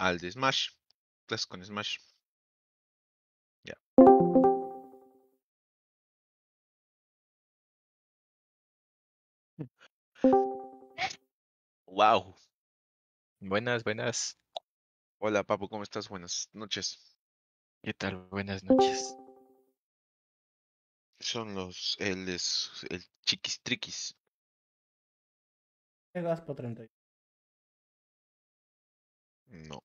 al de Smash. Clases con Smash. Ya. Wow. Buenas, buenas. Hola, Papu, ¿cómo estás? Buenas noches. ¿Qué tal? Buenas noches. Son los el, es- el chiquis triquis. ¿Qué Gaspo 30? No.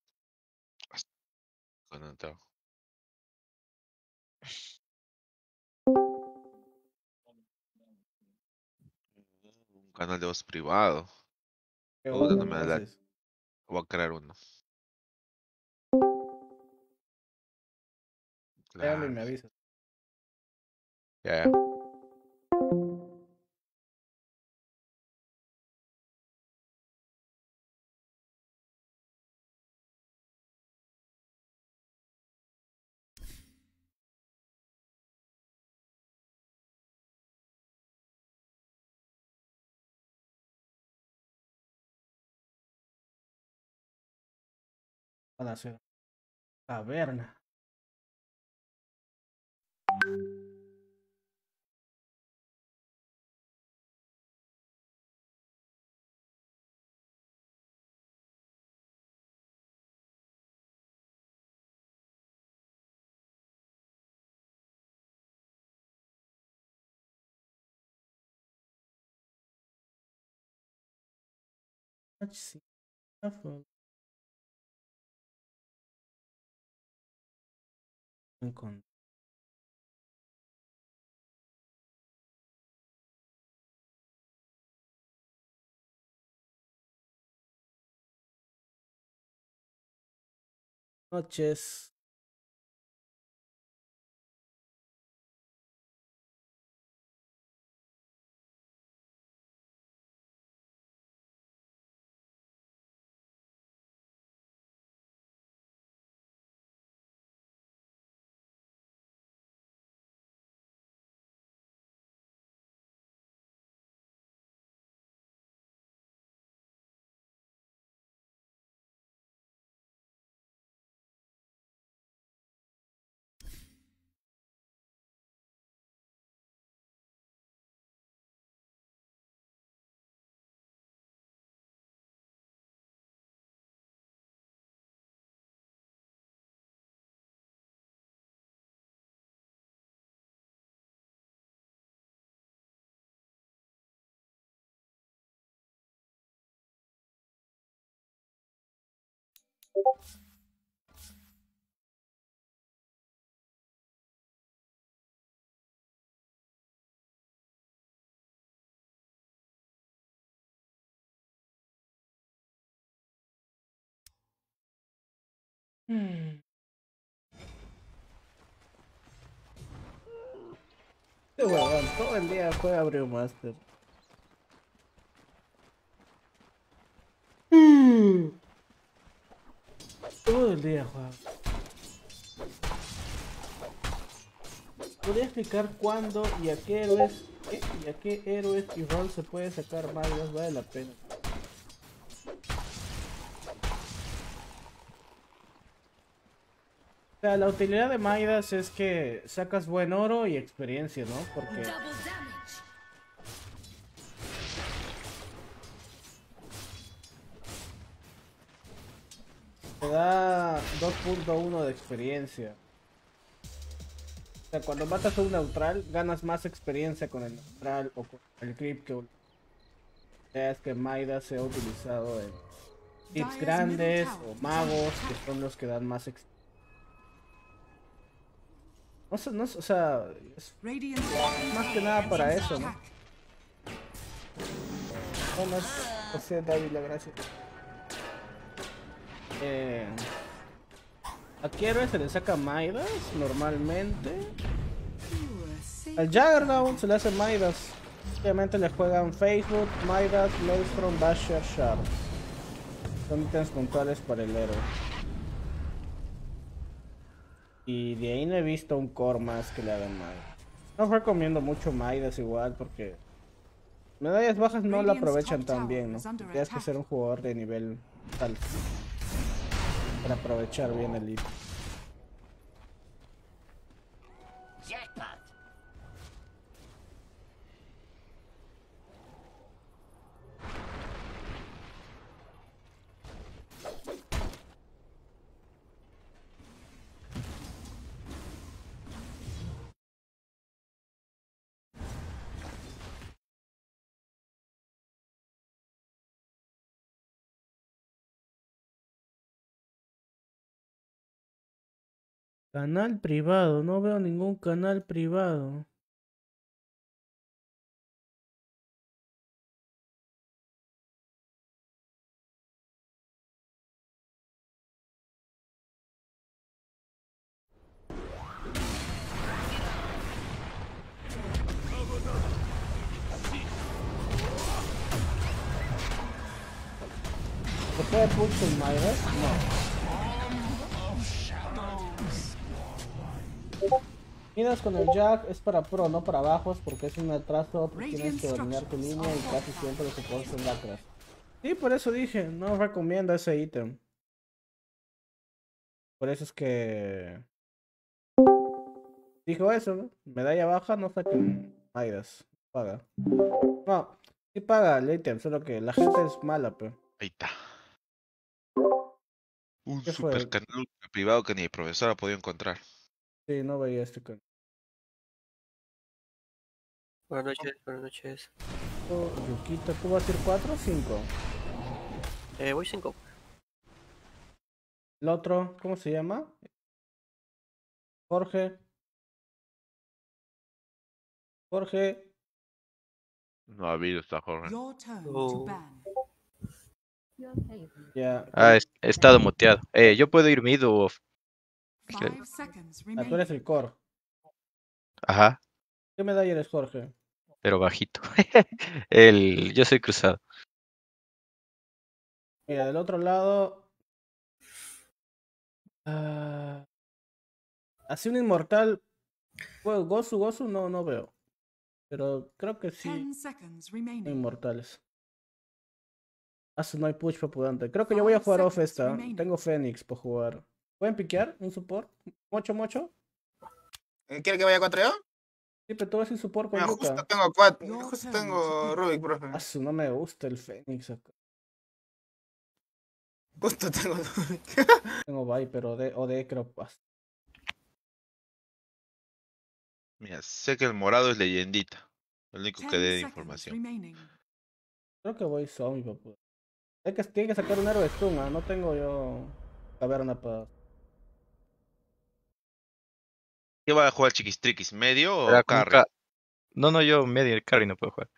Un canal de voz privado. ¿Qué Puta, onda no me la-? Voy a crear uno. Me avisas. ya, ya. Van a hacer taberna. Ach, sí. Ah, fue- Encon- Noches. Mm. Este huevón todo el día juega Brewmaster. Mm. Todo el día juega. ¿Podría explicar cuándo y a qué héroes y a qué héroes y rol se puede sacar malgas? Vale la pena. La utilidad de Maidas es que sacas buen oro y experiencia, ¿no? Porque te da 2.1 de experiencia. O sea, cuando matas a un neutral, ganas más experiencia con el neutral o con el creep que es que Maida se ha utilizado en tips grandes o magos, que son los que dan más ex- No sé, no sé, o sea, es más que nada para eso, ¿no? Es José David, la gracia. Eh, ¿A qué héroe se le saca Maidas normalmente? Al Juggernaut se le hace Maidas. Obviamente le juegan Facebook, Maidas, Maelstrom, Basher, Sharp. Son ítems puntuales para el héroe. Y de ahí no he visto un core más que le hagan Maidas. No recomiendo mucho Maidas igual porque medallas bajas no la aprovechan tan bien, ¿no? Tienes que ser un jugador de nivel alto. Para aprovechar bien el ítem. Canal privado, no veo ningún canal privado. No. Miras con el Jack es para pro, no para bajos, porque es un atraso, porque tienes que dominar tu línea y casi siempre los supports son lacras. Sí, por eso dije, no recomiendo ese ítem. Por eso es que... Dijo eso, ¿no? Medalla baja, no saquen Maidas. Paga. No, sí paga el ítem, solo que la gente es mala, pero... Ahí está. Un super canal privado que ni el profesor ha podido encontrar. Sí, no veía este canal. Buenas noches, buenas noches. Yukita, ¿tú vas a ir 4 o 5? Eh, voy 5. El otro, ¿cómo se llama? Jorge. Jorge. No ha habido esta Jorge. Oh. Ya. Ah, es- he estado muteado. Eh, yo puedo ir mid o... Ah, tú eres el core. Ajá, ¿Qué medalla eres, Jorge? pero bajito. El... Yo soy cruzado. Mira, del otro lado. ah, así un inmortal. Bueno, Gozu, Gozu no, no veo. Pero creo que sí. Inmortales. Asu, no hay push para pudante. Creo que yo voy a jugar off esta. remaining. Tengo Fénix para jugar. ¿Pueden piquear un support? ¿Mocho, mocho? ¿Quiere que vaya contra yo? Sí, pero tú vas sin support con Mira, Yuka. justo tengo cuatro. Your Justo tengo. Rubik, profe. Asu, no me gusta el Fénix acá. Justo tengo Rubik. Tengo Viper o de, o de creo. pas- Mira, sé que el morado es leyendita. El único que dé información. remaining. Creo que voy zombie poder. Hay que, tiene que sacar un héroe stun, ¿ah? No tengo yo caverna para. ¿Qué va a jugar Chiquistriquis? ¿Medio o carry? ca- No, no, yo medio carry no puedo jugar.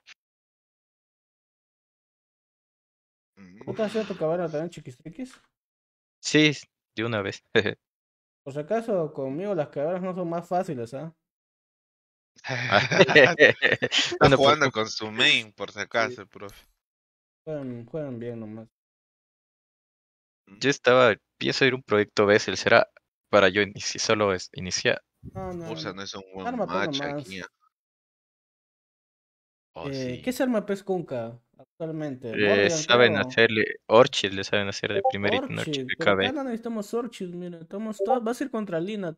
Mm, ¿Tú te has hecho tu caverna también, chiquistriquis? Sí, de una vez. Por si acaso, conmigo las cavernas no son más fáciles, ¿ah? Está Bueno, pues, jugando con su main, por si acaso, el profe. Juegan, juegan bien nomás. yo estaba, pienso ir un proyecto Bessel, será para yo inici- solo es- iniciar. No, no, Ursa no. es un buen Arma, match aquí. Oh, Eh, sí. ¿Qué es arma pescunca actualmente? Eh, Morrigan, saben hacerle, Orchid le saben hacer de primer ítem, Orchid, acá no necesitamos Orchid, mira, estamos todos, vas a ir contra Lina,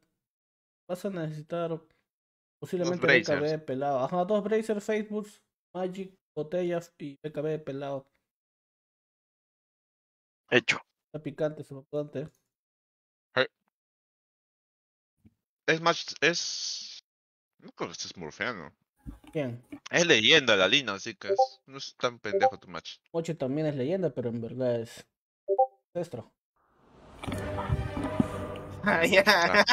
vas a necesitar posiblemente. BKB pelado, ajá, dos Brazers, Facebook, Magic, Botellas y BKB pelado, Hecho. está picante, se bastante. Es más, es... No creo que estés morfeano. Bien, Es leyenda la línea, así que es- no es tan pendejo tu match. Moche también es leyenda, pero en verdad es Destro. Ah.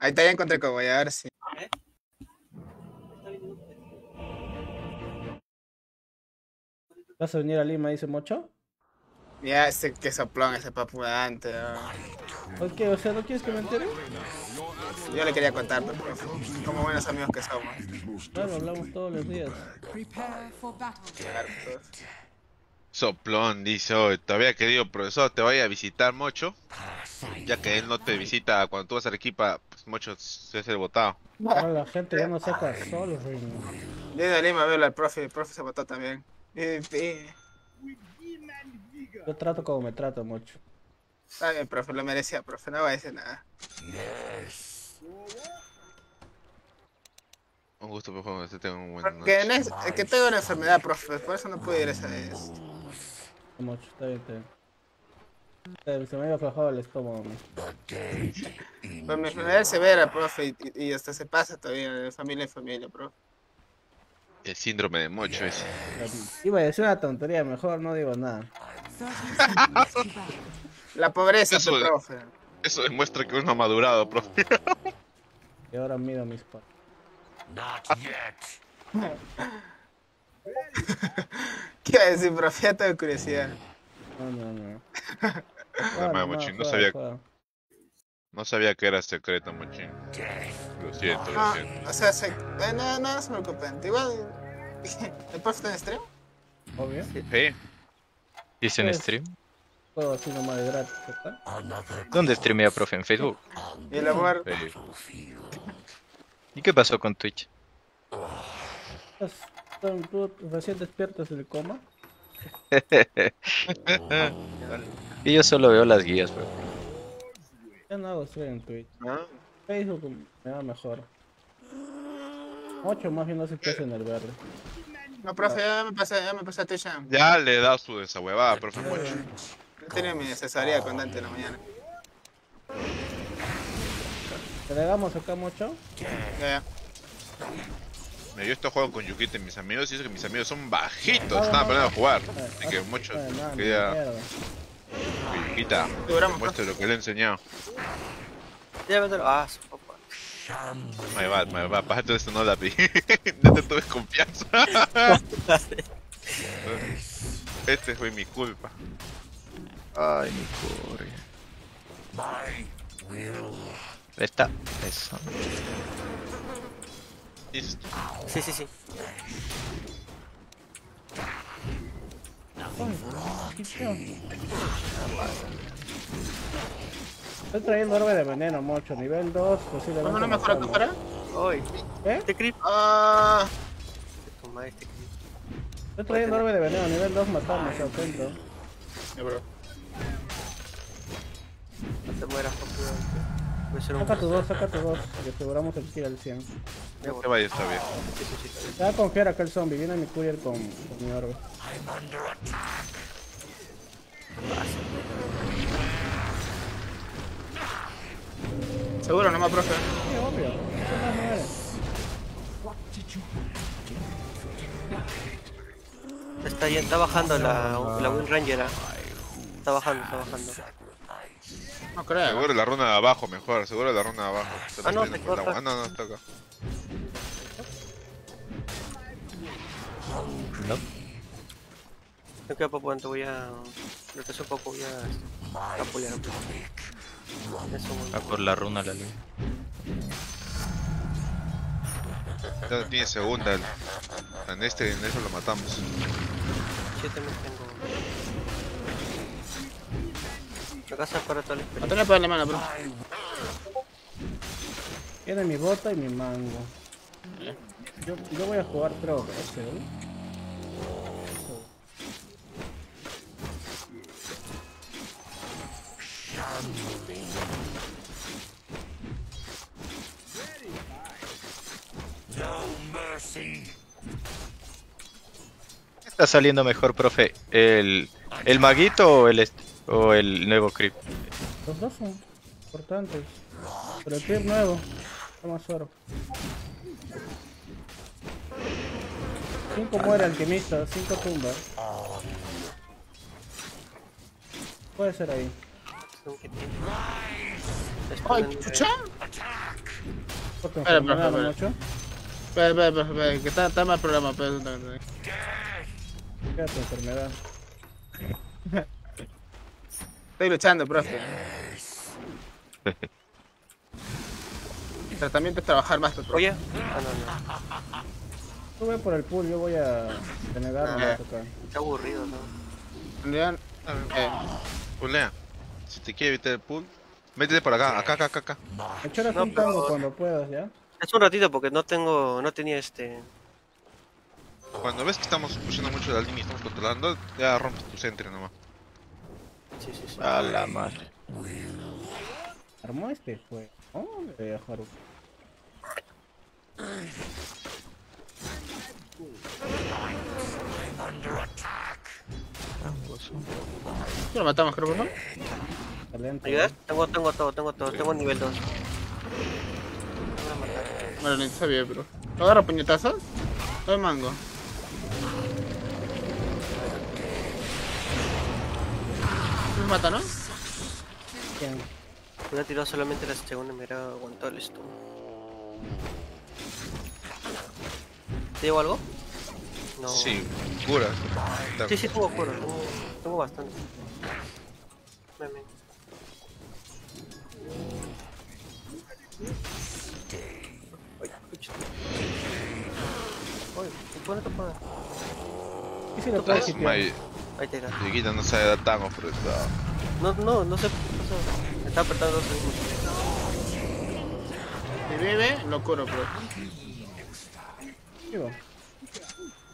Ahí está, ya encontré cómo, ya a ver si. ¿Vas a venir a Lima, dice Mocho? Ya, ese que soplón, ese papu de antes. ah. Ok, o sea, ¿no quieres que me entere? Yo le quería contar, pero profe, como buenos amigos que somos. Claro, hablamos todos los días. Prepare for battle. Claro, pues. Soplón dice, oh, todavía querido profesor, te vaya a visitar Mocho. Ya que él no te visita cuando tú vas a Arequipa, pues Mocho es el votado. Ahora la gente ya no saca sol, Ring. Yo de Lima veo al profe, el profe se votó también. Eh, Yo trato como me trato mucho. Está bien, profe, lo merecía, profe, no voy a decir nada. Un gusto, por favor, que tenga un buen Porque no es, es que tengo una enfermedad, profe, por eso no pude ir esa vez. Mucho, está bien, está bien. Se me había aflojado el estómago. Pues mi enfermedad es severa, profe, y, y hasta se pasa todavía de familia en familia, profe. El síndrome de Mocho ese. Iba a decir una tontería, mejor no digo nada. 30 seconds to battle. La pobreza, Eso de- profe. Eso demuestra que uno ha madurado, profe. Y ahora mido mis pasos. ¿Qué iba a decir, profe? Ya tengo curiosidad. No, no, no. Dame, Juega, Mochín, no juega, sabía- juega. No sabía que era secreto, Mochín. Lo siento, lo Ah, siento. o sea, se, eh, no, no se preocupen. Igual, ¿el profe está en stream? Obvio. Sí. ¿Dice en Pues- stream? Juego así nomás de gratis, ¿está? ¿Dónde streamea, profe? ¿En Facebook? Y el amor. Sí. ¿Y qué pasó con Twitch? Pues, ¿tú- ¿Tú recién despiertas del coma? Y yo solo veo las guías, bro. Ya no hago stream en Twitch. Ah, Facebook me va mejor. 8 más bien no qué hace en el verde. No, profe, ya me pasé, ya me pasé a Twitch. ya. Le he dado su desahuevada, profe Mocho. He tenido mi asesoría con Dante en la mañana. ¿Te legamos acá mucho? Ya, ya. Me yo estoy jugando con Yukita y mis amigos y eso que mis amigos son bajitos. Ah, Estaban no, aprendiendo a jugar. Así que ni Quería Yukita muestre lo que le he enseñado. Ya Ah, su va, me va. Bájate de esto, no la vi. No te tuve confianza. Este fue mi culpa. Ay, mi pobre. Está. Eso. Listo. Sí, sí, sí. Qué feo. Estoy trayendo orbe de veneno, mucho. Nivel 2, posiblemente. ¿Cómo no mejora que matamos. fuera? Ay, ¿Eh? este creep. Ah, Toma este creep. Estoy trayendo orbe de veneno, nivel 2 matamos, atento. ya, bro. No te mueras, papu. Voy Saca tu 2, saca tu 2, que aseguramos el kill al 100. Ya voy. Que vaya, está bien. Ya va a confiar acá el zombie, viene mi courier con, con mi orbe. Seguro, nomás, profe. Sí, obvio. No. Está, ahí- está bajando la, la Wind Ranger. ah. Está bajando, está bajando. No creo. Seguro la runa de abajo mejor. Seguro la runa de abajo. Ah, no, se corta. Ah, no, no, está acá. ¿No? No voy a. Lo que poco voy a. apoyar. Eso, bueno. Ah, por la runa la ley. Ya tiene segunda. el- En este, en eso lo matamos. Yo también tengo. La casa para toda la experiencia. para la mano, bro. Tiene mi bota y mi mango. Yo, yo voy a jugar creo que está saliendo mejor, profe? ¿El, el maguito o el, o el nuevo creep? Los dos son importantes. Pero el clip nuevo. Está más oro. 5 muere alquimista, 5 tumba. Puede ser ahí. Que tiene. Ay, chucha. Espera, espera. Espera, espera, espera, espera, que está, está mal el programa, pero... Quédate enfermedad. Estoy luchando, profe. El tratamiento es trabajar más, profe. Oye. Ah, no, no. Tú ve por el pool, yo voy a denegar Ah. Está aburrido, ¿no? Realidad, eh, Pulea. Si te quiere evitar el pool, métete por acá, acá, acá, acá. acá. Echar No, un tango cuando puedas, ¿ya? Es un ratito porque no tengo. No tenía este. Cuando ves que estamos pushando mucho la línea y estamos controlando, ya rompes tu centro nomás. A la madre. Armó este juego. Oh, le voy a dejar un- Ya lo matamos, creo, ¿no? ¿Ayudas? Tengo, tengo todo, tengo todo, tengo nivel 2. Bueno, ni sabía, pero. ¿Lo agarro puñetazos? Doy mango. Me mata, ¿no? ¿Quién? Hubiera tirado solamente la segunda y me hubiera aguantado el stun. ¿Te llevo algo? No. Sí, curas. Sí, sí, tengo cura, tengo bastante. Ven, ven. Ay, escucha. Oye, ¿cuánto te puedo dar? Sí, sí, lo puedo Es hitear. my... Ahí te da. Chiquita no sabe dar tangos, pero está... No, no, no sé. No sé. Está apretando dos segundos. Si vive, lo curo,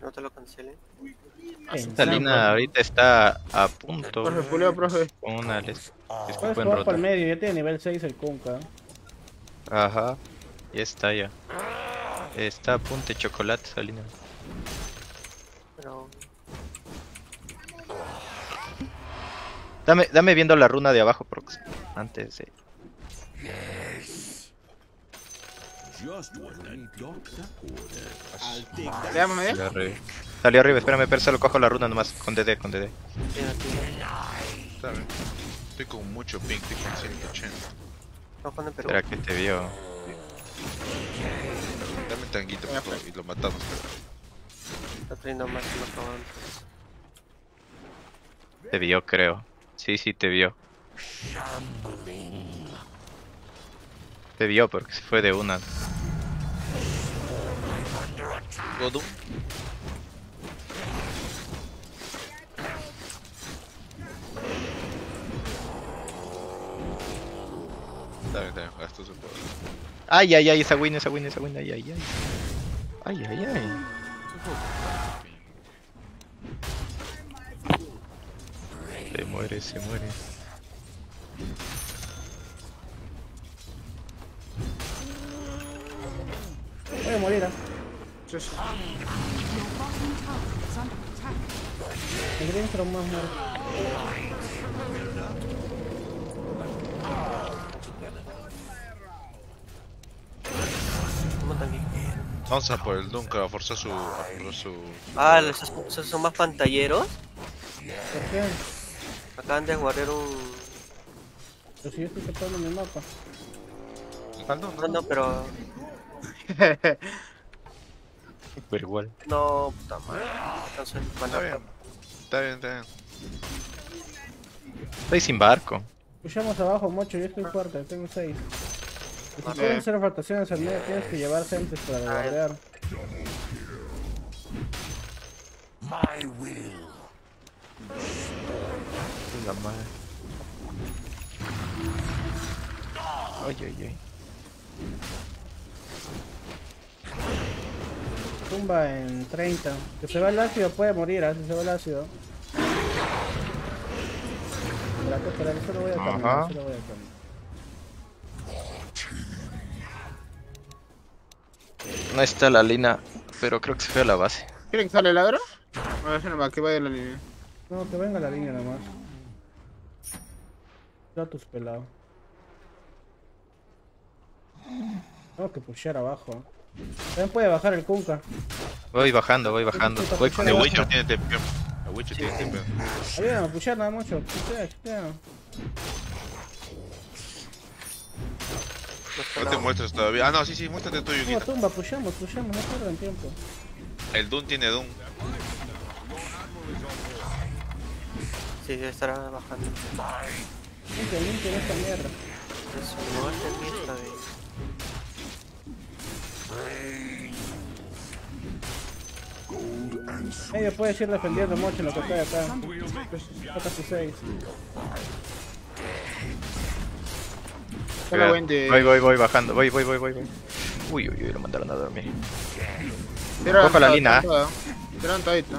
No te lo cancelen. Esta lina ahorita está a punto. Profe, puleo, profe. Con una les... les Puedes pueden jugar por medio, ya tiene nivel 6 el Kunka. Ajá. Ya está ya. Está a punto de chocolate esa línea. Pero. Dame, dame viendo la runa de abajo, Prox. Antes de. ¿Le damos medio? Salió arriba. Salió arriba, espérame, pero solo cojo la runa nomás. Con DD, con DD. Está bien. Estoy con mucho ping, estoy con 180. No pone Perú. Espera que te vio. Dame un tanguito, por favor, y lo matamos. pero- Está trayendo más que lo. Te vio, creo. Sí, sí, te vio. Te vio porque se fue de una. Godum. Está bien, está bien, gasto su poder. Ay, ay, ay, esa win, esa win, esa win, ay, ay, ay. Ay, ay, ay. Se muere, se muere. Voy a morir, ¿ah? Sí, sí. Greenstrom más muere. ¿Cómo también? Vamos a por el Dunker a forzar su. a forzar su. Ah, esos, esos son más pantalleros. ¿Por qué? Acaban de guardar un. Pero si yo estoy tocando mi mapa. Faldo, No, no, pero. Pero igual. No, puta madre. No Está bien. Está bien, está bien. Estoy sin barco. Pushamos abajo, mocho, yo estoy fuerte, tengo 6. Y si quieren hacer rotaciones al medio, tienes que llevar gentes para guardear. La madre. Ay, ay, ay. Tumba en 30. Que se va el ácido, puede morir, ¿ah? si se va el ácido. Espérate, espérate, solo voy a caminar, Ajá. solo voy a caminar. No está la lina, pero creo que se fue a la base. ¿Quieren que sale el agro? A ver si no va, que vaya la línea. No, que venga la línea nomás. Ya tus pelados. Tengo que pushear abajo. También puede bajar el Kunka. Voy bajando, voy bajando. Voy con El el Witcher tiene TP. El Witcher tiene TP. Ayúdame nada mucho. No te muestras todavía. Ah, no, sí, sí, muéstrate tú, No, Yukita. tumba, pushamos, pushamos, no pierdan tiempo. El Doom tiene Doom. Sí, debe estar bajando. Limpia, limpia esta mierda. No ella puede ir defendiendo mucho lo que estoy acá. Falta su 6. Voy, voy, voy bajando, voy, voy, voy, voy. Uy, uy, uy, lo mandaron a dormir. Cojo la lina. ¿eh? Tirando ahí, ¿no?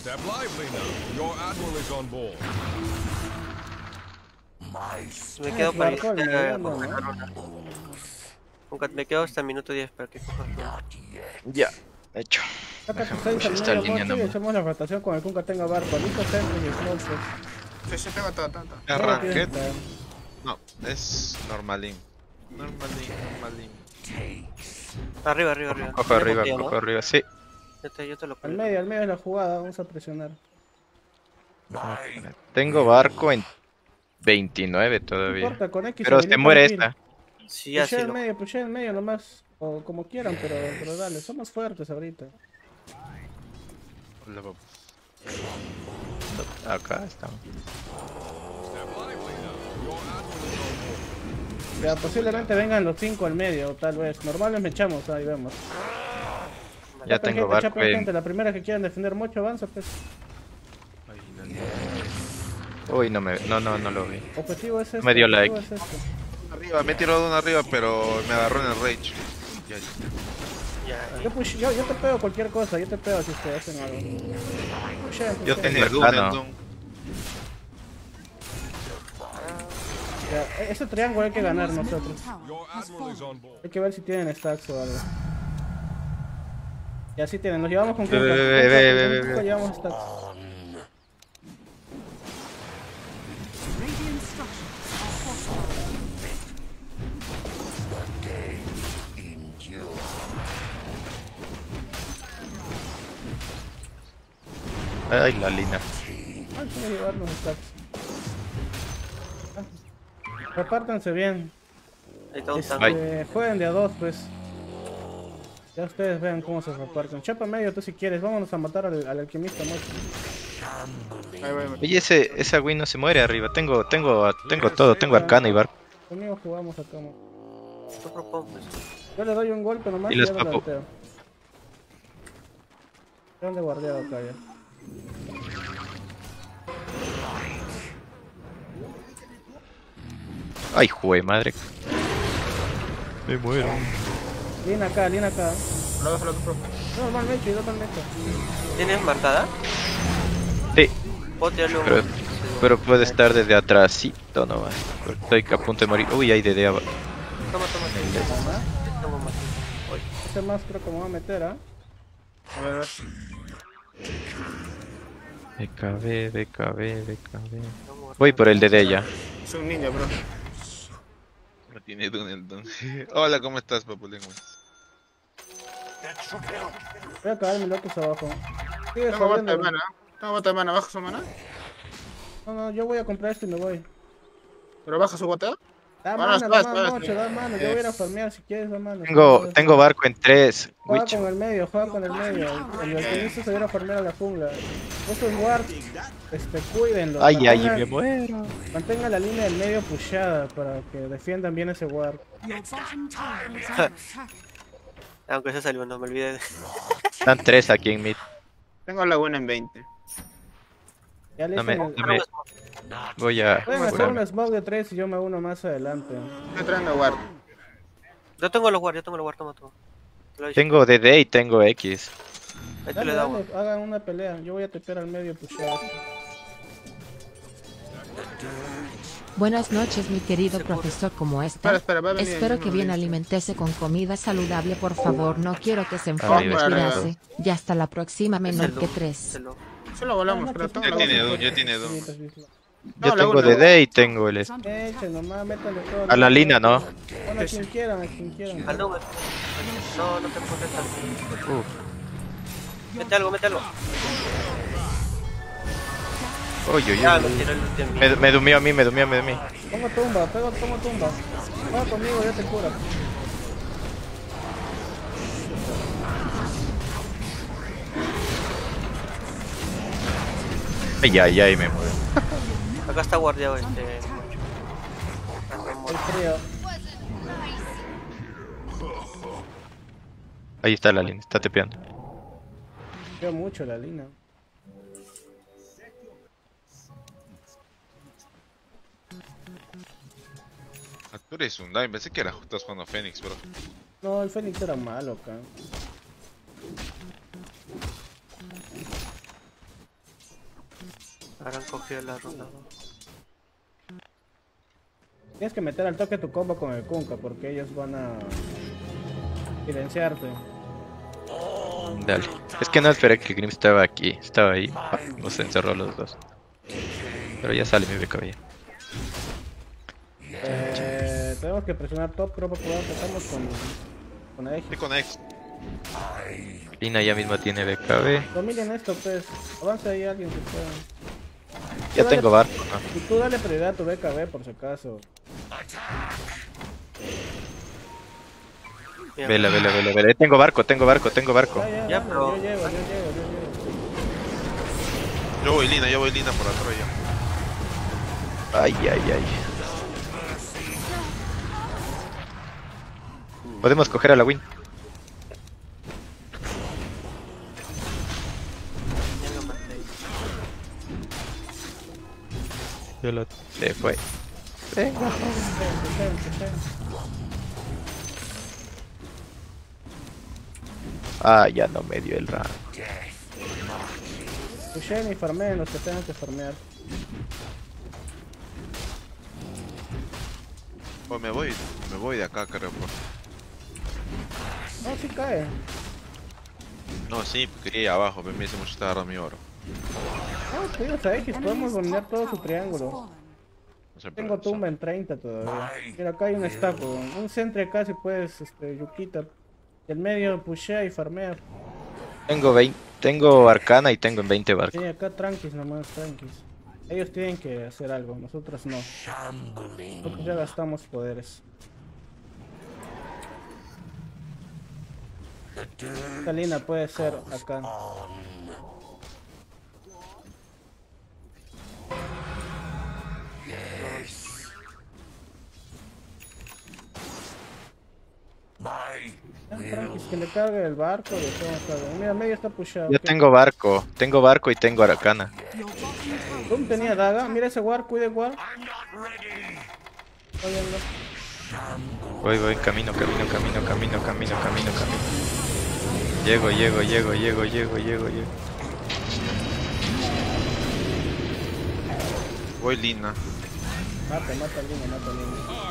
Step lively now. Your admiral is on board. Me quedo para ir a Me quedo hasta el minuto 10 para que cojas una. Ya, hecho. Saca tu Déjame 6 pushar al esta medio línea mocho y nomás. echamos la rotación con el Kunka tenga barco. Listo, centro y pues. Sí, sí, tengo todo. No es normalín. Normalín, normalín. Arriba, arriba, arriba. ¿Tienes arriba, cojo arriba. Sí. Yo te, yo te lo Al medio, al medio es la jugada, vamos a presionar. Tengo barco en 29 No todavía. importa, con X Pero se muere esta. Sí, ya Lo... medio, pushea el medio nomás. O como quieran, pero, pero dale, somos fuertes ahorita. Acá estamos. Ya, posiblemente vengan los 5 al medio, tal vez. Normales me echamos, ahí vemos. Ya tengo gente, barco gente, en... La primera que quieran defender mucho, avanza, pues. Uy, no me... No, no, no lo vi. Objetivo es este. Me dio la objetivo X. es este. Arriba, me he tirado de una arriba, pero me agarró en el rage. Ya, ya. Ya, Yo, push- yo, yo te pego cualquier cosa, yo te pego si ustedes hacen algo. Pushen, Yo tengo- En el Doom, ese triángulo hay que ganar nosotros. Hay que ver si tienen stacks o algo. Ya sí tienen, los llevamos con Ve, Kuka. ve, Kuka, ve, ve, con ve, Kuka ve. llevamos stacks. Radiant structures are fortified. Ay, la lina. Que llevarnos stacks. Ah. Repártanse bien. ahí está un Este, jueguen de a dos, pues. Ya ustedes vean cómo se reparten. Chapa medio tú si quieres. Vámonos a matar al, al alquimista voy. Oye, ese, esa Wii no se muere arriba. Tengo, tengo, tengo todo. Tengo arcana y barco. Conmigo jugamos acá. Yo le doy un golpe nomás Y y, les ya lo. Quedan de guardiado acá ya. Ay, jue madre. Me muero. Lina acá, Lina acá. Lo dejo, lo dejo. Normalmente, normalmente. ¿Tienes marcada? Sí, ¿Puedo tirarle un pero, pero puede estar desde atrásito nomás. porque Estoy a punto de morir. Uy, hay de DEA. Toma, toma. toma. Toma más. Este más creo que me va a meter, ¿ah? A ver, a ver. BKB, BKB, BKB. Voy por el DD ya. Es un ninja, bro. Tiene Doom. Hola, ¿cómo estás, papu lengua? Voy a caer mi lotus abajo. Sigue Tengo bota de mana. Tengo bota de mana. ¿Baja su mana? No, no, yo voy a comprar esto y me voy. ¿Pero baja su bota? Da mano, da mano, mucho, da mano. Yo voy a ir a farmear si quieres, da mano. Tengo, tengo barco en 3. Juega Witch. con el medio, juega con el medio. El alquimista se viene a farmear a la jungla. Estos wards, este, cuídenlo. Ay, ay, me muero. Mantengan la línea del medio pushada para que defiendan bien ese attack. Aunque se salió, no me olvidé. de- Están 3 aquí en mid. Tengo la buena en 20. Ya le No me- no me- Voy a. Pueden hacer un smoke de 3 y yo me uno más adelante. Estoy trayendo guard. Yo tengo los guard, yo tengo los guard, toma, dicho. Tengo DD y tengo X. Dale, le da dale, hagan una pelea. Yo voy a tepear al medio pushado. Buenas noches, mi querido profesor, ¿cómo Espera, está? espera, va a venir. Espero que bien alimentese con comida saludable, por favor. No quiero que se enferme, cuídase. Y hasta la próxima, menor que tres. se lo- volamos, pero tengo Ya la tiene. Doom, ya tiene sí. Yo tengo DD y tengo el. A la lina, ¿no? Bueno, a quien quieran, a quien quieran. No, no te pones tan. Uf. Mete algo, mete algo. Uy, uy, uy. Ah, me, me, dumió a mí, me dumió, me dumió. Pongo tumba, pego, pongo tumba. Juega conmigo, ya te cura. Ay, ay, ay, me mueve. Acá está guardiado este. Mucho. Frío. Ahí está la línea, está tepeando. Veo mucho la lina. Tú eres un Dime, pensé que era estás jugando Fénix, bro. No, el Fénix era malo acá. Habrán cogido la ronda. ¿no? Tienes que meter al toque tu combo con el Kunkka porque ellos van a silenciarte. Dale. Es que no esperé que Grim estaba aquí, estaba ahí. Ah, Nos encerró los dos. Pero ya sale mi BKB. Eh, tenemos que presionar top, creo que empezamos con, con Y Aegis. con X. Lina ya mismo tiene BKB. Dominen esto, pues. Avanza ahí alguien que pueda. Ya tengo barco, ¿no? Y tú dale prioridad a tu BKB por si acaso. Vela, vela, vela, vela. Eh, Tengo barco, tengo barco, tengo barco. Ya, ya, Ya, vamos, pero- yo llego, yo llego, yo llego. Yo voy Lina, yo voy Lina por atrás ya. Ay, ay, ay. Podemos coger a la win. Ya lo maté. Yo lo... Se fue. Ah, ya no me dio el rank. Pushen y farmeen los que tengan que farmear. Pues me voy, me voy de acá, creo. por- No, sí cae. No, sí, quería ir abajo, pero me dice mucho agarrando mi oro. No, te digo, a X, podemos dominar todo su triángulo. No sé, Tengo tumba en 30 todavía. Mira, acá hay un stack, weón. un centro acá si puedes, este, Yukita. Y el medio pushea y farmea. Tengo 20, tengo arcana y tengo en 20 barco. Sí, acá tranquis nomás, tranquis. Ellos tienen que hacer algo, nosotros no. Nosotros ya gastamos poderes. Esta línea puede ser acá. Tranquis, que le cargue el barco. Mira, medio está pushado. Yo ok. tengo barco, tengo barco y tengo arcana. Doom tenía daga, mira ese war, cuide war. Voy, voy, camino, camino, camino, camino, camino, camino, camino. Llego, llego, llego, llego, llego, llego, llego. Voy Lina. Mata, mata línea, mata línea.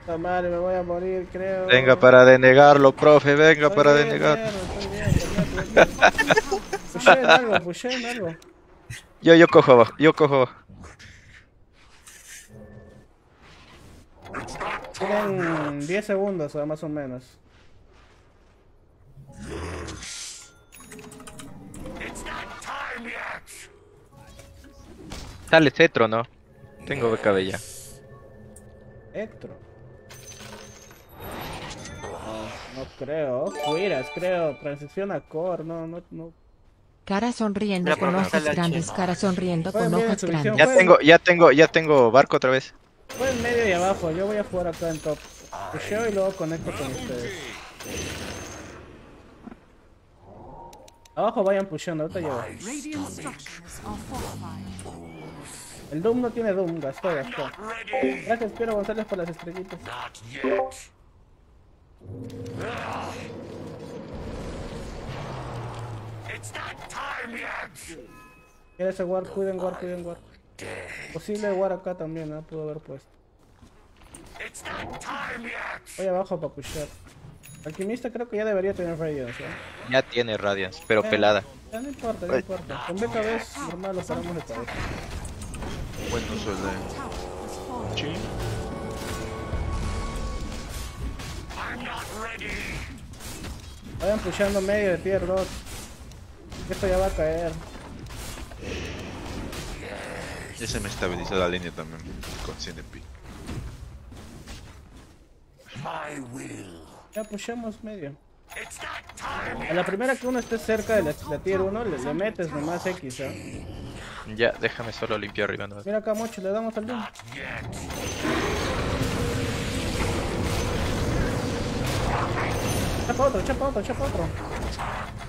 Puta madre, me voy a morir, creo. Venga para denegarlo, profe, venga Estoy para bien, denegar. mierda, estoy bien, estoy bien, estoy bien. Pushen algo, pushen algo. Yo, yo cojo abajo, yo cojo abajo. Tienen 10 segundos, o más o menos. Sale cetro, ¿no? Tengo BKB ya. Etro. No, no creo. Cuiras, creo. Transición a core. No, no, no. Cara sonriendo con ojos grandes, cara sonriendo con ojos grandes. Ya tengo, ya tengo, ya tengo barco otra vez. Fue en medio y abajo. Yo voy a jugar acá en top. Pusheo y luego conecto con ustedes. Abajo vayan pusheando. Ahorita llevo. El Doom no tiene Doom. Gastó, gastó. Gracias, Piero González, por las estrellitas. Quiere ese war, cuiden war, cuiden war. Posible war acá también, ¿no? Pudo haber puesto. Voy abajo para pushear. Alquimista creo que ya debería tener Radiance, ¿eh? Ya tiene Radiance, pero Eh, pelada. Ya no importa, no importa. Con BKB normal lo paramos de cabeza. Bueno, has fallen. Vayan pusheando medio de tier 2. Esto ya va a caer. Ya se me estabilizó la línea también. Con 100 de pi. Ya pushemos medio. A la primera que uno esté cerca de la, la tier 1, le, le metes nomás X, ¿eh? Ya, déjame solo limpiar arriba. No. Mira acá, Mocho, le damos al Doom. Chapa otro, chapa otro, chapa otro.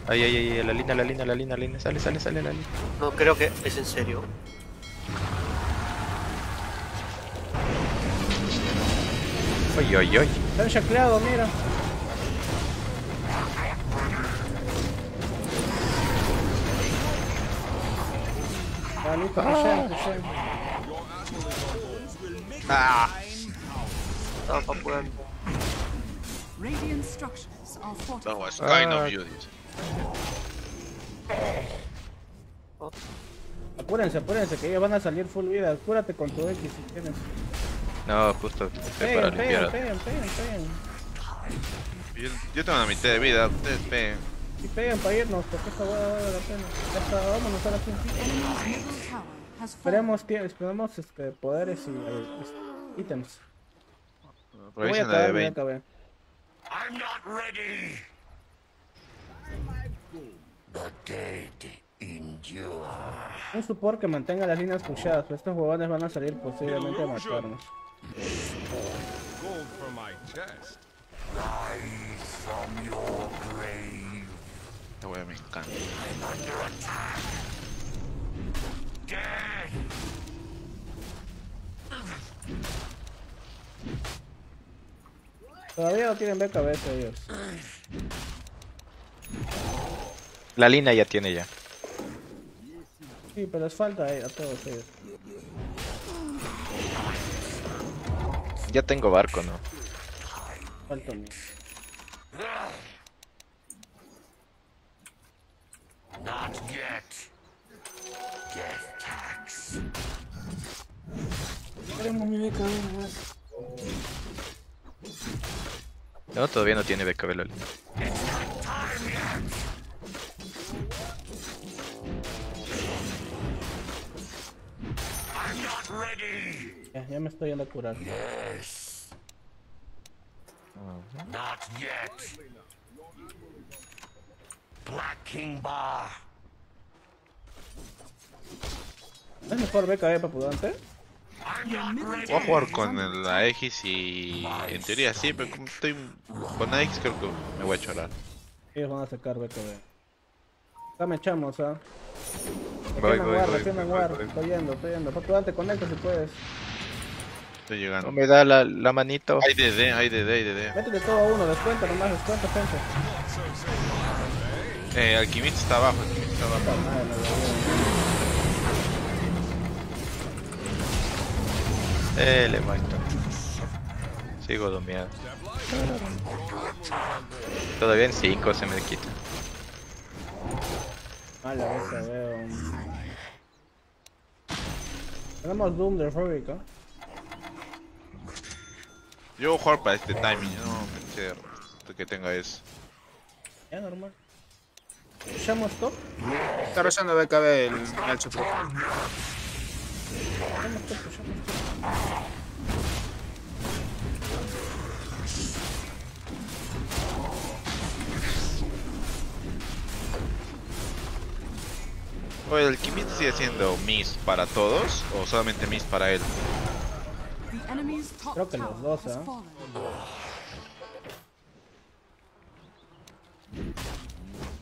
Ay, ay, ay, la línea, la línea, la línea, la línea. Sale, sale, sale la línea. No, creo que es en serio. Ay, ay, ay. Están chacleados, mira. Ah, pushen. Estaba pa' jugando. Radiant structures are That fortified. was kind Ah. of you, dice. Apúrense, apúrense, que ellos van a salir full vida. Cúrate con tu X si tienes. No, justo estoy para Peguen, limpiar. peguen, peguen, peguen. Yo, yo tengo la mitad de vida, ustedes peguen. Y peguen para irnos, porque esta hueá vale la pena. Ya está, vámonos tower has fallen. Esperemos, tie- esperemos este, poderes y este, ítems. Voy a la acabar, voy a 20. acabar. Un support que mantenga las líneas pushadas, pues estos huevones van a salir posiblemente a matarnos. Esta wea me encanta. Todavía no tienen BKB ellos. La línea ya tiene ya. Sí, pero les falta eh, a todos ellos. Ya tengo barco, ¿no? Falta un... Queremos mi BKB nomás. No, todavía no tiene BKB la Ya, ya me estoy yendo a curar. ¿No es mejor BKB para Pudante? Voy a jugar con el- la X y en teoría sí, pero como estoy con la X creo que me voy a chorar. Ellos van a sacar BKB. Acá me echamos, ¿ah? Voy, voy, voy, defiendan voy, War. voy, voy. Estoy yendo, estoy yendo. Para Pudante, conecta si puedes. Estoy No llegando. me da la, la manito. Hay DD, hay DD, hay DD. Métele todo a uno, descuenta nomás, descuenta, gente. Eh, Alquimista está abajo, Alquimista está abajo. Eh, le mato. Sigo domeado. Todavía en 5 se me quita. Ah, la BKB. um. Tenemos Doom de Rubik, ¿ah? Yo voy a jugar para este timing, yo no me sé que tenga eso. Ya, normal. ¿Echamos top? Está rayando BKB el, el Chupro. Echamos top, echamos top. Oye, ¿el Alquimista sigue siendo Miss para todos o solamente Miss para él? Creo que los dos, ¿ah? fallen.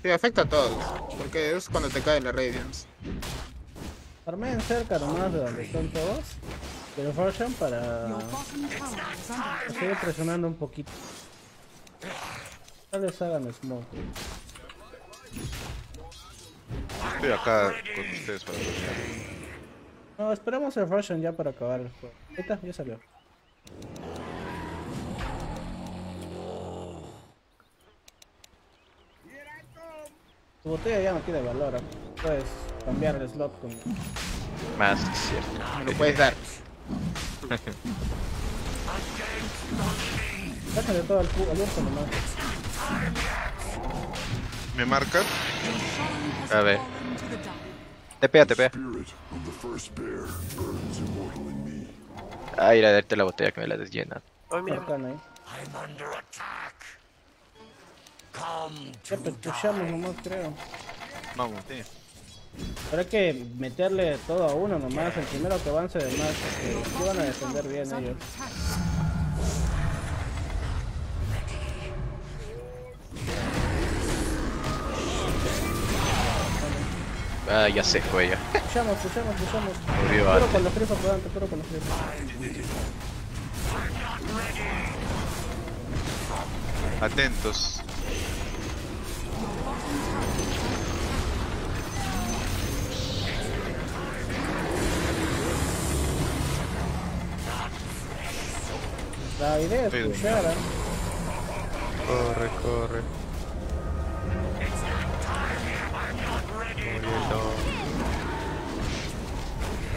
Sí, afecta a todos. Porque es cuando te cae la Radiance. Armeen cerca nomás de donde están todos. Pero Your para seguir presionando un poquito. Tal vez hagan smoke. Estoy acá con ustedes para terminar. No, esperemos el Roshan ya para acabar el juego. Ahí está, ya salió. Tu botella ya no tiene valor. ¿ah? Puedes cambiar el slot con. Más cierto. Me lo puedes dar. Déjale todo al, cu- al nomás. ¿Me marcan? A ver. Tepea, tepea. Ah, ir a darte la botella que me la desllena. Ay, mira. Ya, pues pushamos nomás, creo. Vamos, sí. Pero hay que meterle todo a uno nomás, el primero que avance de más, porque sí van a defender bien ellos. Ah, ya se fue ya. Pushamos, pushamos, pushamos. Murió Puro antes. con los frifos, adelante, puro con los frifos. Atentos. La idea es Sí. pushar, ¿eh? Corre, corre.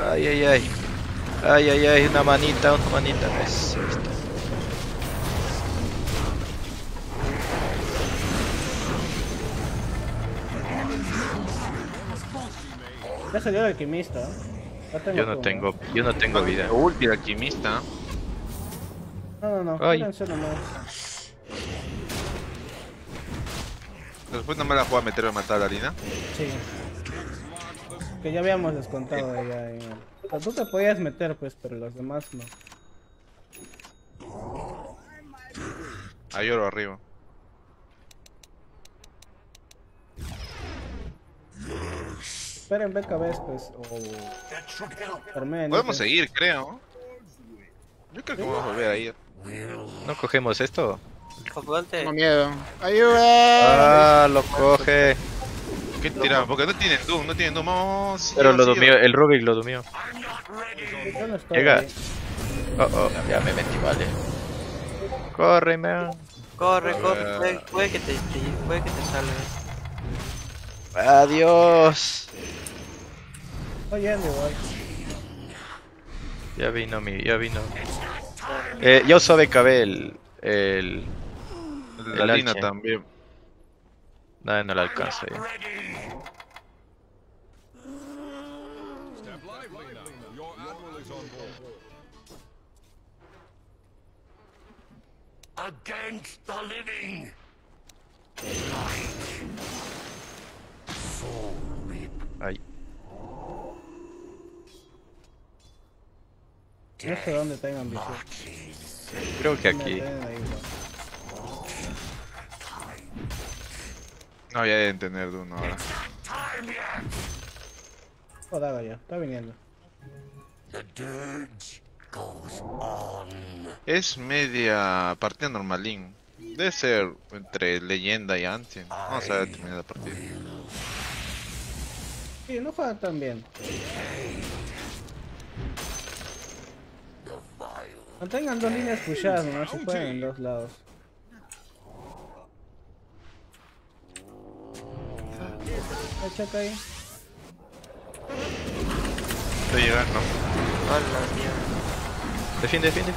Ay, ay, ay. Ay, ay, ay, una manita, una manita. Está. Ya salió el alquimista, ¿eh? Yo no como- tengo, yo no tengo vida. Ulti alquimista. No, no, no, Ay. quédense nomás. Después no me la juego a meter a matar a la harina. Sí. Que ya habíamos descontado. O sea, tú te podías meter, pues, pero los demás no. Hay oro arriba. Esperen BKBs, pues, o... Podemos seguir, creo. Yo creo que vamos a volver a ir. ¿No cogemos esto? Tengo miedo. ¡Ayuda! Ah, lo coge. ¿Qué tiramos? Porque no tienen Doom, no tienen Doom. Vamos, sí, Pero lo sí, domió, el Rubik lo no estoy Llega. Oh, oh, ya me metí, vale. Corre, man. corre, A corre, puede, puede que te, te- puede que te salga. Adiós. Estoy yendo igual. Ya vino mi, ya vino. Eh, yo uso BKB el, el... La el alche. también. Nada, no le alcanza ya. Against the living. Ay, No sé dónde tengan visión. creo que aquí. tienen ahí, igual. No, ya deben tener Doom ahora. Oh, daga ya, está viniendo. The dirge goes on. Es media partida normalín. Debe ser entre leyenda y ancient. Vamos a ver terminar la partida. Sí, no juegan tan bien. Mantengan dos líneas pushadas, no se pueden en dos lados. Checa ahí. Estoy llegando. Hola, tío. Defiende, defiende.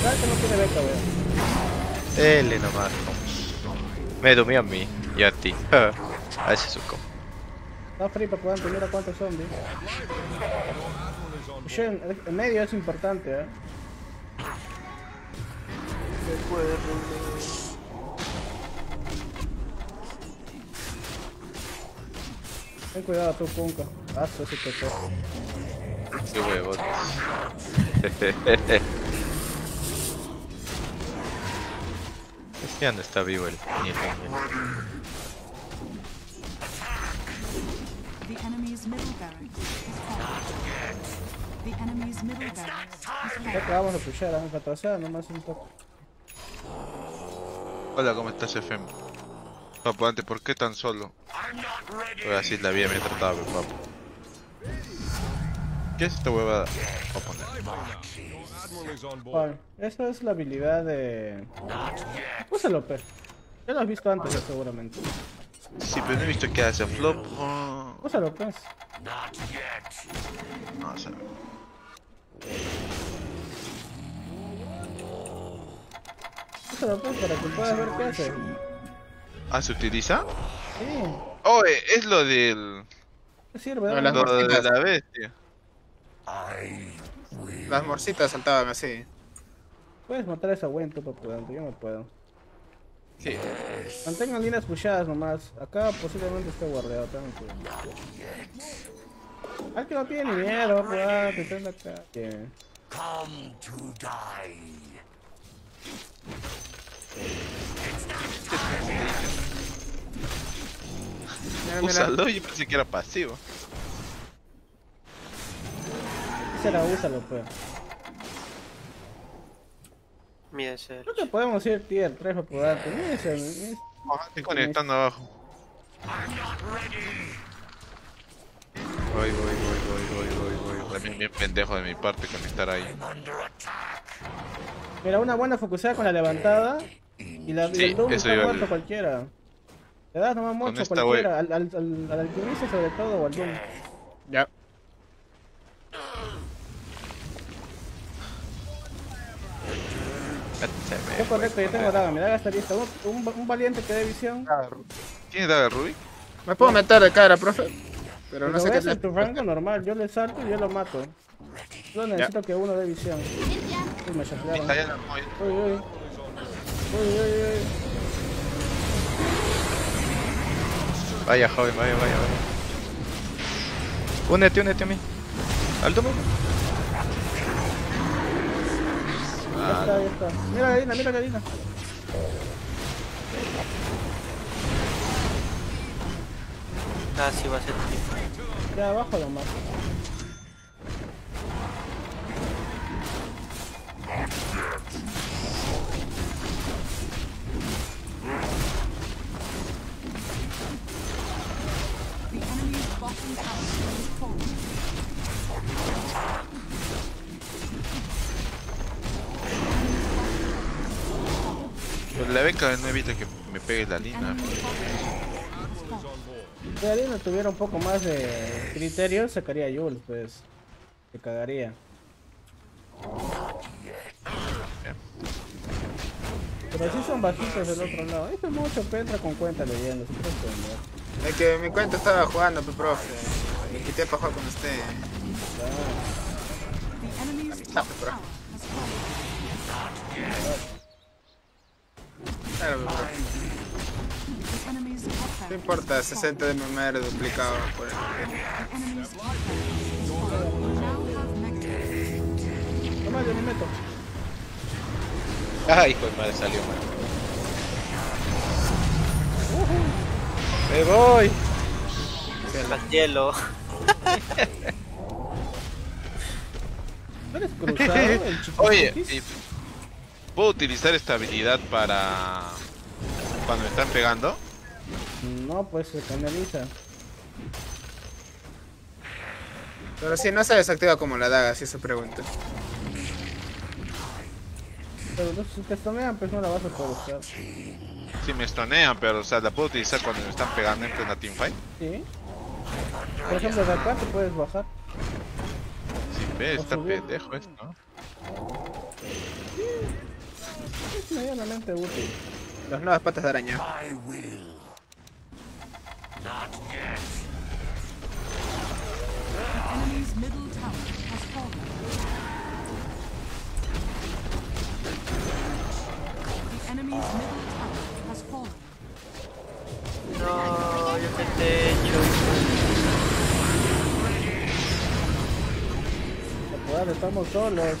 Claro que no tiene beca, weón. Dele nomás. Me domió a mí y a ti. a ese suco. Está free para poder mira cuántos zombies. Pushen, en medio es importante, eh. Ten cuidado tú, Punka. Ah, eso sí que. Qué huevos. es que ya no está vivo el ni el The enemy's middle barracks is fallen. The enemy's middle barracks is Ya fallen. que vamos a pushar, vamos a atrasar nomás un poco. Hola, ¿cómo estás, FM? Papu, antes, ¿por qué tan solo? Pues así la vida me trataba, papu. ¿Qué es esta huevada? Voy a poner. Vale, esa es la habilidad de... Úsalo, pe. Ya lo has visto antes, seguramente. Sí, pero no he visto que hace flop. Oh, Úsalo, pues. no, o sea, Úsalo, pues, para que puedas ver qué hace. ¿Ah, se utiliza? Sí, Oh, eh, es lo del. ¿qué sirve? No, las Lo de morcitas. la bestia. Las morcitas saltaban así. Puedes matar a esa Gwen tú, papu, yo no puedo. Sí. Mantengan líneas pushadas nomás. Acá posiblemente esté guardeado, tengan cuidado. Al que no tiene ni miedo, pues, que estén acá. Bien. Come to die. Mira. Úsalo, yo pensé que era pasivo. Se la úsalo, pues. Mira ese. Creo que podemos ir tier 3 para probarte. Mira ese. Estoy conectando abajo. Voy, voy, voy, voy, voy, voy, voy. También bien pendejo de mi parte conectar ahí. Mira, una buena focusada con la levantada. Y la, y Sí, el eso está iba muerto cualquiera. Le das nomás esta cualquiera. Al, al, al, al alquimista sobre todo o al Doom. Ya. Es correcto, yo tengo daga. Mi daga está lista. Un, un, un valiente que dé visión. ¿Tiene Dagger Ruby? Me puedo meter de cara, profe. Pero no sé qué en tu rango normal, yo le salto y yo lo mato. Solo necesito que uno dé visión. Uy, me ya moy. Uy, uy. Uy, uy, uy. Vaya, joven, vaya, vaya, vaya. Únete, únete a mí. Alto, mano. Ahí está, ahí está. Mira la Galina, mira la Galina. Ah, sí, va a ser. Ya abajo lo The enemy's bottom tower is falling. Pues la beca no evita que me pegue la fallen. Si la Galina tuviera un poco más de criterio, sacaría a Jules, pues. Se cagaría. Pero sí son bajitos del otro lado. Este mucho que entra con cuenta leyendo. se puede entender. Es que mi cuenta estaba jugando, pues, profe. Me quité para jugar con usted. Claro, pues, No importa, has 60 de memoria duplicado por el... enemy's Ay, hijo de madre, salió mal. Me voy. Al cielo. ¿No eres cruzado el chico? Oye, y- ¿puedo utilizar esta habilidad para cuando me están pegando? No, pues se canaliza. Pero si no se desactiva como la daga, si se pregunta. Pero no, si te stonean, pues no la vas a poder usar. Si me estonean, pero o sea, la puedo utilizar cuando me están pegando en plena teamfight. Sí. Por ejemplo, de acá te puedes bajar. Si ves, O está subir. pendejo esto, ¿no? Es medianamente útil. Las nuevas patas de araña. I will. Not yet. No, yo te he hecho. Apurate, estamos solos.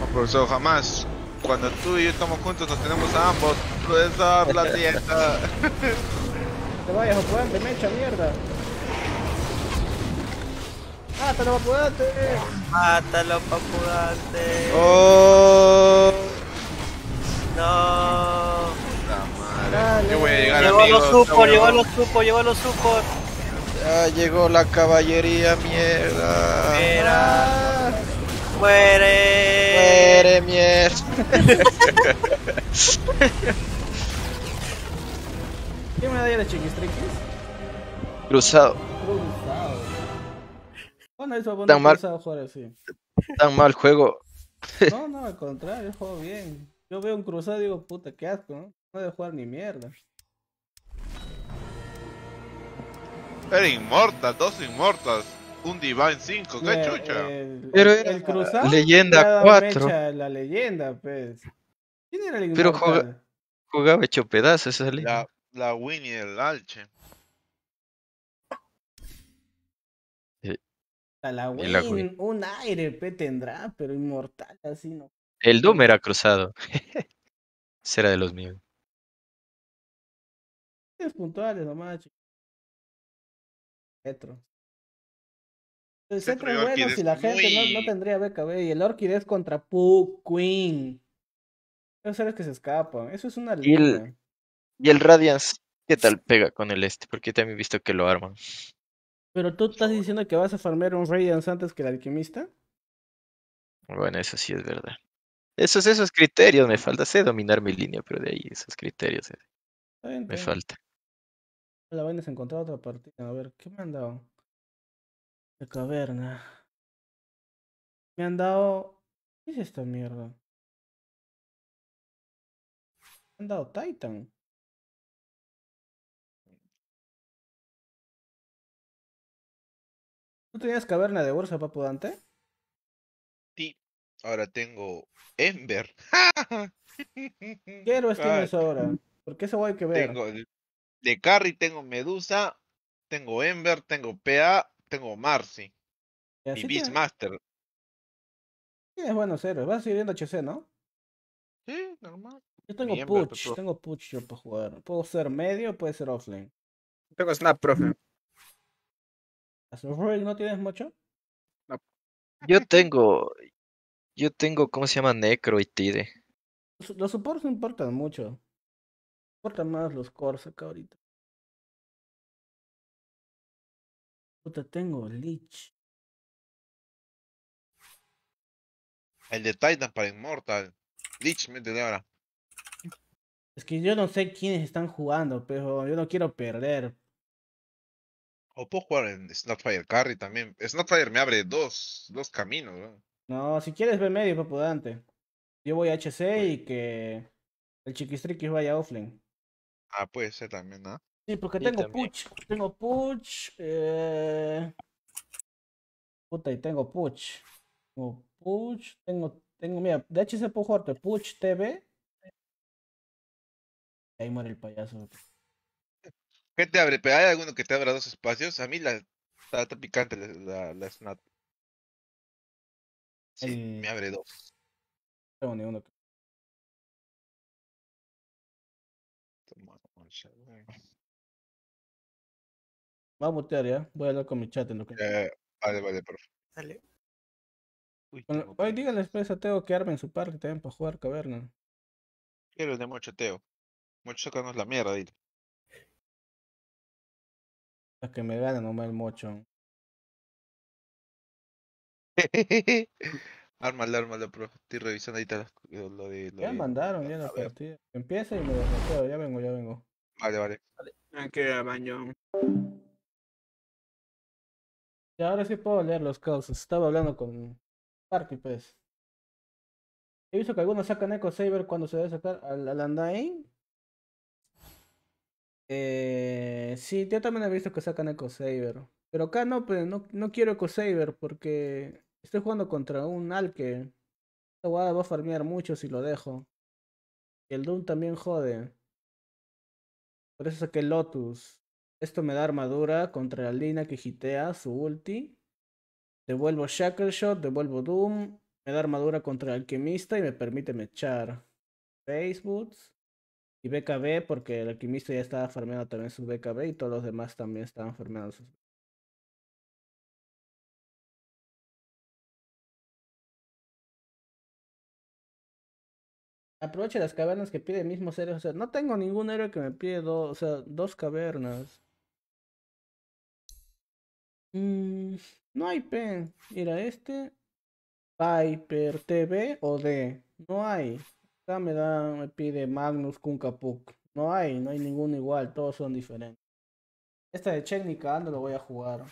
No, profesor, jamás. Cuando tú y yo estamos juntos nos tenemos a ambos. Profesor, la dieta. Te vayas, apurate, me echa mierda. ¡Ah, te lo apurate! Mátalo, papugante. Oh. No. Dale. Yo voy a llegar Llegó amigos. los support, llegó los support, llegó los support. Ya llegó la caballería, mierda. Mira, ¡Ah! muere. Muere, mierda. ¿Qué medalla de chiquistriquis? Cruzado. Cruzado. Bueno, eso es Tan bueno mal. cruzado jugar así. Tan mal juego. No, no, al contrario, juego bien. Yo veo un cruzado y digo, puta, qué asco, ¿no? No debe jugar ni mierda. Era inmortal, dos inmortals. Un Divine 5, qué Eh, chucha. El, Pero el- era el cruzado. leyenda le ha dado 4. mecha a La leyenda, pues. ¿Quién era el Pero inmortal? jugaba hecho pedazos esa línea. La, la Winnie del Alche. La Y la Win, un aire pe tendrá, pero inmortal así no. El Doom era cruzado. Ese era de los míos. Es puntuales nomás, chicos. El cetro es y bueno si la gente no, no tendría BKB y el Orchid es contra Pug Queen. Esos seres que se escapan. Eso es una Y el- locura. Y el Radiance, ¿qué tal pega con el este? Porque también he visto que lo arman. Pero tú estás diciendo que vas a farmear un Radiance antes que el alquimista. Bueno, eso sí es verdad. Esos, esos criterios me falta. Sé dominar mi línea, pero de ahí esos criterios eh, bien, me bien. falta. La vaina es encontrar otra partida. A ver, ¿qué me han dado? De caverna. Me han dado. ¿Qué es esta mierda? Me han dado Titan. ¿Tú tenías caverna de Ursa, papu Dante? Ahora tengo Ember. ¿Qué héroes tienes ahora? Porque eso hay que ver. Tengo de, Carry tengo Medusa, tengo Ember, tengo PA, tengo Marcy Y y Beastmaster. tienes buenos héroes. Vas a seguir viendo HC, ¿no? Sí, normal. Yo tengo Puch, pero- tengo Puch yo para jugar. Puedo ser medio, puede ser offlane. Tengo Snap, profe. ¿A no tienes mucho? Yo tengo. Yo tengo, ¿cómo se llama? Necro y Tide. Los, supports no importan mucho. Importan más los cores acá ahorita. Puta, tengo Lich. El de Titan para Immortal. Lich, métele ahora. Es que yo no sé quiénes están jugando, pero yo no quiero perder. O puedo jugar en Snapfire Carry también. Snapfire me abre dos, dos caminos, ¿no? No, si quieres ve medio, papu Dante. Yo voy a HC y que el chiquistriquis vaya offlane. Ah, puede ser también, ¿no? Sí, porque Sí, tengo también. Puch. Tengo Puch. Eh... Puta, y tengo Puch. Tengo Puch. Tengo, tengo, mira, de HC puedo jugarte Puch TV. Ahí muere el payaso. ¿Qué te abre? ¿Pero hay alguno que te abra dos espacios? A mí la está, está picante la, la, la Snap. Sí, El- me abre dos. Tengo ni uno. Va a mutear ya. Voy a hablar con mi chat en lo que. Eh, vale, vale, profe. Dale. Uy, díganles pues a Teo que armen su parque también para jugar caverna. Quiero el de mochoteo. Mochoteo la mierda, dile. Para que me gane nomás el mocho. ármalo, ármalo, profe. Estoy revisando ahorita las- lo, lo de... Lo Ya de- mandaron ya a la ver, partida. Empieza y me desbloqueo. Ya vengo, ya vengo. Vale, vale. Hay que ir al baño. Y ahora sí puedo leer los causos. Estaba hablando con Parky, pues. He visto que algunos sacan Echo Saber cuando se debe sacar al, al Undying. Eh, sí, yo también he visto que sacan Echo Saber. Pero acá no, pues, no, no quiero Echo Saber porque estoy jugando contra un Alke. Esta guada va a farmear mucho si lo dejo. Y el Doom también jode. Por eso saqué Lotus. Esto me da armadura contra la Lina que hitea su ulti. Devuelvo Shackle Shot, devuelvo Doom. Me da armadura contra el alquimista y me permite mechar Face Boots y BKB porque el alquimista ya estaba farmeando también sus BKB y todos los demás también estaban farmeando sus Aproveche las cavernas que pide el mismo héroe. O sea, no tengo ningún héroe que me pide dos, o sea, dos cavernas. Mm, no hay P. Mira, este. Viper, TV o D. No hay. Acá me da, me pide Magnus Kunkapuk. No hay, no hay ninguno igual, todos son diferentes. Esta de Checnica no lo voy a jugar.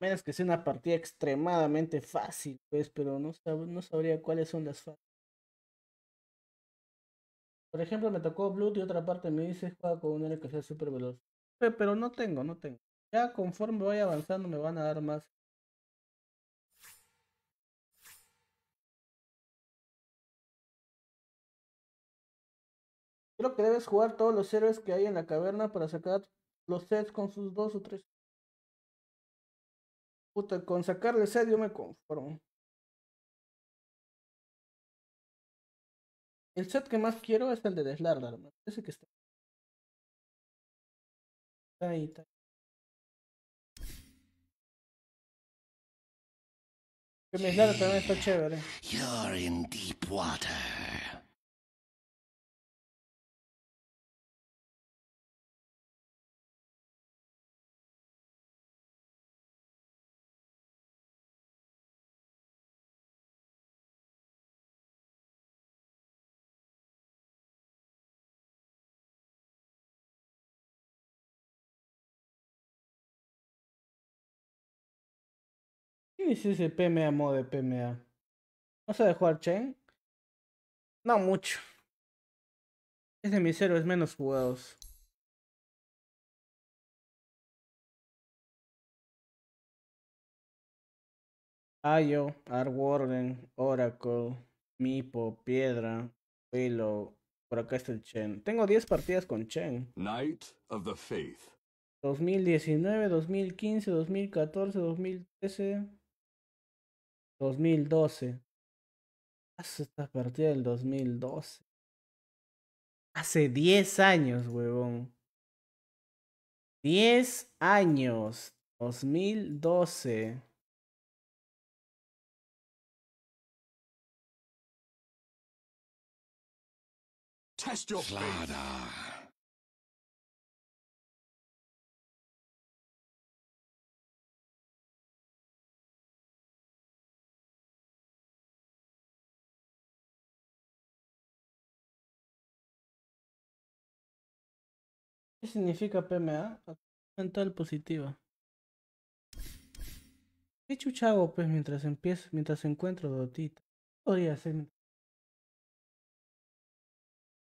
Menos que sea una partida extremadamente fácil, pues, pero no, no sabría cuáles son las fáciles. Por ejemplo, me tocó Blood y otra parte me dice juega con un héroe que sea súper veloz. Pe- Pero no tengo, no tengo. Ya conforme vaya avanzando me van a dar más. Creo que debes jugar todos los héroes que hay en la caverna para sacar los sets con sus dos o tres. Puta, con sacarle set yo me conformo. El set que más quiero es el de Deslardar, me parece que está. Está ahí, está ahí. Que mi Deslardar también está chévere. You're in deep water. ¿Quién es ese PMA mode PMA? ¿No sabe jugar Chen? No mucho. Es de mis héroes menos jugados. Ayo, Arwarden, Oracle, Mipo, Piedra, Willow. Por acá está el Chen. Tengo 10 partidas con Chen. Knight of the Faith. 2019, 2015, 2014, 2013, 2012. Hace esta partida del 2012. Hace 10 años, huevón. 10 años. 2012. Test your ¿Qué significa PMA? Mental positiva. ¿Qué chucha hago pues mientras empiezo, mientras encuentro Dotita? Podría ser.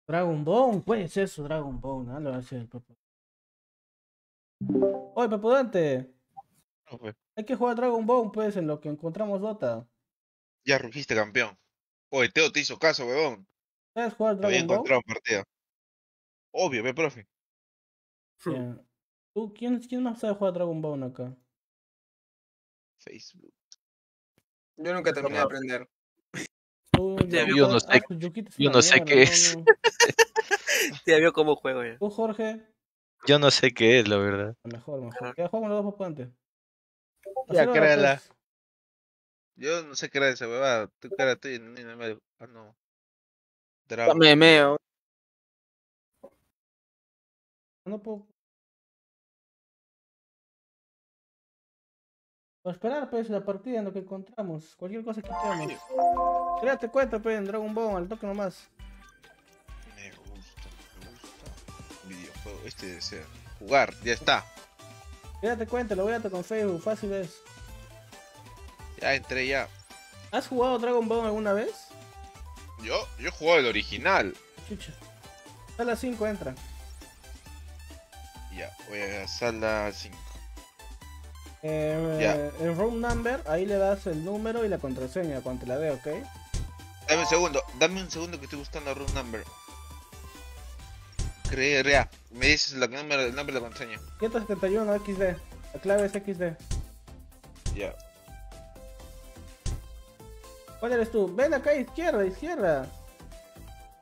Dragon Bone, puede ser su Dragon Bone, ¿no? Lo va a hacer el Papo. Oye, Papo Dante, No, pues, hay que jugar Dragon Bone pues en lo que encontramos Dota. Ya rugiste campeón. Oye, Teo te hizo caso, huevón. ¿Sabes jugar Dragon Bone? encontrado partida. Obvio, ve, profe. ¿Tú, quién, ¿Quién más sabe jugar Dragon Bone acá? Facebook. Yo nunca terminé de aprender. Tú, Ya yo no sé- ah, yo no sé qué no, es. no. Ya vio cómo juego ya. Tú, Jorge, Yo no sé qué es, la verdad. mejor, mejor. Ya jugamos los dos Dante. Ya, no, créala. pues. Yo no sé qué era esa huevada. Tu cara tuya ni no me. Ah, no. Dragon. Dame No puedo. O esperar, pues, la partida en lo que encontramos. Cualquier cosa que quitamos. Créate cuenta, pues, en Dragon Ball, al toque nomás. Me gusta, me gusta. Videojuego. Este desea. Jugar, ya está. Créate cuenta, lo voy a con Facebook, fácil es. Ya entré ya. ¿Has jugado Dragon Ball alguna vez? Yo, yo he jugado el original. Chucha. Sala 5 entra. Ya, voy a sala 5. Eh, Ya. En room number, ahí le das el número y la contraseña cuando te la dé, ¿ok? Dame un segundo, dame un segundo que estoy buscando room number. Creer, ya. Me dices la número, el nombre de la contraseña. 171 XD. La clave es XD. Ya. ¿Cuál eres tú? Ven acá, izquierda, izquierda.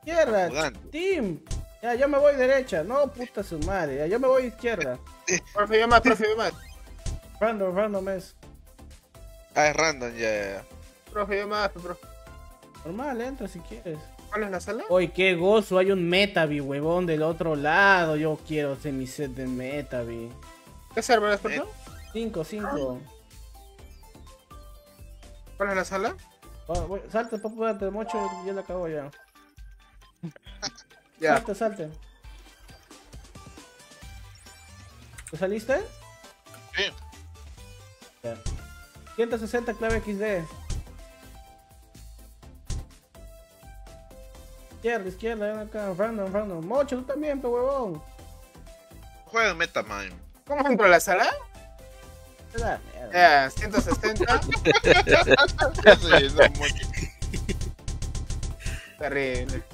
Izquierda. Team. Ya, yo me voy derecha. No, puta su madre. Ya, yo me voy izquierda. Profe, yo más, profe, yo más. Random, random es. Ah, es random, ya, ya, ya. Profe, yo más, profe. Normal, entra si quieres. ¿Cuál es la sala? Uy, qué gozo. Hay un Metavi, huevón, del otro lado. Yo quiero hacer mi set de Metavi. ¿Qué server es, profe? 5, 5. ¿Cuál es la sala? Salte, papu, date, mocho. Ya la acabo ya. Ya. Salte, salte. ¿Te saliste? Sí. Ya. 160 clave XD. Izquierda, izquierda, ven acá, random, random. Mocho, tú también, pe huevón. Juega en Metamind. ¿Cómo entro a la sala? Te da mierda. Ya, 160. No mucho. Terrible.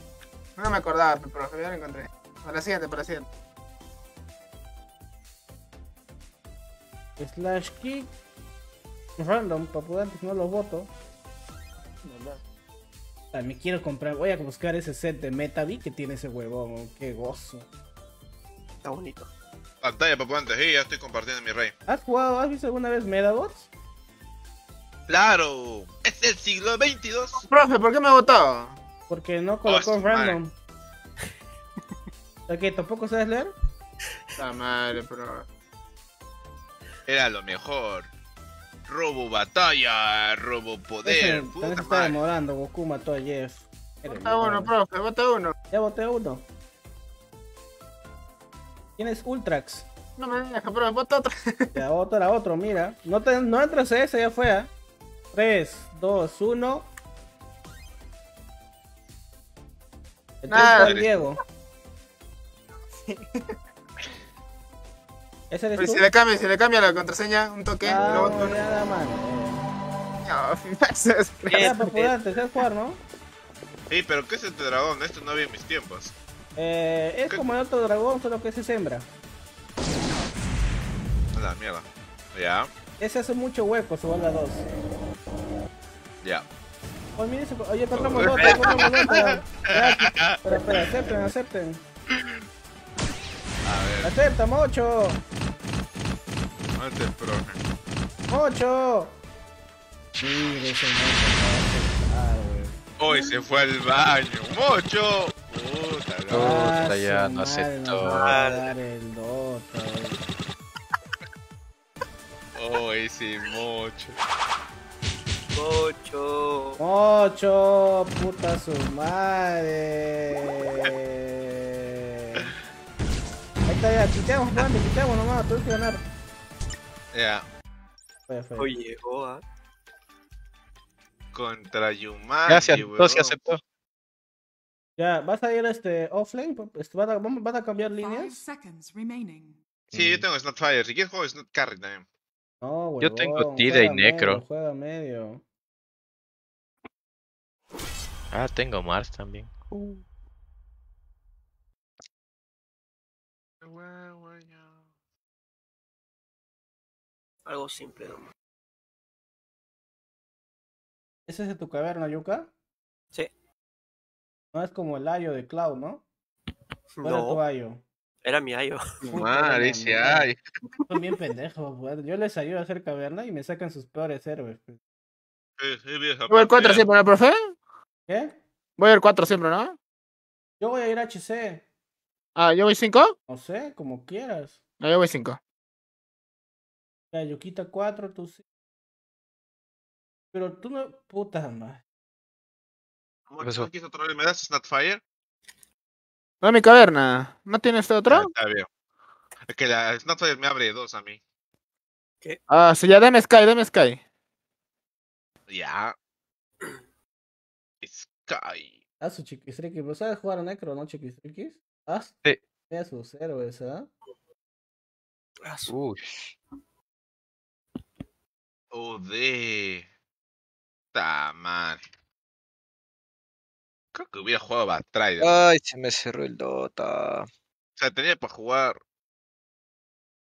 No me acordaba, pero profe, ya lo encontré. Para la siguiente, para la siguiente. Slash kick. Random, papudantes, no los voto. Me quiero comprar, voy a buscar ese set de Metavi que tiene ese huevón, qué gozo. Está bonito. Pantalla, papu, antes. Sí, ya estoy compartiendo mi rey. ¿Has jugado, has visto alguna vez Medabots? ¡Claro! ¡Es el siglo 22! Profe, ¿por qué me votó? Porque no colocó su madre. random. ¿O qué? ¿Tampoco sabes leer? La madre, profe. Era lo mejor. Robo batalla, robo poder. Ese, puta se está madre. demorando, Goku mató a Jeff. Vota uno, profe, vota uno. Ya voté uno. Tienes Ultrax. No me deja, profe, vota otro. Ya otro era otro, mira. No, te, no entras a ese, ya fue. ¿ah? 3, 2, 1. El Nada. del Diego. ¿Ese eres Pero tú? si le cambia, si le cambia la contraseña, un toque, Ah, lo voto. no, ya da mano. No, es- populante, ¿sabes jugar, no? Sí, pero ¿qué es este dragón? Esto no había en mis tiempos. Eh, es ¿Qué? como el otro dragón, solo que ese es hembra. A la mierda. Ya, Ese hace mucho hueco, su bola 2. ya. Oye, mira ese- Oye, encontramos dos, encontramos dos. ya. Ya, Espera, espera, acepten, acepten. A ver, Acepta, mocho. antes, profe. Mocho. Mire ese mocho no va a aceptar, güey. Hoy se fue al baño. ¡Mocho! Puta, no. Puta, Ah, ya su no aceptó. nos va a dar el Dota, güey. Hoy sí, mocho. Ocho. Mocho, puta su madre. Ahí está ya, quitemos, grande, quitemos nomás, tengo que ganar. Ya. Fue, fue. Hoy llegó, ¿ah? Contra Yumaki, Gracias, se aceptó. Ya, ¿vas a ir este offlane? Este, ¿Van a, a cambiar líneas? seconds remaining. Sí, yo tengo Snotfire. Si quieres juego Snot Carry también. No, Yo tengo Tida y Necro. medio, Juega medio. Ah, tengo Mars también. Algo simple, nomás. ¿Ese es de tu caverna, Yuka? Sí. No es como el ayo de Cloud, ¿no? ¿Cuál era tu No, ayo? era mi ayo. Madre, ese ay. Son bien pendejos, weón. Yo les ayudo a hacer caverna y me sacan sus peores héroes. pues. Sí, sí, al 4 partida. siempre, ¿no, profe? ¿Qué? Voy al 4 siempre, ¿no? Yo voy a ir a HC. Ah, ¿yo voy 5? No sé, como quieras. No, yo voy 5. Ya, Yukita 4, tú sí. Pero tú no. Puta madre. Pasó? ¿no quieres otro? ¿Me das Snotfire? No mi caverna. ¿No tiene este Ah, otro? Está bien. Es que la Snotfire me abre dos a mí. Ah, sí, ya dame Sky, dame Sky. Ya. Sky. Ah, su chiquistriquis. ¿Vos sabes jugar a Necro, no, chiquistriquis? Ah, Sí. Mira sus héroes, ¿ah? Ah, su- Uy. Ode. Ta madre. Creo que hubiera jugado Batrider. Ay, se me cerró el Dota. O sea, tenía para jugar.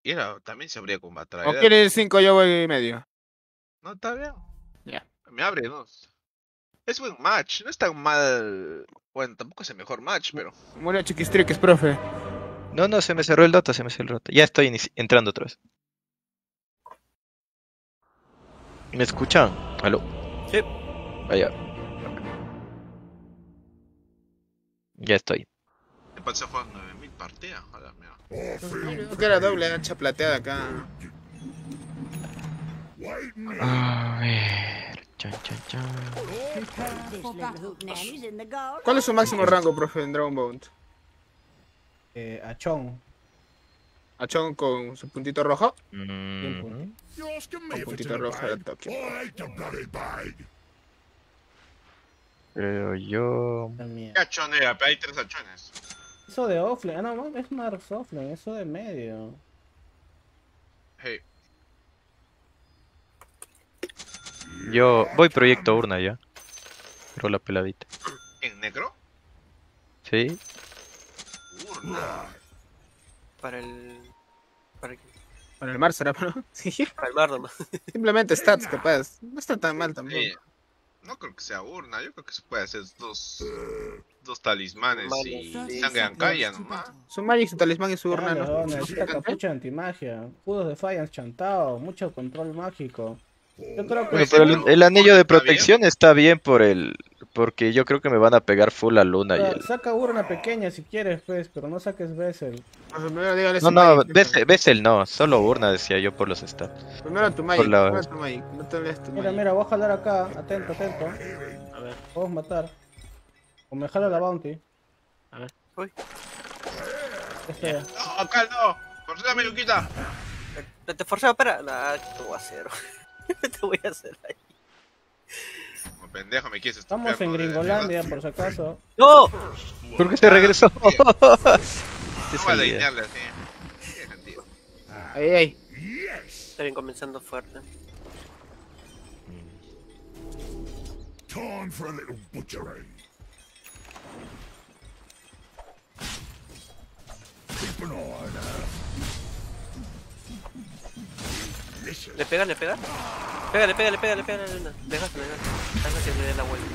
Y era, también se abría con ¿O Batrider. quieres 5? Yo voy medio. No, está bien. Ya. Me abre dos. Es buen match, no es tan mal. Bueno, tampoco es el mejor match, pero. Murió chiquistriques, profe. No, no, se me cerró el Dota, se me cerró el Dota. Ya estoy entrando otra vez. ¿Me escuchan? ¿Aló? Sí. Vaya. Ya estoy. Me pasé a jugar 9000 partidas. A la mierda. Creo que era doble hacha plateada acá. A ver. Chan, chan. ¿Cuál es su máximo rango, profe, en Dragon Ball? Eh, a Chong. Achón con su puntito rojo. Mm, Con puntito rojo de bag. Pero yo. ¿Qué achón hay tres achones. Eso de offlane. Ah, no, no, es más offlane. Eso de medio. Hey. Yo voy proyecto urna ya. Pero la peladita. ¿En negro? Sí. Para el. Para, el- Para el mar será, pero sí. para el mar nomás. Simplemente stats, capaz. No está tan mal también. Sí. No creo que sea urna, yo creo que se puede hacer dos, dos talismanes y sangre ancaya nomás. Su Magic, su talismán y su urna, Claro, ¿no? necesita capucha antimagia, escudos de fallas chantado, mucho control mágico. Yo creo que Bueno, pero el, el anillo de protección está bien por el. Porque yo creo que me van a pegar full la luna y el. saca urna pequeña si quieres, pues, pero no saques Bessel. No, no, Magic, ves, ves el no, solo urna decía yo por los stats. Primero tu Magic, la- primero tu Magic. No te tu Mira, Magic. mira, voy a jalar acá, atento, atento. A ver. Podemos matar. O me jala la bounty. A ver. Uy. Este, No, acá no. Forzame, Yuquita. ¿Te, te forzaba para.? Nah, ¿qué te te voy a hacer ahí? Como pendejo, me quieres Estamos estupear, en Gringolandia, por si acaso. ¡No! ¿Por qué se regresó? No voy a dañarle así. Ahí, ahí. Está bien comenzando fuerte. Time for a little butchery. Keep an eye on her. ¿Le pega? ¿Le pega? Pégale, pégale, pégale, pégale, Luna. Déjate, déjate. Deja que se dé la vuelta.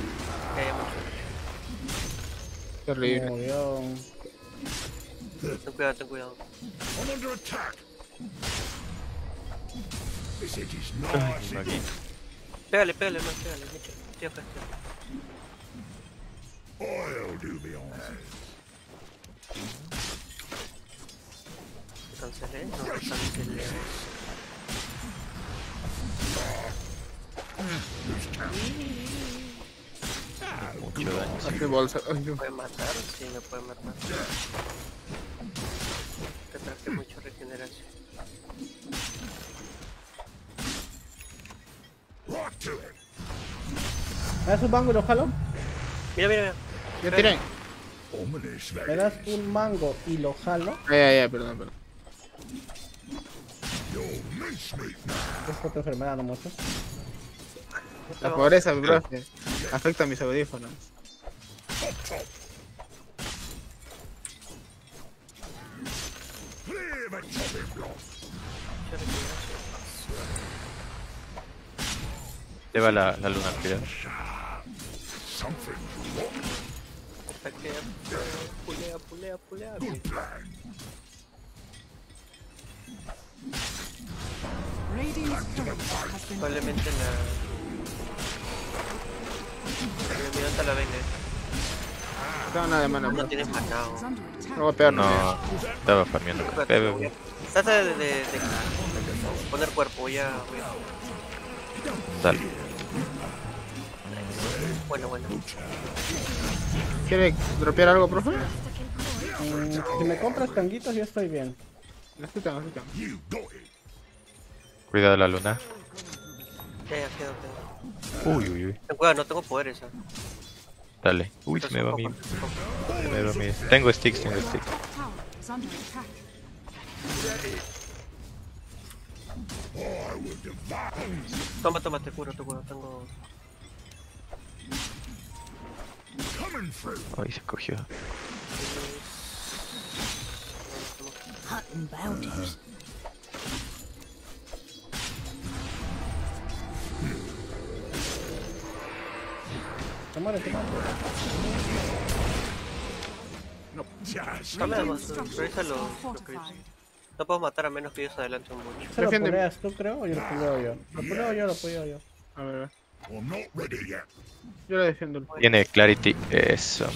Ya, ya, mucho. Terrible. Bien. Ten cuidado, ten cuidado. I'm under attack. This edge is Ay, nice. Magui. Pégale, pégale, más, pégale. mucho. Tío, acá, tío. I'll do the honors. Cancelé, no, cancelé. Hace bolsa. Ay. ¿Me puede matar? Sí, me puede matar. Te traje mucho regeneración. ¿Me das un mango y lo jalo? Mira, mira, mira. Ya tiré. Ominous ¿Me das un mango y lo jalo? Ay, ay, ay, perdón, perdón. Es otra enfermedad, no mucho. La pobreza, bro, que afecta a mis audífonos. Block. Lleva la, la luna, Ataque, pulea, pulea, pulea. been Probablemente la. La la. No nada de mana, No tienes matado. No voy a pegar, no. Estaba farmeando. Ve, ve. Trata de, de, de poner cuerpo, voy a. Dale. Bueno, bueno. ¿Quiere dropear algo, profe? Mm, si me compras tanguitos, yo estoy bien. Necesitamos. You got it. Cuidado la luna. Ya, ya, quedo, quedo. Uy, uy, uy. Ten cuidado, no tengo poderes. ¿eh? Dale. Uy, se me va mi. Se me va mi. Tengo sticks, tengo sticks. Toma, toma, te curo, te curo. Tengo. Ay, se cogió. Muere, te muere. Just Dame Radiant además, structures revisa are los, los fortified. creeps. No puedo matar a menos que ellos adelanten mucho. ¿Se lo puleas tú, creo? O yo lo puleo yo. Lo puleo yo, lo puleo yo. A ver, a ver. I'm not ready yet. Yo lo defiendo. Tiene clarity. Eso.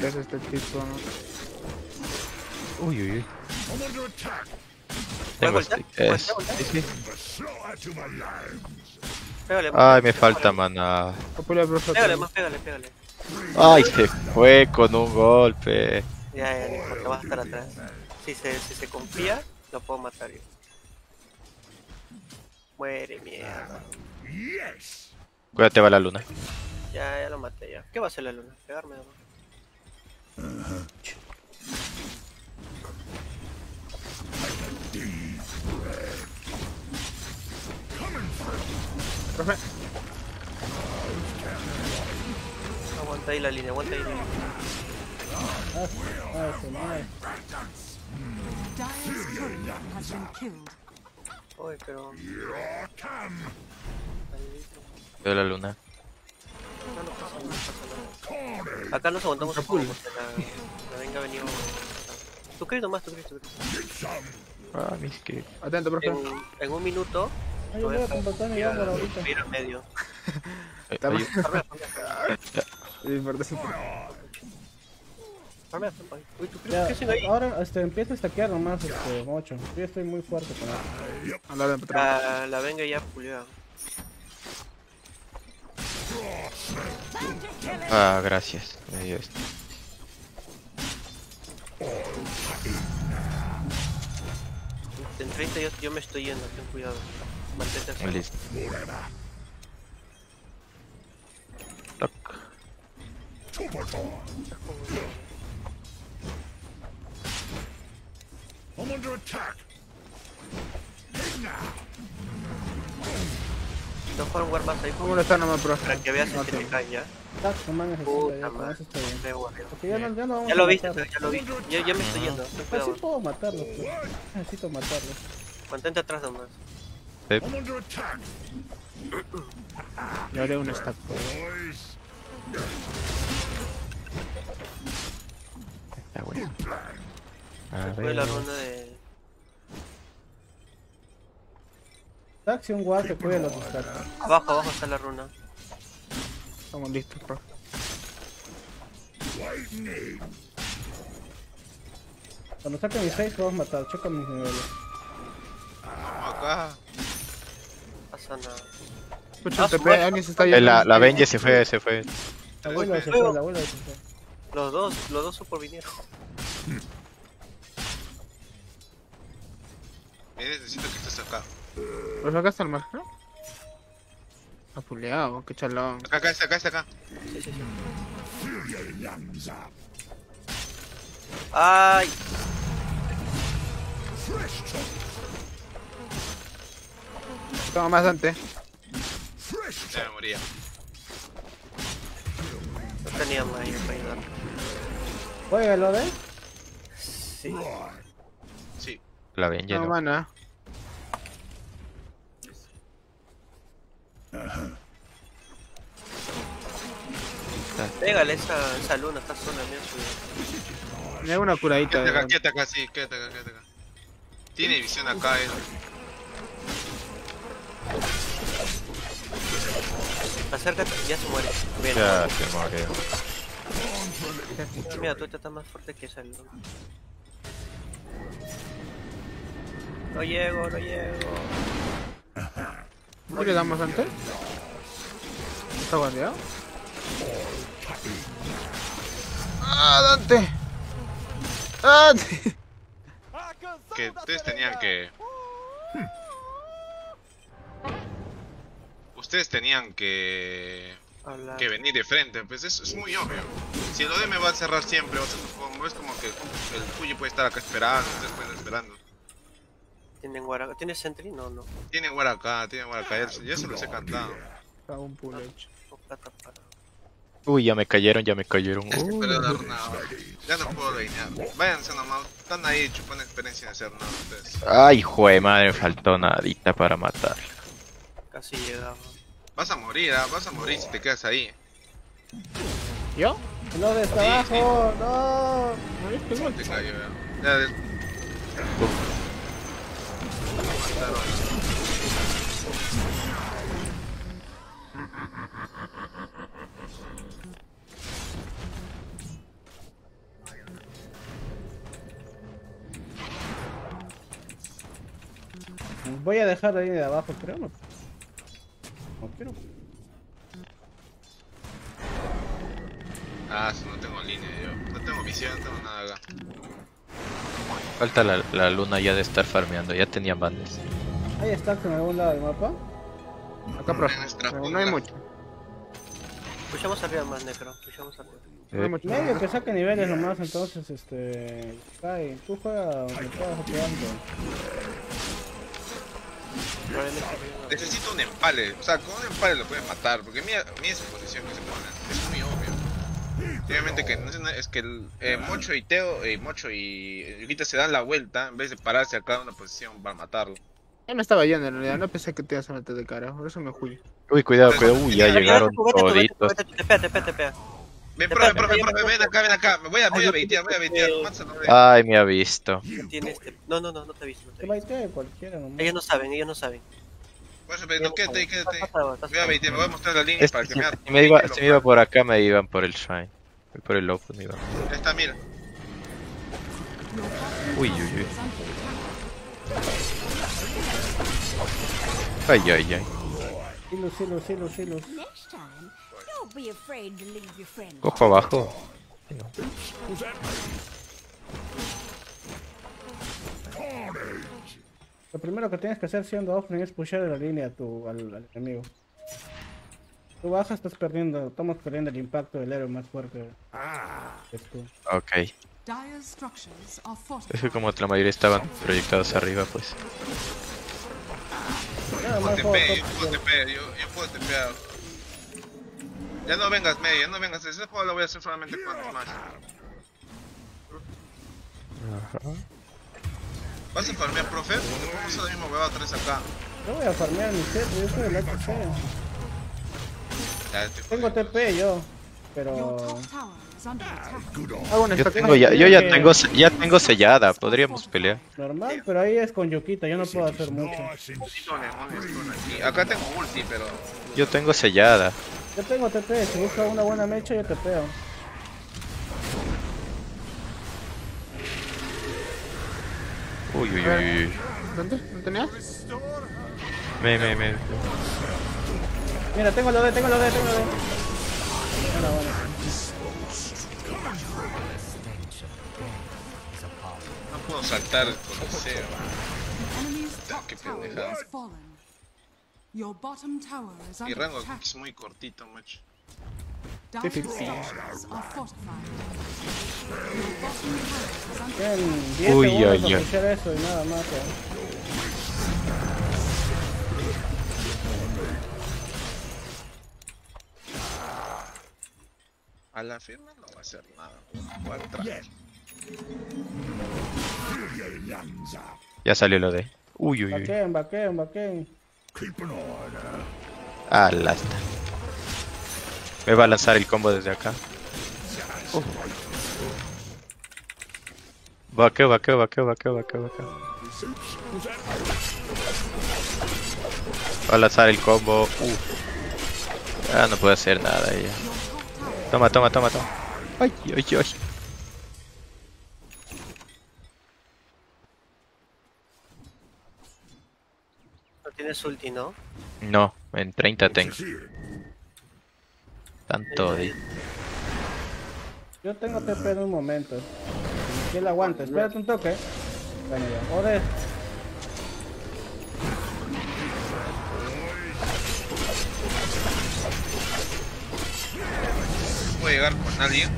¿Qué es este tipo? Uy, uy, uy. Tengo voltear? stick. ¿Puedes Es. voltear? Sí, sí. Pégale. Ay, me falta profe. Pégale más, pégale, pégale. Ay, se fue con un golpe. Ya, ya, importa, vas a estar atrás. Si se, si se confía, lo puedo matar yo. Muere, mierda. Cuídate, va la luna. Ya, ya lo maté ya. ¿Qué va a hacer la luna? Pegarme nomás. Profe. Aguanta ahí la línea, aguanta ahí la línea. Ah. Oye, pero... Veo la luna. Acá nos aguantamos un poco porque la, la venga venimos crees nomás, crees. Ah, mis que. Atento, profe. En, en un minuto... Ay, yo voy a. Ir al medio. Estamos-. Uy, ¿tú crees Ya, que hacen ahí? ahora este, empieza a stackear nomás, este, mocho. Yo estoy muy fuerte con la. La, la venga ya puliada. Ah, gracias. Me dio esto. En 30 yo, yo me estoy yendo, ten cuidado. Mantente así. Listo. Toc. I'm under attack. No jugar warmas ahí ¿Cómo lo está nomás, profe? para que veas si te caen ya. Tac, nomás necesito Puta ya, con madre. eso estoy bien. Porque ya no, ya no vamos Ya a lo viste, matarlos. ya lo vi. Ya, ya me estoy yendo, ten Pues sí cuidado. puedo matarlos, pues. Necesito matarlos. Mantente atrás nomás. I'm under attack. Le haré un stack. Boys. Ah, bueno. A Fue la ver. ronda de... Tac, si un guard se cuida los stacks. Abajo, abajo está la runa. Estamos listos. Lightning. Cuando saquen mis 6 podemos matar, checa mis niveles. Vamos acá. Pasa nada. Escucha Ah, TP, alguien se está yendo. la, la Benji se fue, se fue. La abuela se fue, la abuela se fue. Los dos, los dos super vinieron. Me necesito que estés acá. Profe, acá está el marco. Apuleado, qué chalón. Acá, acá, está acá, está acá. Sí, sí, sí. ¡Ay! Toma más antes. Fresh Ya me moría. No teníamos ahí para ayudar. Juégalo, ¿eh? Sí. Sí. La Benji, No, no. mana. Pégale esa, esa luna, está sola, mira su... Me hago una curadita. Quédate acá, de- quédate acá, sí, quédate acá, quédate acá. Tiene visión acá, eh. Acércate, ya se muere. Bien. Ya se murió. Mira, tú estás más fuerte que esa luna. No llego, no llego. ¿No le damos antes? ¿Está guardiado? ¡Ah, Dante! ¡Ah, Dante! Que ustedes tenían que. Ustedes tenían que. Hablar. que venir de frente, pues eso es muy obvio. Si el ODM va a cerrar siempre, o sea, como es como que el Fuji puede estar acá esperando, ustedes pueden estar esperando. ¿Tienen guara... ¿Tienes sentry? No, no. Tiene guara acá, tiene guara acá, ya, ya se los he cantado. Hago un pull hecho. No plata para... Uy, ya me cayeron, ya me cayeron. Es que Uy. espero dar nada. Ya no puedo reinar. Váyanse nomás, están ahí chupando experiencia de hacer nada ustedes. Ay, jue madre, me faltó nadita para matar. Casi llegaba. Vas a morir, ah, vas a morir si te quedas ahí. ¿Yo? No, de Sí, abajo, no. No te callo, ya. Ya, de-. Voy a dejar ahí de abajo, creo, no. No quiero. Ah, no tengo línea yo. No tengo visión, no tengo nada acá. Falta la, la luna ya de estar farmeando, ya tenían bandes. ¿Hay stacks en algún lado del mapa? Acá, profe. No, hay mucho. Pushamos arriba más, Necro. Pushamos arriba. No hay mucho. Medio que saque niveles nomás, entonces, este... Cae, tú juega donde puedas jugando. Necesito un empale. O sea, con un empale lo pueden matar. Porque mira, mira esa posición que se pone. Es muy obvio. Obviamente que no es, es que el, eh, Mocho y Teo, eh, Mocho y ahorita se dan la vuelta en vez de pararse a cada una posición para matarlo. Ya no estaba yendo en realidad, no pensé que te ibas a meter de cara, por eso me fui. Uy, cuidado, cuidado. Uy, ya llegaron toditos. vete, Tepea, tepea, tepea. Ven, Te profe, pega, profe, te pega, profe, ven acá, ven acá. Me voy a, voy a baitear, voy a baitear. Ay, me ha visto. Tiene este... No, no, no, no te aviso, no te baitee cualquiera. Ellos no saben, ellos no saben. Profe, pero no, quédate, quédate. Voy a baitear, me voy a mostrar la línea para que me si me iba, si me iba por acá, me iban por el Shrine. Voy por el Open, me iban. Ya está, mira. Uy, uy, uy. Ay, ay, ay. To leave your friend. Cojo abajo. No. Lo primero que tienes que hacer siendo offlane es pushar la línea a tu, al, al enemigo. Tú bajas, estás perdiendo, estamos perdiendo el impacto del héroe más fuerte. tú. Ok. Es que como la mayoría estaban proyectados arriba, pues. Puedo yo puedo TP, yo, yo puedo tepear. Ya no vengas medio, ya no vengas. Ese juego lo voy a hacer solamente con Smash. ¿Vas a farmear, profe? Vamos a la misma huevada 3 acá. Yo voy a farmear mi set, yo soy el HP. Ya, te Tengo TP yo, pero... una Yo tengo ya, yo ya que- tengo, ya tengo sellada, podríamos pelear. Normal, pero ahí es con Yukita, yo no puedo hacer mucho. Acá tengo ulti, pero... Yo tengo sellada. Yo tengo TP, si busca una buena mecha yo tepeo. Uy, uy, uy, uy. ¿Dónde? ¿No tenías? Me, me, me. Mira, tengo lo de, tengo lo de, tengo lo de. Bueno, bueno. No puedo saltar con. Enemy's top Qué pendejada. Mi rango es muy cortito, macho. Dire structures are fortified. Your bottom tower is under Tienen 10 Uy, segundos ay, para ay. pushar eso y nada más. ya. A la firma no va a hacer nada. A. Ya salió lo de. Uy, uy, uy. Baqueen, baqueen, baqueen. Ah, lasta. Me va a lanzar el combo desde acá. Uh. Vaqueo, vaqueo, vaqueo, vaqueo, vaqueo, vaqueo. Va a lanzar el combo. Uh. Ah, no puedo hacer nada ella. Toma, toma, toma, toma. Ay, ay, ay. No tienes ulti, ¿no? No, en 30 tengo. Tanto de. Yo tengo TP en un momento. ¿Quién la aguanta? Espérate un toque. Bueno, ya. Joder. ¿Puedo llegar con alguien?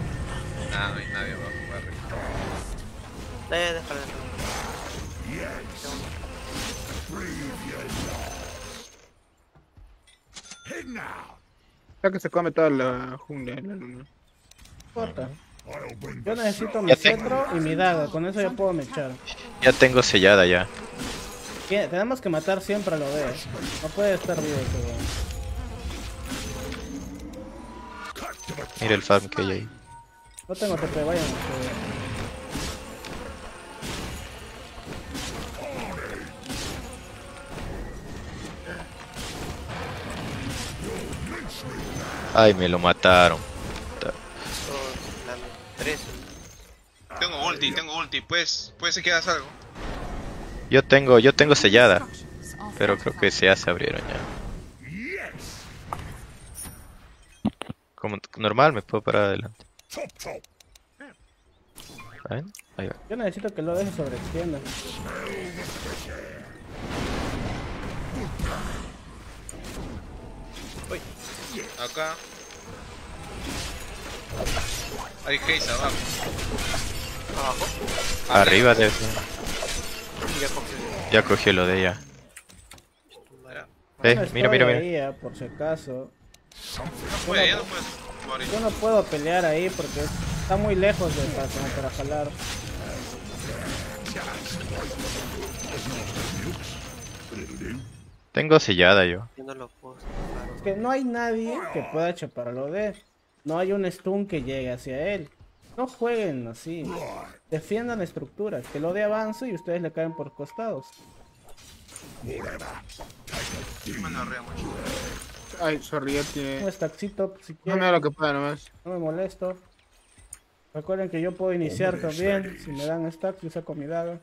Nah, no hay nadie abajo. arriba. Eh, déjalo, déjalo. Ya que se come toda la jungla. la luna. Yo necesito mi cetro y mi daga. Con eso ya puedo mechar. Ya tengo sellada ya. Tenemos que matar siempre a lo de. No puede estar vivo ese Mira el farm que hay ahí. No tengo TP, vayan. Ay, me lo mataron. Son la 3. Tengo ulti, tengo ulti. Puedes, puedes que hagas algo. Yo tengo, yo tengo sellada. Pero creo que se se abrieron ya. Yes. Como normal me puedo parar adelante. ¿Ven? Ahí va. Yo necesito que lo deje sobre extienda. Acá. Hay case abajo. Abajo. Arriba de Ya cogió. Ya cogió lo de ella. Ya. Eh, No mira, mira, mira. ahí, ah, por si acaso. No puede, no. Yo no puedo pelear ahí porque está muy lejos de para, para jalar. Tengo sellada yo. Es que no hay nadie que pueda chaparlo de. No hay un stun que llegue hacia él. No jueguen así. Defiendan la estructura. Que lo de avance y ustedes le caen por costados. Mucho. Ay, sorry, ya Un tiene. stackcito si No quieren. me da lo que pueda nomás. No me molesto. Recuerden que yo puedo iniciar también. Si me dan stack, yo saco mi daga.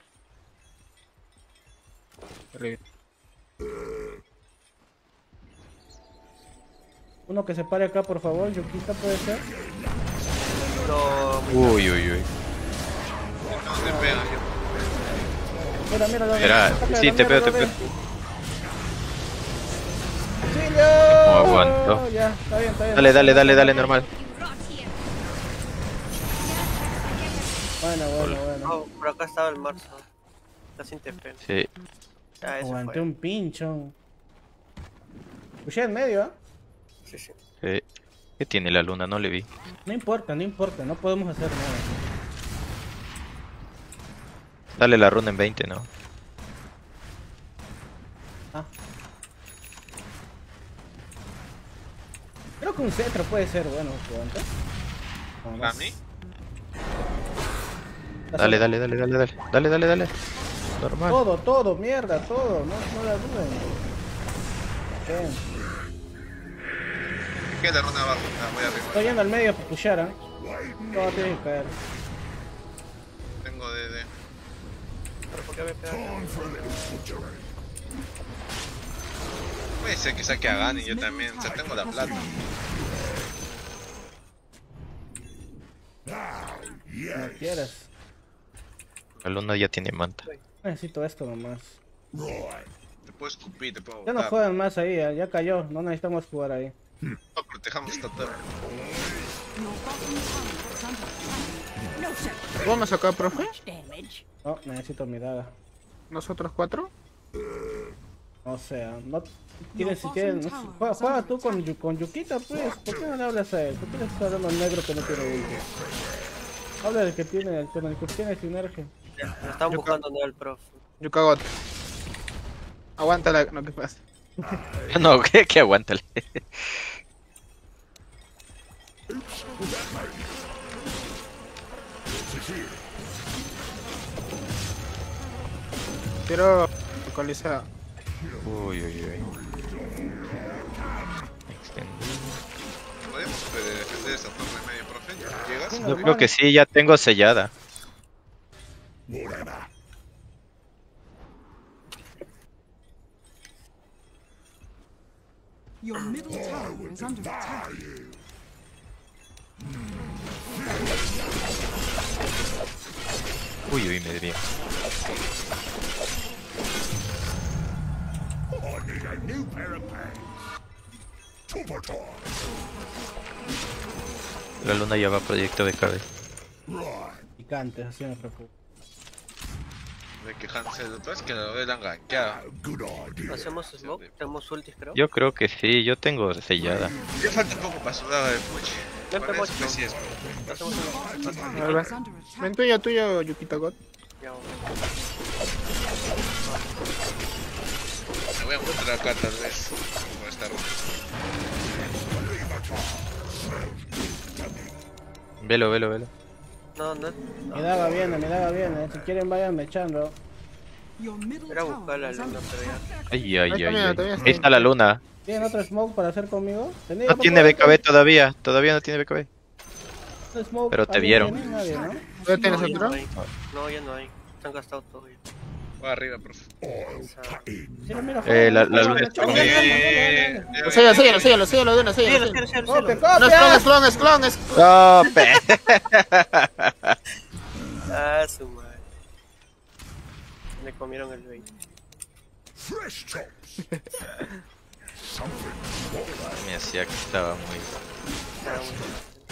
Uno que se pare acá, por favor. Yukita puede ser. No, Uy, uy, uy. No te pega yo. Mira, mira, lo sácale sí, te veo, te veo. ¡Auxilio! No aguanto. Ya, está bien, está bien. Dale, dale, dale, dale, normal. Bueno, bueno, bueno. no, por acá estaba el marzo. Está sin TP. Sí. Aguanté fue. un pincho. Escuché en medio, ¿ah? Sí, sí. sí. ¿Qué tiene la luna? No le vi. No importa, no importa, no podemos hacer nada. Dale la runa en 20, ¿no? Ah. Creo que un cetro puede ser bueno. No, no ¿A mí? Dale, dale, dale, dale, dale. Dale, dale, dale. Normal. Todo, todo, mierda, todo, no, no la duden. Bien. Queda ronda abajo. Ah, voy arriba. Estoy yendo al medio para pushar, ¿ah? Todo tiene que caer. Tengo DD. ¿Pero por qué me pegan? Puede ser que saque a Gani, yo también. O sea, tengo la plata. No quieres. La luna ya tiene manta. Necesito esto nomás. Te puedo escupir, te puedo Ya no juegan más ahí, ¿ah? ya cayó. No necesitamos jugar ahí. No protejamos esta torre. ¿Vamos acá, profe? No, necesito mi daga. ¿Nosotros cuatro? O sea, no tienes si tienes. no sé, juega, juega tú con, con Yukita, pues. ¿Por qué no le hablas a él? ¿Por qué le estás hablando al negro que no tiene ulti? Habla del que tiene, el con el que tiene sinergia. Me están buscando no el profe. Yo cago. Aguanta la... No, ¿qué pasa? No, que, que aguántale. Quiero localizar. Uy, uy, uy. Extendí. ¿Podemos eh, defender esta torre medio, profe? ¿Llegas? Yo creo que sí, ya tengo sellada. Your middle tower is under attack. Uy, uy, me diría. I need a new pair of pants. La luna ya va a proyecto de cabeza. Picantes, así me preocupa. De que Hansel, es que lo hubieran gankeado. Good idea. ¿Hacemos smoke? Tenemos ultis, creo. Yo creo que sí, yo tengo sellada. Ya falta poco para su daga de Puchi. Ven, Para pe, eso Mocho. que sí es. Hacemos smoke. A ver, Is under attack. Ven tuyo, tuyo, Yukita God. Ya. Me voy a encontrar acá tal vez. Por esta ruta. Velo, velo, velo. No, no. Mi daga viene, mi daga viene. Si quieren, vayan echando. Era buscar la luna, pero ya. Ay, ay, ay. Ahí está la luna. ¿Tienen otro smoke para hacer conmigo? ¿Tenía- No tiene BKB todavía. Todavía no tiene BKB. Pero te ¿Alguien vieron. tiene? Nadie, ¿no? ¿Ya tienes otro? no hay. No, ya no hay. Se han gastado arriba, profe. Eh, la- la luna está fuera, Eh, fuera, eh, fuera, fuera, eh, eh, Séllalo, séllalo, séllalo, séllalo de una, séllalo. Cielo, cielo, séllalo. cielo, ¡Copia, cielo. No, es clon, es clon, es clon. Ah, su madre. Me comieron el bait. Fresh chops. Me hacía que estaba muy.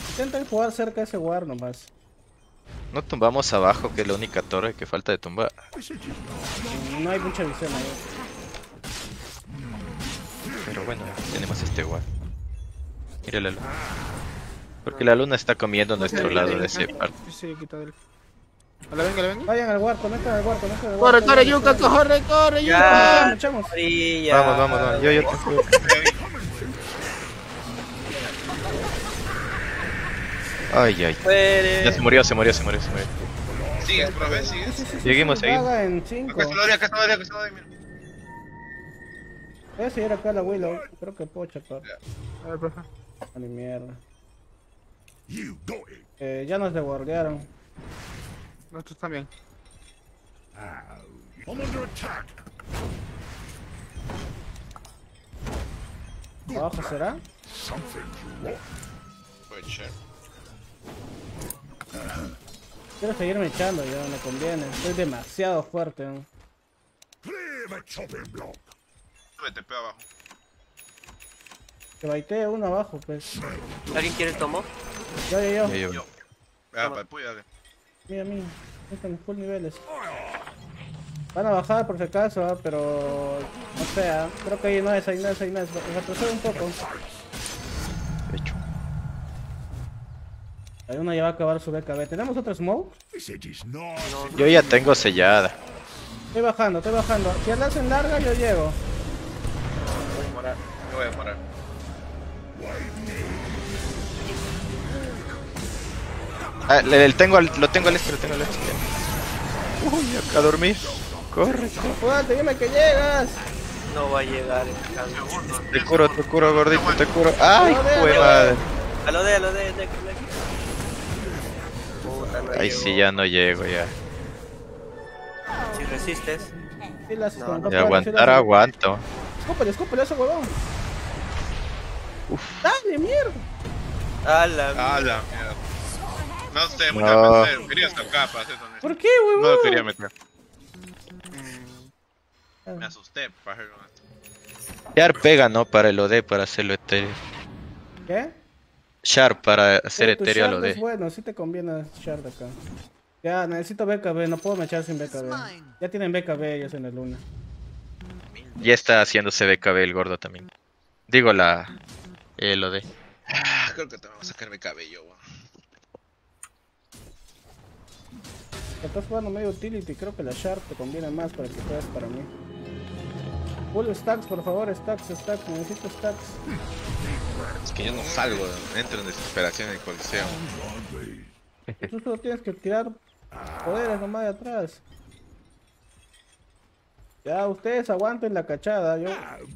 Intenten jugar cerca de ese war nomás. No tumbamos abajo, que es la única torre que falta de tumbar. No hay mucha visión ahí. Pero bueno, tenemos este guard. Mira la luna. Porque la luna está comiendo nuestro lado de ese parte. Sí, sí, quita del. ¿A la venga, la venga? Vayan al huerto, metan al huerto, metan al Corre, corre, Yuka, corre, corre. Yuka. Vamos, vamos, vamos. Yo, yo te Ay, ay. Muere. Ya se murió, se murió, se murió, se murió. Sigues, profe, sigues. Seguimos, seguimos. Paga en 5. Acá está Doria, acá está Doria, acá está Doria. Voy a seguir acá a la Willow. Creo que puedo chatar. A ver, profe. A mi mierda. Eh, ya nos deguardearon. Nosotros también. I'm under attack. ¿Abajo será? Puede ser. Quiero seguirme echando, ya me conviene. Estoy demasiado fuerte. ¿no? Súbete, pe abajo. Que baitee uno abajo, pues. ¿Alguien quiere tomo? Yo, yo, yo. Yo. Ah, para el puyo, dale. Mira, mira. Están full niveles. Van a bajar por si acaso, ¿ah? pero no sé, ¿ah? creo que ahí no es, ahí no es, ahí no es. Retrocede un poco. Uno ya va a acabar su BKB. ¿Tenemos otro smoke? Yo ya tengo sellada. Estoy bajando, estoy bajando. Si la hacen larga, yo llego. Voy a demorar. Me voy a demorar. Ah, le- le tengo al, lo tengo al este, lo tengo al este. Uy, acá a dormir. Corre. Apúrate, dime que llegas. No va a llegar el cambio. Te curo, te curo, gordito, te curo. Ay, jue madre. A lo de, a lo de, de, no Ahí llegó. sí ya no llego ya. Si resistes. Sí, las No, no. Aguantar, las- aguanto. Escúpale, escúpale a ese huevón. Dale, mierda. A la la mierda. No sé, mucha No. gente quería escapar para hacer eso. ¿Por qué, huevón? No lo quería meter. Me asusté para hacerlo. Sharp pega, ¿no? Para el OD, para hacerlo etéreo. ¿Qué? Sharp para hacer Sí, etéreo shard OD. es bueno, sí te conviene shard acá. Ya, necesito BKB, no puedo me echar sin BKB. Ya tienen BKB ellos en el luna. Ya está haciéndose BKB el gordo también. Digo la... El OD. Ah, creo que te vamos a sacarme cabello, weón. Estás jugando medio utility, creo que la shard te conviene más para que juegues para mí. Full stacks, por favor, stacks, stacks, necesito stacks. Es que yo no salgo, entro en desesperación en el coliseo. Tú solo tienes que tirar poderes nomás de atrás. Ya, ustedes aguanten la cachada, yo,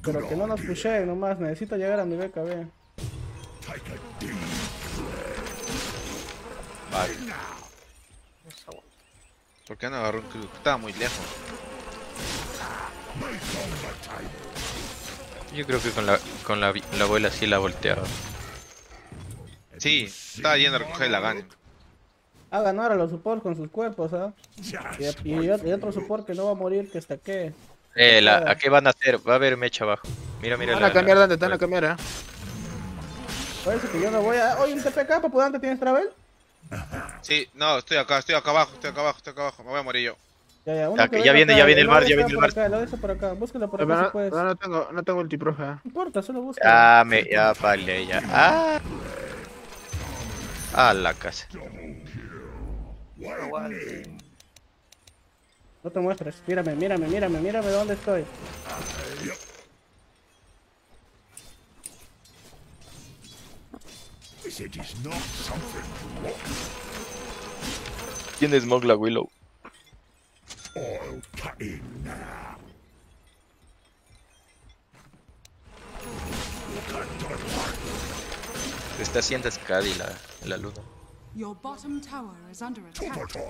pero que no nos pusheen nomás, necesito llegar a mi BKB. Vale. ¿Por qué no agarró un? Estaba muy lejos. Yo creo que con la, con la, la abuela sí la volteaba. Sí, estaba yendo a recoger la gana. Hagan ahora los supports con sus cuerpos, ¿ah? Y, y- y otro support que no va a morir, que está que. Eh, la, ¿a qué van a hacer? Va a haber mecha abajo. Mira, mira. Van la- a cambiar dónde están a cambiar, eh. Por eso que yo no voy a. Oye, un TPK, ¿Papudante tienes travel? Sí, no, estoy acá, estoy acá abajo, estoy acá abajo, estoy acá abajo. Me voy a morir yo. Ya, ya, uno Ya, que ya viene, acá, ya viene el mar, de ya viene el por mar. acá, por acá, búsquelo por acá Pero si no, puedes. no, no tengo, no tengo ulti, profe. eh. No importa, solo busca. Ah, me, ya, vale, ya. Ah. A la casa. No te muestres, mírame, mírame, mírame, mírame dónde estoy. ¿Quién es Mogla Willow? I'll cut in now. Está haciendo Skadi la, la luna. Your bottom tower is under attack. Super time.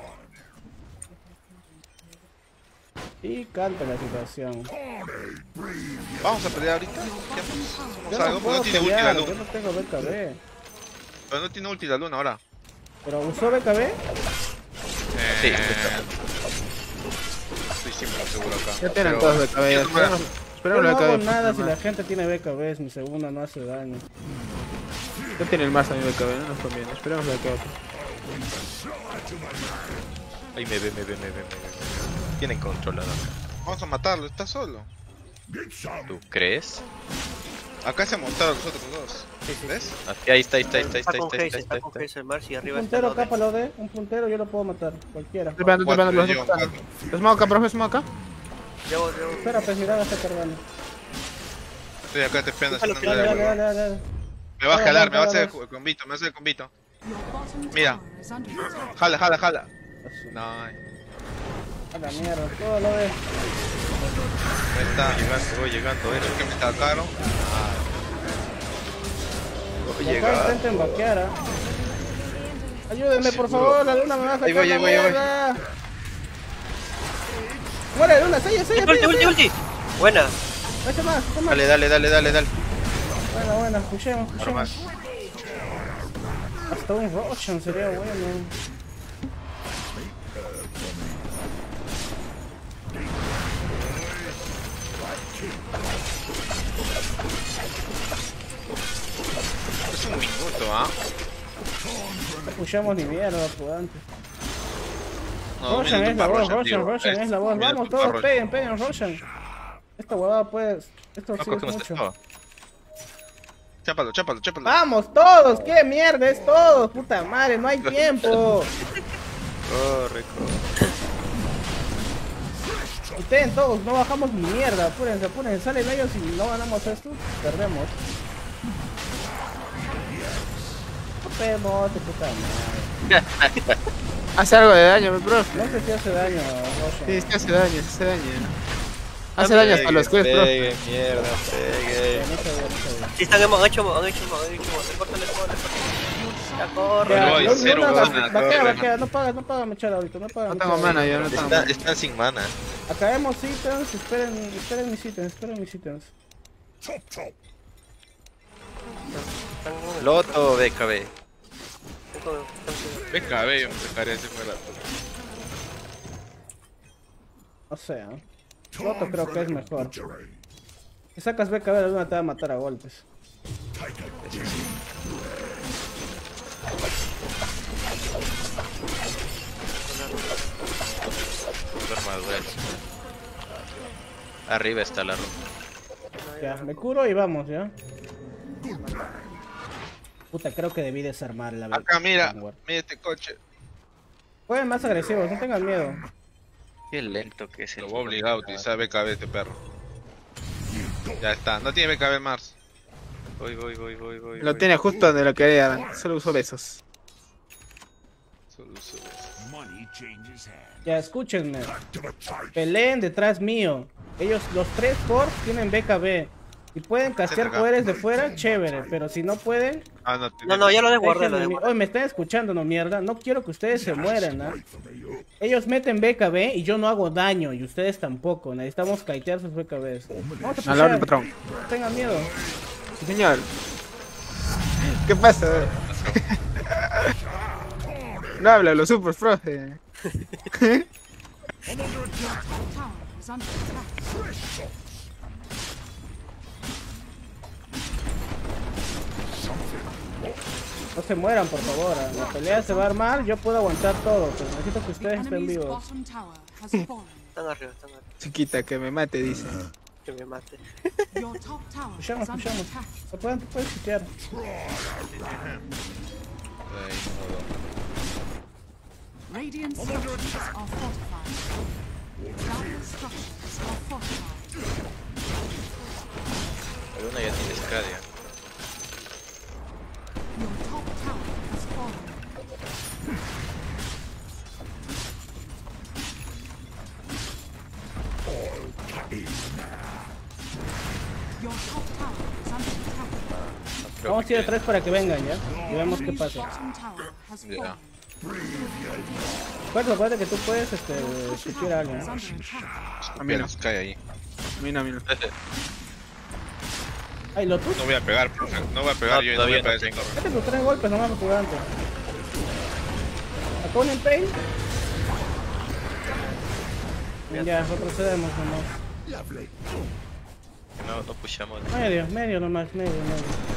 Y canta la situación. Vamos a pelear ahorita. No no tiene ulti la pelear, yo luna. no tengo BKB. Pero no tiene ulti la luna ahora. ¿Pero usó BKB? Sí. Eh, Estoy siempre seguro acá. Ya tienen todos. Yo no me- Esperemos, Yo no hago nada si la gente tiene BKB, es mi segunda, no hace daño. Ya tienen más a mí de cabello, no nos conviene. Esperemos la cabeza. Ay, me ve, me ve, me ve, me ve. me ve. Tienen controlado acá. Vamos a matarlo, está solo. ¿Tú crees? Acá se montaron los otros dos. Sí, sí. ¿Ves? Aquí, ahí está, ahí está, ahí está, ahí Está con ahí está, ahí Haze, está, está con ahí está. Haze Mars y Un arriba está puntero para lo de, un puntero yo lo puedo matar, cualquiera. Estoy pegando, estoy pegando, los acá, profe, los moco acá. Llevo, llevo. Espera, pues mira, está cargando. Estoy acá te esperando. Dale, dale, dale, dale. Me va a jalar, me va a hacer el convito, me va a hacer el bottom Mira. Jala, jala, jala. No, ahí A la mierda, todo lo de. está. Llegando, voy llegando, eh. que me. Voy Y acá intenten vaquear, ¿ah? Ayúdenme, por favor, la luna me va a sacar Ahí voy, la ahí voy, ahí voy. Muere, luna, sella, sella, Ulti, ulti, sella, ulti. Buena. Echa más, echa más. Dale, dale, dale, dale, dale. Buena, buena, pushemos, Normal. pushemos. Hasta un Roshan sería bueno. Un minuto, ¿ah? No pushamos ni mierda, antes. No, Roshan es la voz, Roshan, Roshan, es la voz. Vamos todos, peguen, peguen, Roshan. Esta huevada pues. Esto No sí es mucho. esto. Chápalo, chápalo, chápalo. Vamos todos, qué mierda es todos, puta madre, no hay tiempo. Corre, corre. Ustedes todos, no bajamos ni mierda, apúrense, apúrense, salen ellos y no ganamos esto, perdemos. No puta madre. Hace algo de daño, mi profe. No sé si hace daño. Sí, sí hace daño, sí hace daño. Hace daño hasta los quests, profe. Mierda, pegue. No no. Sí, están, han hecho, han hecho, han hecho. Le corta, le corta, le corta. Ya corre. Ya, cero Luna, mana, vaquea, vaquea, no pagas, no pagas mechar ahorita, no pagas No tengo mana, yo no tengo Está-. Están sin mana. Acabemos ítems, esperen, esperen mis ítems, esperen mis ítems. Loto, BKB. Ve cabello, me carece fuera. No sé, ¿eh? Roto creo que es mejor. Si sacas BKB, la luna te va a matar a golpes. Arriba está la ropa. Ya, me curo y vamos, ¿ya? Puta, creo que debí desarmar la Acá, mira, mira este coche. Jueguen más agresivos, no tengan miedo. Qué lento que es el Lo voy a obligar a utilizar BKB este perro. Ya está, no tiene BKB Mars. Voy, voy, voy, voy, voy. Lo voy. tiene justo donde lo quería, solo usó besos. Solo uso hands. Ya, escúchenme. Peleen detrás mío. Ellos, los tres forts tienen BKB. Si pueden castear poderes de fuera, chévere. Pero si no pueden, Ah, no, No, no, ya lo desguardé, lo desguardé. Oye, me están escuchando, no mierda. No quiero que ustedes se mueran, ¿ah? Ellos meten BKB y yo no hago daño. Y ustedes tampoco. Necesitamos kitear sus BKBs. Vamos a pushar. patrón. No tengan miedo. Sí, señor. ¿Qué pasa? no habla, los super profe. No se mueran, por favor. La pelea se va a armar. Yo puedo aguantar todo. Pero necesito que ustedes estén vivos. Están arriba, están arriba. Chiquita, que me mate, dice. Que me mate. Pushamos. attack. Se pueden, pueden sitiar. Radiant structures are fortified. Dire structures are fortified. La luna ya tiene Scadia. Your top tower has fallen. Your top tower is under attack. Creo Vamos a ir a tres para que vengan, ¿ya? Y vemos qué pasa. fallen. Pues acuérdate que tú puedes, este, sitiar a alguien. No, Apenas cae ahí. a mí no, a mí no. Ay, lo tú. No voy a pegar, profe. No voy a pegar No, yo y no voy a pegar no tus tres golpes nomás para jugar antes. Acá un Pain. Ya, retrocedemos nomás. No, no pushamos. Medio, medio nomás, medio, medio.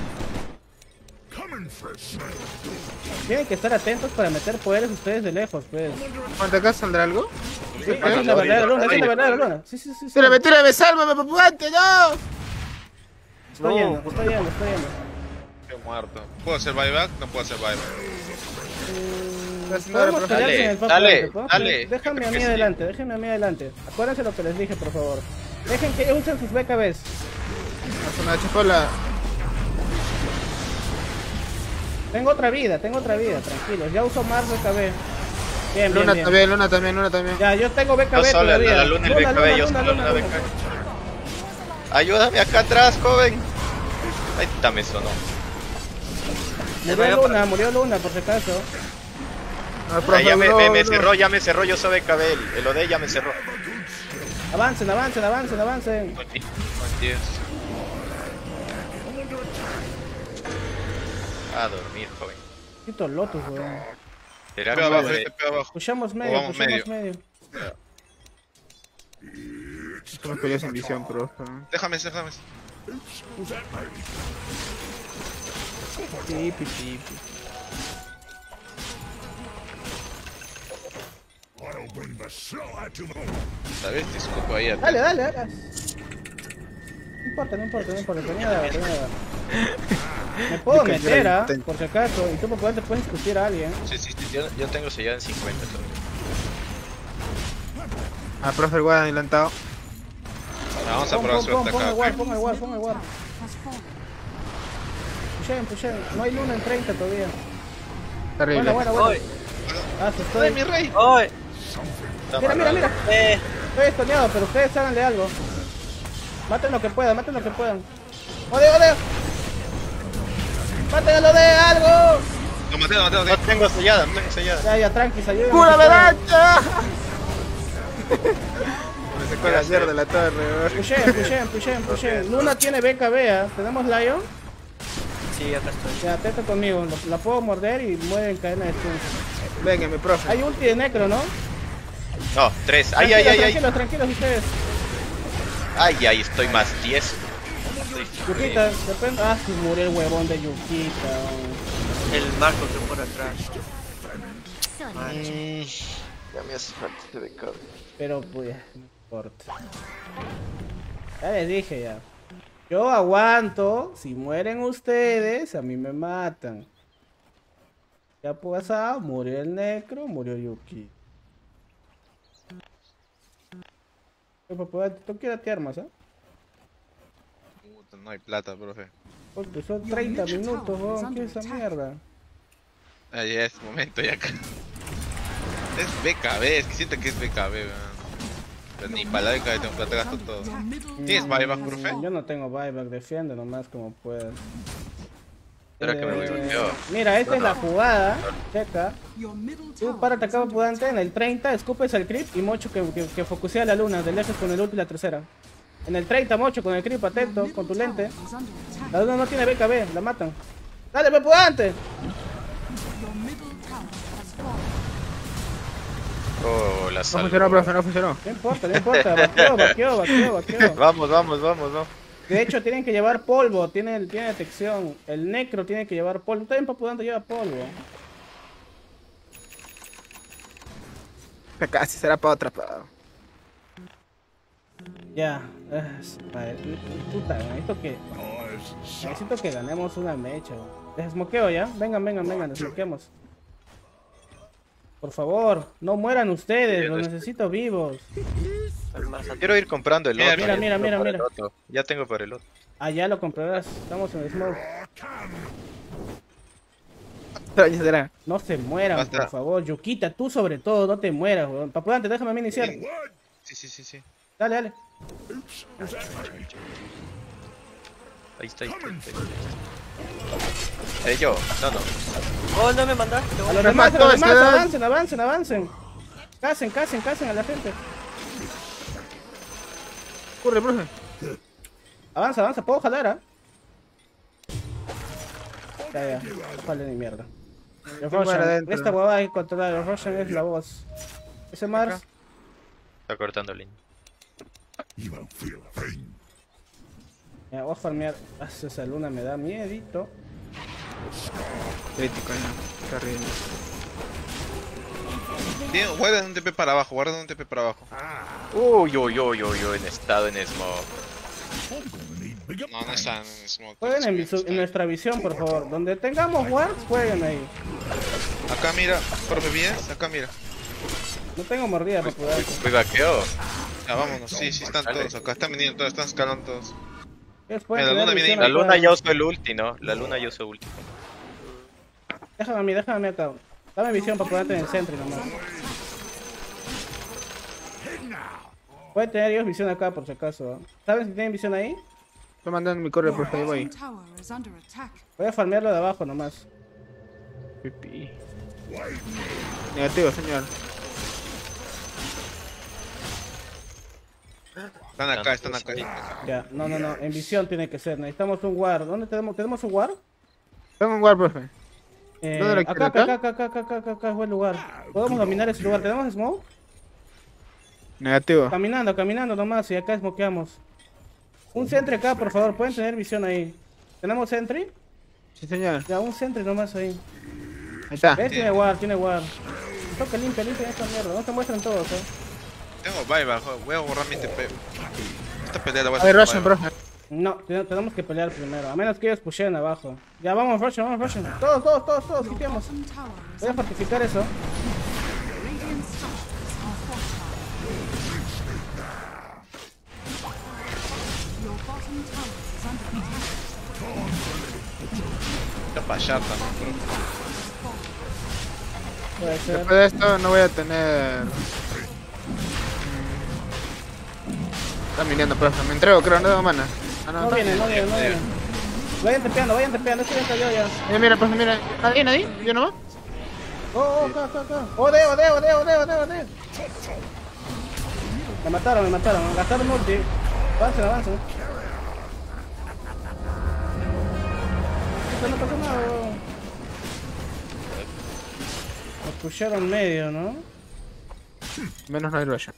Tienen que estar atentos para meter poderes ustedes de lejos, pues. ¿Cuánto acá saldrá algo? Sí, esa es la verdadera luna, esa es la verdadera luna. Sí, sí, sí. sí. ¡Tírame, tírame, sálvame, papugante, no! Estoy yendo, estoy yendo, estoy yendo. Yo muerto. ¿Puedo hacer buyback? No puedo hacer buyback. No, Podemos pelear Dale, en el top dale. Déjame a mí que sí. adelante, déjenme a mí adelante. Acuérdense lo que les dije, por favor. Dejen que usen sus BKBs. Haz una chipola. Tengo otra vida, tengo otra vida, tranquilos. Ya uso más BKB. Bien, bien, Luna bien. también, Luna también, Luna también. Ya, yo tengo BKB todavía. la luna y el Luna, BKB, luna, yo luna, solo luna, la luna. BKB. Ayúdame acá atrás, joven. Ahí está, me sonó. Murió Luna, murió Luna, por si acaso. Ah, profe, ya me, cerró, ya me cerró, yo soy BKB, el, el OD ya me cerró. Avancen, avancen, avancen, avancen. A dormir, joven. Quito Lotus, weón. Será abajo, abajo. Pushamos medio, pushamos medio. Esto me peleó sin visión, profe. Déjame, déjame. Tipi, tipi. ¿Sabes? Te escupo ahí atrás. Dale, dale, dale. No importa, no importa, no importa. Tenía nada, tenía nada. Me puedo meter, ¿ah? intento. Por si acaso. Y tú por poder te puedes discutir a alguien. Sí, sí, sí, yo, yo tengo sellado en 50 todavía. Ah, profe, el adelantado. Vamos a probar suerte acá. guard, pon el guard, pon el guard. Has fallen. Pushen, pushen. No hay luna en 30 todavía. Terrible. Buena, buena, buena. Ah, se estoy. mi rey! ¡Oy! Mira, mira, mira. ¡Eh! Estoy estoneado, pero ustedes háganle algo. Maten lo que puedan, maten lo que puedan. ¡Ode, ode! ¡Mátenlo de algo! Lo maté, lo maté, lo No maté. tengo sellada, no tengo sellada. Ya, ya, tranquis, ayúdenme. ¡Pura si Me sacó la mierda de la torre, weón. Pushen, pushen, pushen, pushen. Luna tiene BKB, ¿ah? ¿Tenemos Lion? Sí, acá estoy. Ya, atento conmigo. lo- La puedo morder y muere en cadena de stuns. Venga, mi profe. Hay ulti de Necro, ¿no? No, 3. Ay, ay, ay, ay. Tranquilos, tranquilos ustedes. Ay, ay, estoy más 10. Estoy Yukita, depende. Ah, sí, murió el huevón de Yukita. El marco que por atrás. Mm, Ya me hace falta este BKB. Pero pues, Ya les dije ya. Yo aguanto. Si mueren ustedes, a mí me matan. Ya pasado, murió el necro, murió Yuki. Tú quieres armas, ¿eh? Puta, No hay plata, profe. Porque son 30 minutos, weón. ¿Qué es esa mierda? Ah, ya es momento, ya acá. Es BKB, es que siento que es BKB, weón. Pero ni para la BKB tengo plata, gasto todo. ¿Tienes buyback, profe? Yo no tengo buyback, defiende nomás como puedas. Espera que me voy Eh. Mira, esta es la jugada. Checa. Tú párate acá pudante en el 30, escupes el creep y Mocho que, que, que focusea la luna de lejos con el ulti y la tercera. En el 30, Mocho con el creep atento, con tu lente. La luna no tiene BKB, la matan. ¡Dale, pudante! Oh, la No salvo. funcionó, profe, no funcionó. No importa, no importa. Vaqueo, vaqueo, vaqueo, vaqueo. Vamos, vamos, vamos, vamos. De hecho, tienen que llevar polvo, tiene, tiene detección. El necro tiene que llevar polvo. También Papudante lleva polvo. Casi será para otra, pa. Ya. madre, Puta, necesito que. Necesito que ganemos una mecha. Desmoqueo ya. Vengan, vengan, vengan, desmoqueamos. Por favor, no mueran ustedes, los necesito vivos. Quiero ir comprando el otro. mira, ya mira, mira, mira. Ya tengo para el otro. Allá lo comprarás. Estamos en el smoke. No se mueran, Basta. por favor. Yukita, tú sobre todo, no te mueras, weón. Papudante, déjame a mí iniciar. Sí, sí, sí, sí. Dale, dale. Ahí está, ahí está. Ahí está. Eh, yo, no, no. ¡Oh, no me mandaste! A los Me demás, a los demás, avancen, avancen, avancen. Casen, casen, casen a la gente. Corre, profe. Avanza, avanza, puedo jalar, ¿ah? Ya, ya, no jale ni mierda. El muere Roshan, esta huevada hay que controlar, el Roshan es la voz. Ese Mars, Está cortando línea. Ya, voy a farmear. Ah, esa luna me da miedito. Crítico. Terrible. Tiene- Guarda un TP para abajo, guarda un TP para abajo. Uy, uy, uy, uy, uy, en estado en smoke. No, no está en Smoke. Jueguen en, en nuestra visión, por favor. Donde tengamos wards, jueguen ahí. Acá mira, profe, ¿vienes? Acá mira. No tengo mordida para poder. Vaqueo. Ya, vámonos. Sí, sí, están todos acá. Están viniendo todos, están escalando todos. Después la luna viene. La luna ya usó el ulti, ¿no? La luna ya usó ulti. Déjame a mí, déjame a mí acá. Dame visión para ponerte en el centro nomás. Pueden tener ellos visión acá por si acaso. ¿eh? ¿Saben si tienen visión ahí? Estoy mandando mi correo, profe, ahí voy. Voy a farmearlo de abajo nomás. Negativo, señor. Están acá, están acá. Ya, no, no, no. En visión tiene que ser. Necesitamos un war. ¿Dónde tenemos? ¿Tenemos un war? Tengo un guard, profe. Eh, ¿Dónde lo acá, acá, acá? acá, acá, acá, acá, acá es buen lugar. Podemos dominar ese lugar. ¿Tenemos smoke? Negativo. Caminando, caminando nomás y acá smokeamos. Un sentry acá, por favor. Pueden tener visión ahí. ¿Tenemos sentry? Sí, señor. Ya, un sentry nomás ahí. Ahí está. ¿Ves? Tiene war, tiene war. Toca limpia, limpia esta mierda. No se muestran todos, eh. Tengo joder, voy a borrar mi TP. Esta pelea la voy a A ver, hacer. Russian. No, te- tenemos que pelear primero. A menos que ellos pushen abajo. Ya, vamos, Russian, vamos, Russian. Todos, todos, todos, todos. Your Quitemos. bottom tower is Voy a fortificar eso. Está bro. Ser. Después de esto no voy a tener... Están viniendo, profe. Me entrego, creo, no tengo mana. Ah, no, No viene, no viene, no viene. Vayan tepeando, vayan tepeando. Este ya cayó ya. Eh, mira, profe, mira. ¿Nadie, nadie? ¿Yo nomás? Oh, oh, acá, acá, acá. Ode, ode, ode, ode, ode, ode. Me mataron, me mataron. Gastaron multi. Avancen, avancen. Eso no pasó nada. Nos pusieron medio, ¿no? Menos no hay Russian.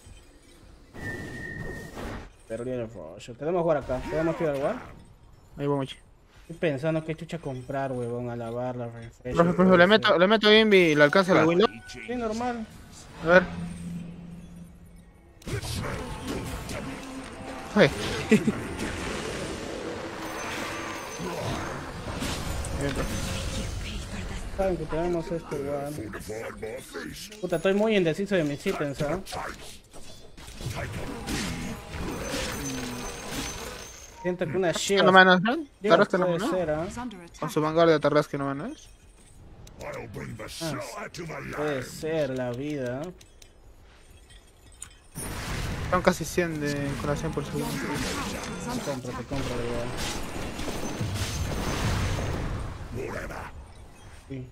Pero viene rollo. Tenemos jugar acá. ¿Podemos ir al lugar? Ahí vamos. Estoy pensando qué chucha comprar, huevón, a lavar la refresh. Profe, profe, le meto, le meto Invi y le alcanza la window. Sí, normal. A ver. Profe. Saben que tenemos este lugar. Puta, estoy muy indeciso de mis ítems, ¿ah? Siento que una Shiva. ¿No manas, no? Tarrasque no puede manas. ser, ¿ah? Con su vanguardia Tarrasque no manas. Land. Puede ser la vida. ¿ah? Son casi 100 de colación por segundo. Te compro, te compro de igual. Sí.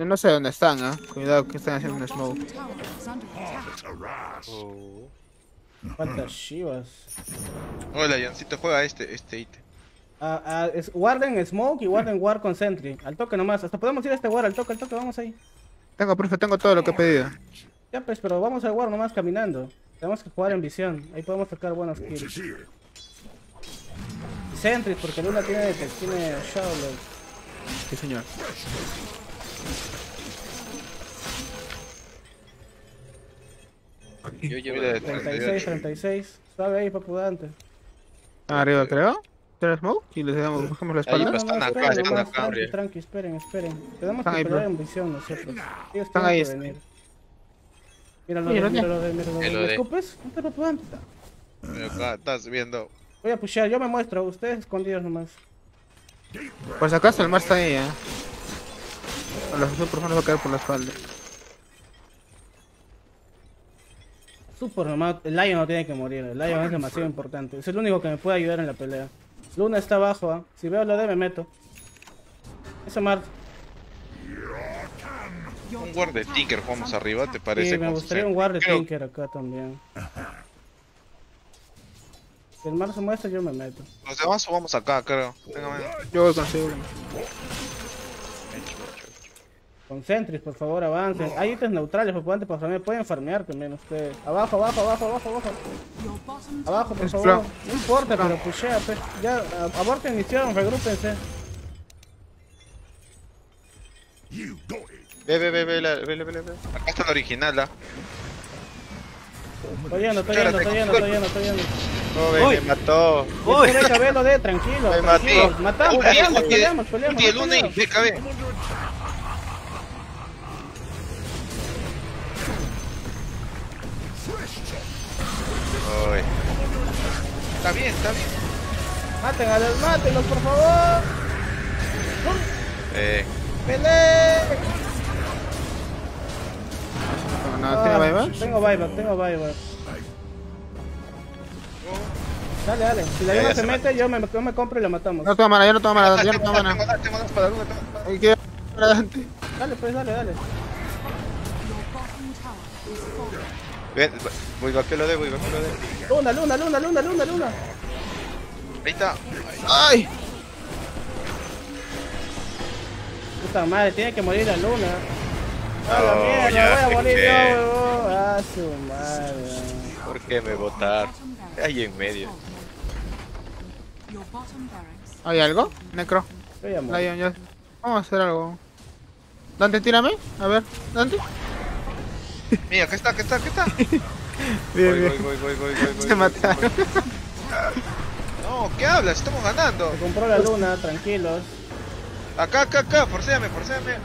Eh, No sé dónde están, ¿ah? Cuidado que están haciendo un smoke. Ras. ¿Cuántas Shivas? Hola, Jancito, juega este, este ítem. Ah, ah, es Warden Smoke y Warden War con Sentry. Al toque nomás. Hasta podemos ir a este War, al toque, al toque, vamos ahí. Tengo, profe, tengo todo lo que he pedido. Ya pues, pero vamos al War nomás caminando. Tenemos que jugar en visión. Ahí podemos sacar buenos kills. Sentries, porque Luna tiene, tiene Shadowlord. Sí, señor. Yo llevo de 36, 36. Suave ahí, papu Dante. Están arriba, creo. ¿Tiene smoke? Y les damos, buscamos la Ahí, espalda. pues, están acá, están acá, tranqui, tranqui, esperen, esperen. Tenemos Están que ahí, pelear en visión nosotros. Ellos Están ahí. Míralo, Míralo, míralo, míralo, ¿Me escupes? No te papu Dante. Mira, Acá estás viendo. Voy a pushear, yo me muestro, ustedes escondidos nomás. Si acaso el mar está ahí, ¿eh? A los super nos va a caer por la espalda. Super nomás, el Lion no tiene que morir, el Lion es demasiado importante. Es el único que me puede ayudar en la pelea. Luna está abajo, ¿ah? si veo lo de me meto. Ese Mar, Un guard de Tinker jugamos arriba, ¿te parece? sí, me gustaría un guard de Creo- Tinker acá también. Si el Mar se muestra, yo me meto. Los demás subamos acá, creo. Téngame. Yo voy con seguro. Con Sentries, por favor, avancen. Hay ítems neutrales, por antes para farmear. Pueden farmear también ustedes. Abajo, abajo, abajo, abajo, abajo. Abajo, por favor. No importa, pero pushea, pues. Ya, aborten misión, regrúpense. Ve, ve, ve, ve, ve, ve, ve, ve. Acá está el original, ¿ah? Estoy yendo, estoy yendo, estoy yendo, estoy yendo, estoy yendo. Joven, Uy. me mató. Uy. Este BKB lo de, tranquilo, Me maté. Matamos, peleamos, peleamos, peleamos. el no una y peleamos. BKB. Uy. Está bien, está bien. Maten a los, mátenlos, por favor. Eh, ¡Peleen! No, no, ¿tiene Ah, buyback? Tengo buyback, tengo buyback. Dale, dale. Si la llama se mete, yo me, yo me compro y la matamos. No tengo mana, yo no tengo mana, yo no más, mana. Dale, pues, dale, dale. Ven, voy va que lo de, voy va que lo de. Luna, luna, luna, luna, luna, luna. Ahí está. ¡Ay! Puta madre, tiene que morir la luna. A la No, mierda, ya voy a morir yo, huevón. Ah, su madre. ¿Por qué me barracks Ahí en medio. ¿Hay algo? Necro. A. Lion, ya. Vamos a hacer algo. Dante, tírame. A ver, Dante. Mira, acá está, acá está, acá está. Bien, Voy, voy, bien. voy, voy, voy, voy, voy. Se mataron. No, ¿qué hablas? Estamos ganando. Se compró la luna, tranquilos. Acá, acá, acá. Forcéame, forcéame.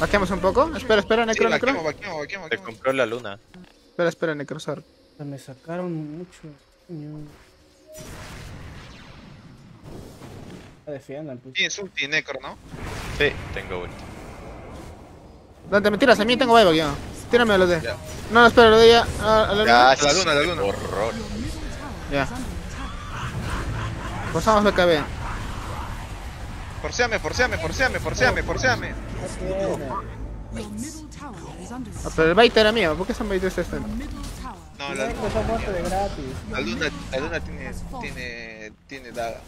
Vaqueamos un poco. Espera, espera, Sí, Necro, Necro. vaquemos, vaquemos, Se vaquemos. compró la luna. Espera, espera, Necro, sorry. Me sacaron mucho. defiendan, pues. Tienes ulti, Necro, ¿no? Sí, tengo ulti. Dante, me tiras a mí, tengo buyback yo. Tírame a los de. Ya. No, no, espera, lo de ella. A, a la Ya, A la luna, a la luna. Horror. Ya. Forzamos BKB. No. Your middle tower is under Ah, pero el bait era mío. ¿Por qué son baites este? No, la, gratis. la luna, la luna tiene, tiene, tiene daga.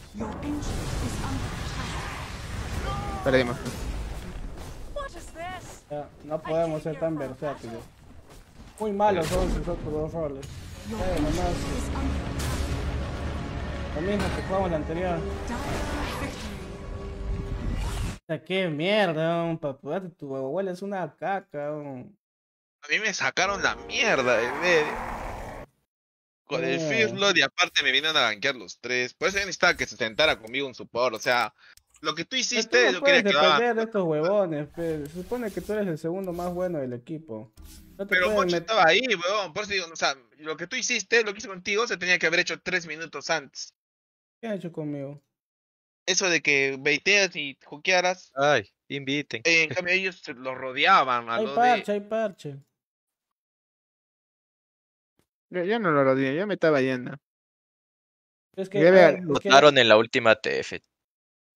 Perdimos. Ya, no podemos ser tan versátiles. Muy malos son sus otros dos roles. Eh, nomás, lo mismo que jugamos la anterior. Qué mierda, un papá, tu abuela es una caca. un. A mí me sacaron la mierda de medio. Con el. Firlord y aparte me vinieron a gankear los tres. Por eso yo necesitaba que se sentara conmigo un support. O sea, lo que tú hiciste, no yo quería puedes que depender de estos huevones, pe. se supone que tú eres el segundo más bueno del equipo. No te Pero puedes Mocho met- estaba ahí, weón. Por eso digo, o sea, lo que tú hiciste, lo que hice contigo, se tenía que haber hecho tres minutos antes. ¿Qué han hecho conmigo? Eso de que baiteas y juquearas, Ay, inviten. eh, en cambio ellos se lo rodeaban a Hay lo parche, de... hay parche. Yo, yo no lo rodeé, yo me estaba yendo. Es que, es que- Votaron en la última TF.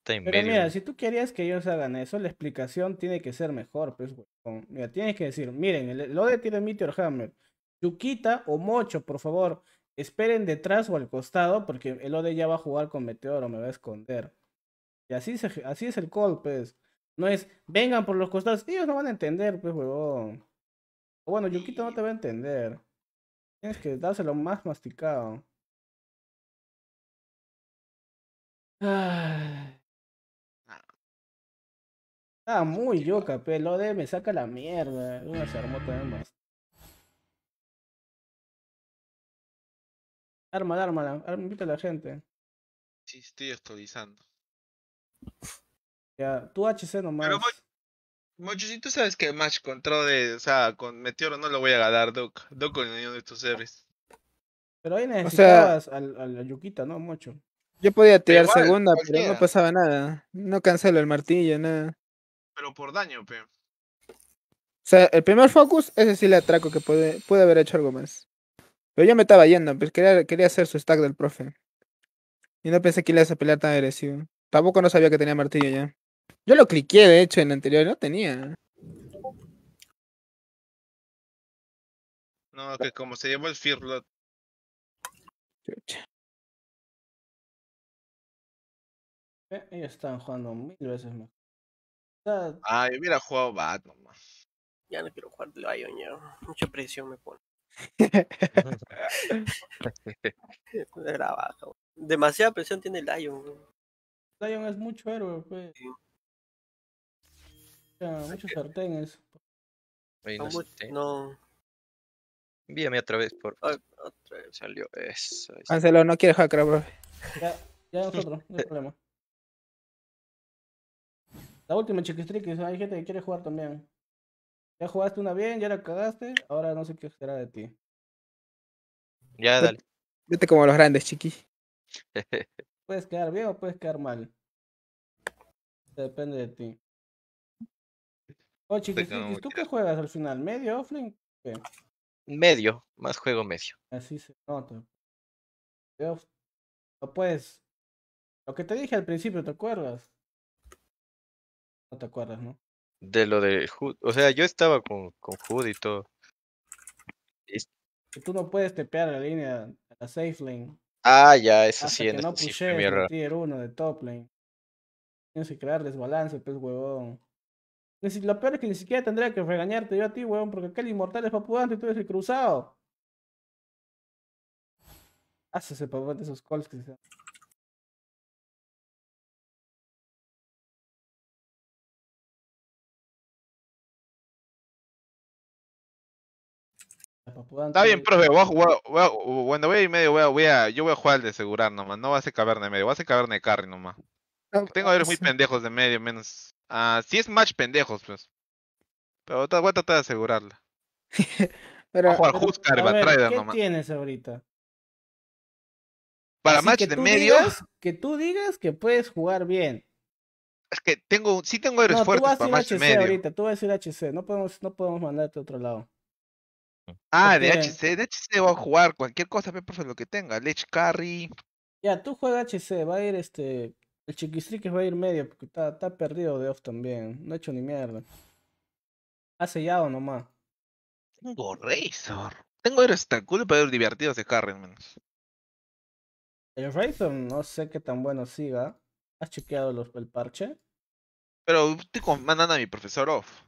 Pero mira, si tú querías que ellos hagan eso, la explicación tiene que ser mejor, pues, huevón. Mira, tienes que decir, miren, el Lode tiene Meteor Hammer. Yukita o Mocho, por favor, esperen detrás o al costado, porque el Ode ya va a jugar con Meteoro, me va a esconder. Y así, se, así es el call, pues. No es, vengan por los costados, ellos no van a entender, pues, huevón. O bueno, Yukita no te va a entender. Tienes que dárselo más masticado. Ay. Ah, muy yuca, pe. Lo de me saca la mierda. Uno se armó también más. Arma, arma, arma, invita a la gente. Sí, estoy actualizando. Ya, tú HC nomás. Pero Mocho, si tú sabes que match contra de, o sea, con Meteoro no lo voy a ganar, Doc. Doc con el de estos héroes. Pero ahí necesitabas al, al a Yuquita, ¿no, Mocho? Yo podía tirar igual, segunda, pero no pasaba nada. No cancelo el martillo, nada. Pero por daño, pe. O sea, el primer focus, ese sí le atraco que puede, puede haber hecho algo más. Pero yo me estaba yendo, pues quería, quería hacer su stack del profe. Y no pensé que le ibas a pelear tan agresivo. Tampoco no sabía que tenía martillo ya. Yo lo cliqué, de hecho, en el anterior, no tenía. No, que como se llevó el. Chucha. Eh, Ellos están jugando mil veces mejor. Sea, Ay, hubiera jugado Bat nomás. Ya no quiero jugar Lion ya. Mucha presión me pone. Demasiada presión tiene Lion. Lion es mucho héroe, pe. Sí. O sea, muchos sartenes. Oye, no no. Envíame otra vez, por Ay, otra vez. Salió eso. Cancelo, no quiere hacker, profe. Ya, ya nosotros, no hay problema. La última chiquistriquis, hay gente que quiere jugar también. Ya jugaste una bien, ya la cagaste, ahora no sé qué será de ti. Ya, dale. Vete como los grandes, chiqui. Puedes quedar bien o puedes quedar mal. Depende de ti. Oh, chiquistriquis, ¿tú qué juegas al final? ¿Medio, offline? ¿Qué? medio, más juego medio. Así se nota. Yo- No puedes. Lo que te dije al principio, ¿te acuerdas? No te acuerdas, ¿no? De lo de Hood. O sea, yo estaba con, con Hood y todo. Que tú no puedes tepear la línea, a la safe lane. Ah, ya, eso Hasta sí, que en no pushes error. tier 1 de top lane. Tienes que crear desbalance, pues, huevón. Lo peor es que ni siquiera tendría que regañarte yo a ti, huevón, porque aquel inmortal es papudante y tú eres el cruzado. Hace ese papudante esos calls que se Está bien, profe, voy a jugar, voy a- cuando voy a ir medio, voy a, voy a- yo voy a jugar al de asegurar nomás, no va a ser caverna de medio, va a ser caverna de carry nomás. No, Tengo héroes muy sí. pendejos de medio, menos. Ah, si es match pendejos, pues. Pero voy a tratar de asegurarla. Pero, Voy a jugar Huskar y Batrider ¿Qué nomás. tienes ahorita? Para Así match que de tú medio, digas- que tú digas que puedes jugar bien. es que tengo, sí tengo héroes No, tú fuertes vas a para ir match de HC medio. ahorita, tú vas a ir HC, no podemos, no podemos mandarte a otro lado. Ah, de HC, de HC voy a jugar cualquier cosa, pe, profe, lo que tenga. Lech Carry. Ya, tú juega HC, va a ir este. El Chiquistriques va a ir medio porque está, está perdido de off también. No ha hecho ni mierda. Ha sellado nomás. Tengo Razor. Tengo héroes tan cool para héroes divertidos de carry, menos. El Razor no sé qué tan bueno siga. ¿Has chequeado los, el parche? Pero estoy mandando a mi profesor off.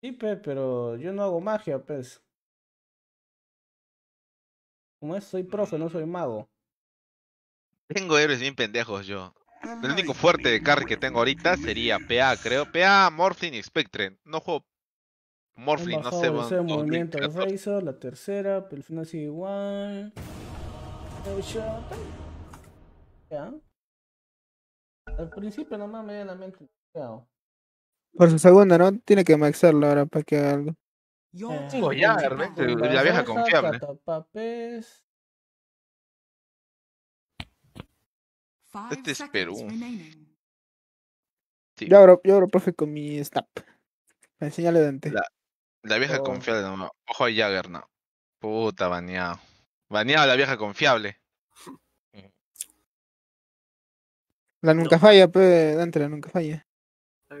Sí, pe, pero yo no hago magia, pues. Como es, soy profe, no soy mago. Tengo héroes bien pendejos yo. El único fuerte de carry que tengo ahorita sería PA, creo. PA, Morphling y Spectre. No juego Morphling, no bajado sé. de 2014. movimiento del Razor, la tercera, pero el final sigue igual. Ya. Al principio nomás medianamente. Ya. Por su segunda, ¿no? Tiene que maxarlo ahora para que haga algo. Eh, Tengo ya, la vieja confiable. Catapapes. Este es Perú. Sí. Yo abro, yo abro, profe, con mi snap. Me enseñale Dante. La- La vieja Oh. confiable, no. Ojo a Jagger, no. Puta, baneado. Baneado la vieja confiable. La nunca falla, pe, Dante, la nunca falla.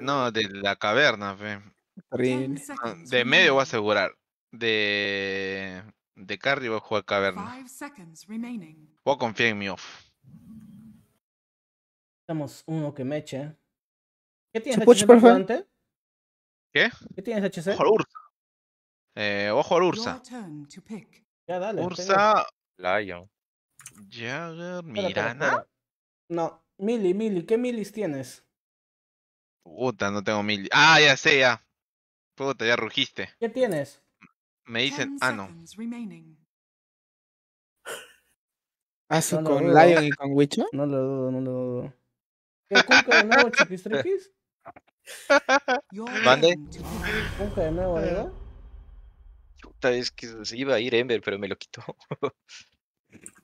No, de la caverna, fe. No, De medio voy a asegurar. De. De carry voy a jugar caverna. Voy a confiar en mi off. Tenemos uno que me eche. ¿Qué ¿Se tienes HC por? ¿Qué? ¿Qué tienes HC? Ojo al Ursa. Eh, ojo al Ursa. Ya, dale. tengo- Ursa, Lion. Jagger, espera, espera, Mirana. espera. No, Mili, Mili, ¿qué milis tienes? Puta, no tengo mil. Ah, ya sé, ya. Puta, ya rugiste. ¿Qué tienes? Me dicen, ah, no. No lo con dudo. Lion y con Wicho. No lo dudo, no lo dudo. ¿Qué Kunka de nuevo, chiquistriquis? ¿Mande? ¿Kunka de nuevo, verdad? Puta, es que se iba a ir Ember, pero me lo quitó.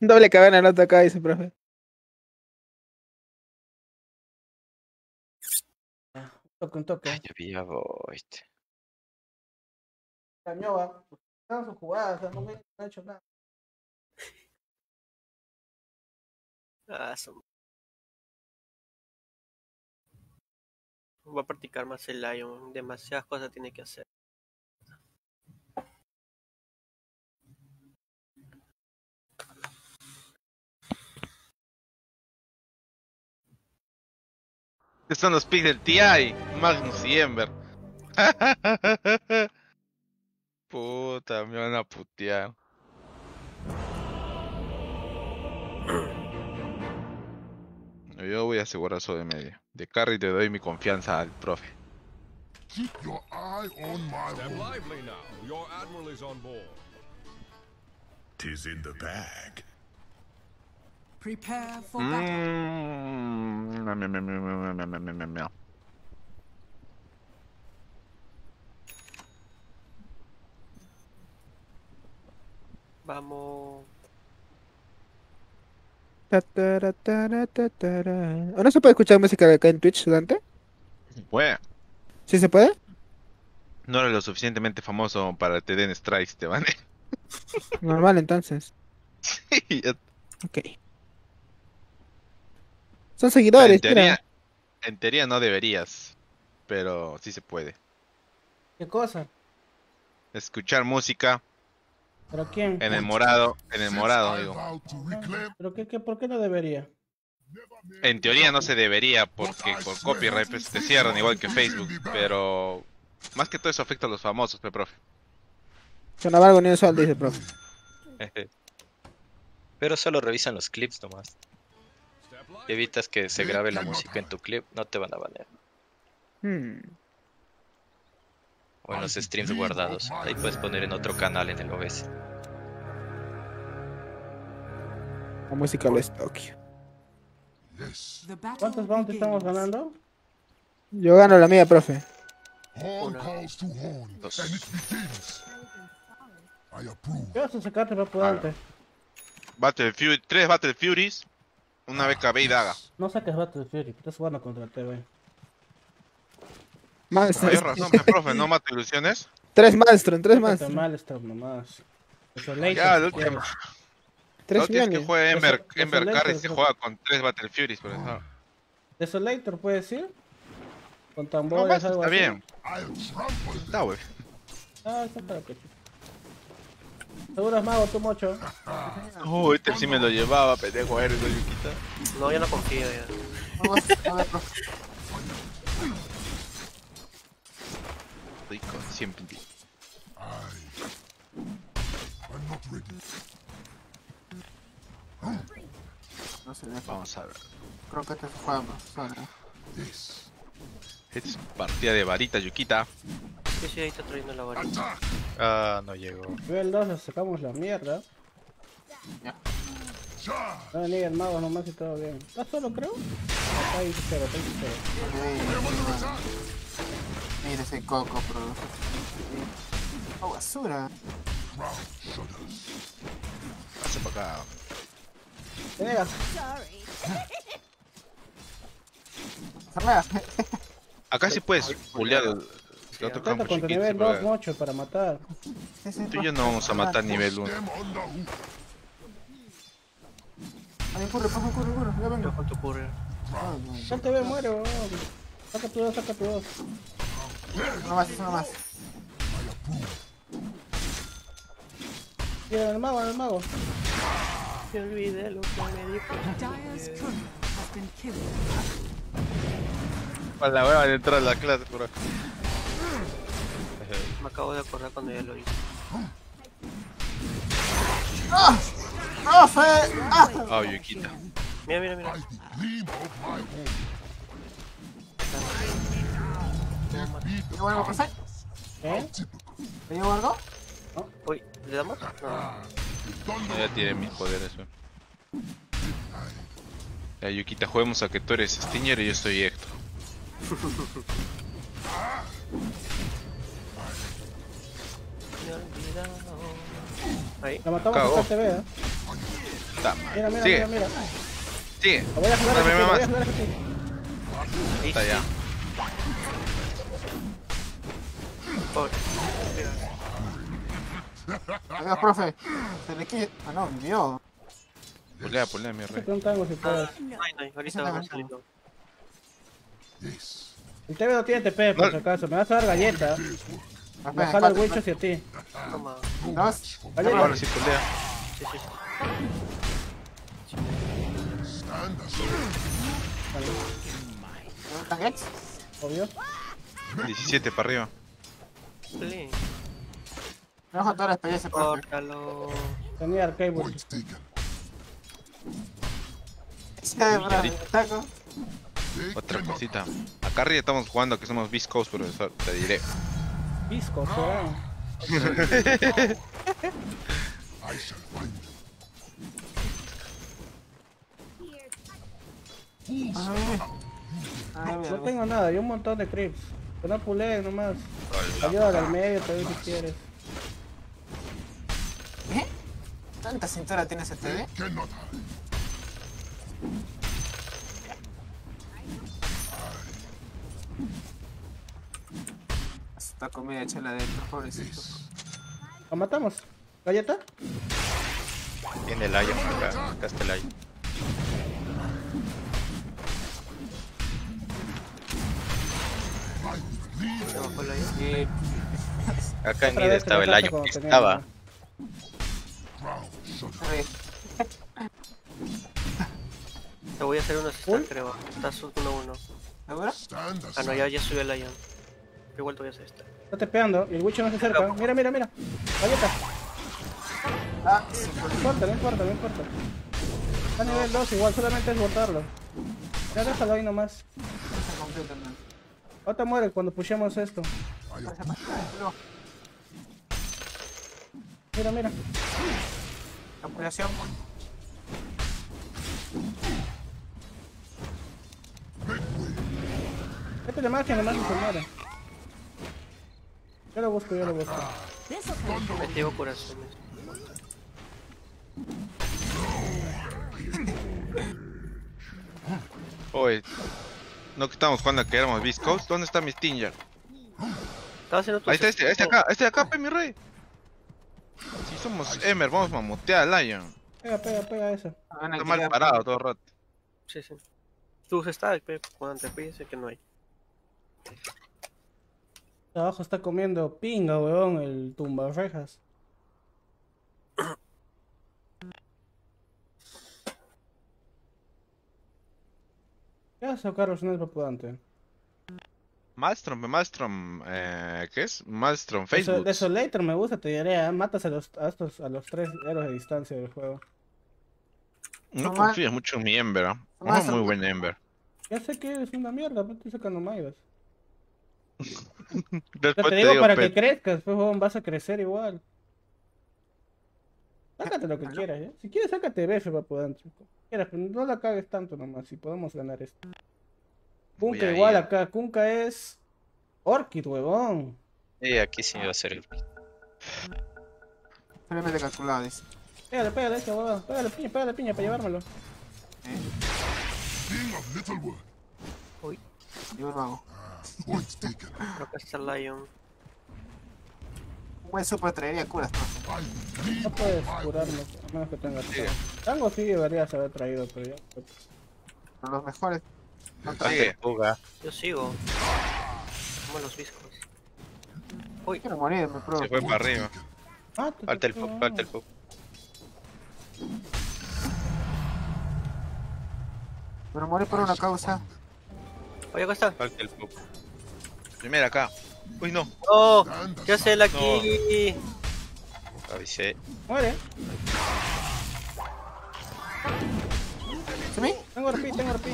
Doble caverna no toca, dice profe. Toque, un toque. Ay, ya vi, ya voy. Cañoba. Están sus jugadas, o sea, no me no ha hecho nada. Ah, su- Voy a practicar más el Lion. Demasiadas cosas tiene que hacer. Estos son los picks del TI. Magnus y Ember. Puta, me van a putear. Yo voy a asegurar eso de medio. De carry te doy mi confianza al profe. Keep your eye on my lively now. Your admiral is on board. Tis in the bag. Prepare for battle. Vamos. ¿O no se puede escuchar música acá en Twitch, Dante? Se puede. ¿Sí se puede? No eres lo suficientemente famoso para que te den strikes, te van. Normal entonces. Sí, ya... Ok. Son seguidores, en teoría, en teoría no deberías, pero sí se puede. ¿Qué cosa? Escuchar música ¿Pero quién? en el morado, en el morado, digo. ¿Pero qué, qué, por qué no debería? En teoría no se debería porque por copyright pues, te cierran igual que Facebook, pero más que todo eso afecta a los famosos, pe profe. Sonaba algo ni un sol, dice profe. Pero solo revisan los clips nomás. Evitas que se grabe la música en tu clip, no te van a banear. Hmm. O en los streams guardados. Ahí puedes poner en otro canal en el OBS. La música lo es Tokio. yes. The battle ¿Cuántos bounty estamos ganando? Yo gano la mía, profe. Horn calls to horn, Dos. and it begins. I approve. ¿Qué vas a sacarte para? Battle Fury, tres Battle Furies, una BKB y daga. No saques Battle Fury, que estás jugando contra el TV. Maelstrom. Mayor razón, pe profe, no mate ilusiones. Tres Maelstrom, tres Maelstrom. mal esto nomás. Desolator, Ya, la última. Tres No tienes que millones. jugar Ember, Ember Carry se juega con tres Battle Furies, por eso. Desolator, ¿puedes ir? Con No, tambores, basta, algo está así. bien. I'll trample Está, wey. Ah, está para que Seguro es mago, tú mocho. Uy, este sí me lo llevaba, pendejo, eres, Yuquita. No, ya no confío ya. Rico, siempre. I'm not ready. No sé, Vamos a ver. creo que te más. Yes. Es partida de varita, Yuquita. Sí, sí, ahí está trayendo la varita. Ah, no llegó. Nivel 2 le sacamos la mierda. Charge. Va a venir el mago nomás y todo bien. ¿Estás solo, creo? Está ahí, cero, está ahí, cero. Mira ese coco, bro. Oh, basura. Pase para acá. Te negas. Acá sí puedes pulear otro Intenta campo contra nivel sí, 2 pero mocho para matar. Tú y yo no vamos a matar nivel 1. Them on the hook. Ay, corre, corre, corre, corre. Ya vengo. Yo con tu courier. No te ve, muere, weón. Saca tu 2, saca tu 2. Uno más, uno más. Mira, el mago, el mago. Me olvidé lo que me dijo. Para la hueva de entrar a la clase, por acá. Me acabo de acordar cuando ya lo hice. ¡No, fe! ¡Ah! Ah, Yuquita. Mira, mira, mira. The gleam of my horn. ¿Te llevo algo, profe? ¿Eh? ¿Te llevo algo? Uy, ¿le damos? No. No, ya tiene mis poderes, wey. Ya, Yuquita, juguemos a que tú eres Stinger y yo soy Héctor. Ahí. La matamos Cagó. con TV, ¿eh? Está, Mira, mira, Sigue. mira, mira. sigue. Lo voy a jugar Dame a jugar a Está sí. ya. Pobre. Venga, profe. Se le quita. Ah, no, vivió. Pulea, pulea, mi rey. Saca un tango si puedes. No. Ahorita vamos a. El TV no tiene TP, por No. si acaso. Me vas a dar galleta. Bajar al Winchos y a ti. Toma. Dos. Ahora sí. Sí, sí. ¿Tanguex? Obvio. 17 para arriba. Sí. Me bajo toda la experiencia. Córtalo. Tenía arcade. Taco. Otra cosita. Acá arriba estamos jugando que somos Beast Coast, profesor. Te diré. Pisco, será. I shall find them. No tengo nada, hay un montón de creeps. Que no puleen nomás. Ayúdale al medio también si quieres. ¿Eh? ¿Tanta cintura tiene ese TV? Está comida hecha la dentro, pobrecito. ¿Lo matamos? ¿Galleta? Viene el Lion acá. Acá está el Lion. Eh, Acá en vez estaba el tenía Estaba. Te voy a hacer un assistant, creo. Estás 1-1. ¿Seguro? Stand Ah, no, ya, ya subió el Lion. Igual te voy a hacer esta. Está tepeando y el Witcher no se acerca. Mira, mira, mira. Galleta. Ah, por No importa, no importa, a nivel 2 igual, solamente es botarlo. Ya déjalo ahí nomás. man. Ahorita muere cuando pushemos esto. Mira, mira. apuración. Métele magia nomás y se muere. Yo lo busco, yo lo busco. Me llevo corazones. Oye. No que estamos jugando que éramos Coast. ¿Dónde está mi Stinger? Estaba haciendo tu Ahí está este, este acá, este acá, pe mi rey. Si somos Emer, vamos a mamotear al Lion. Pega, pega, pega eso. Van a Está mal parado todo el rato. Sí, sí. Tus stacks, pe, cuando te pides que no hay. Abajo está comiendo pinga, weón, el tumba rejas. ¿Qué hace Carlos en el papudante? Maelstrom, Maelstrom, eh, ¿qué es? Maelstrom, Eso, Facebook. de Desolator me gusta, te diré, ¿eh? matas a los, a estos, a los tres héroes de distancia del juego. No confías mucho en mi Ember. No, Maelstrom- muy buen Ember. Ya sé que es una mierda, pero estoy sacando Maidas. Después Yo te digo para pe- que crezcas, pues weón, vas a crecer igual. Sácate lo que quieras, ¿eh? Si quieres, sácate BF papudante. Como Quieras, pero no la cagues tanto nomás, si podemos ganar esto. Kunka igual acá, Kunka es Orchid, huevón. Y aquí sí va a ser el. Previamente calculado, dice. Pégale, pégale esa huevón. Pégale piña, pégale piña para llevármelo. Being of little word. Yo lo hago. Creo que está el Lion. Un buen super traería curas, profe. No puedes curarlo, a menos que tengas tango. Tango sí deberías haber traído, pero ya. Pero los mejores. No. Fuga. Yo sigo. Como los viscos. Uy, Quiero morir, me Se profe. fue para arriba. Mátate, Falta el pues, Fug, falta el Fug. Pero morir por una causa. Oye, acá está. Falta el. Primera acá. Uy, no. ¡No! stand ¿Qué hace él aquí? Avisé. Muere. ¿Se me? Tengo RP, tengo RP.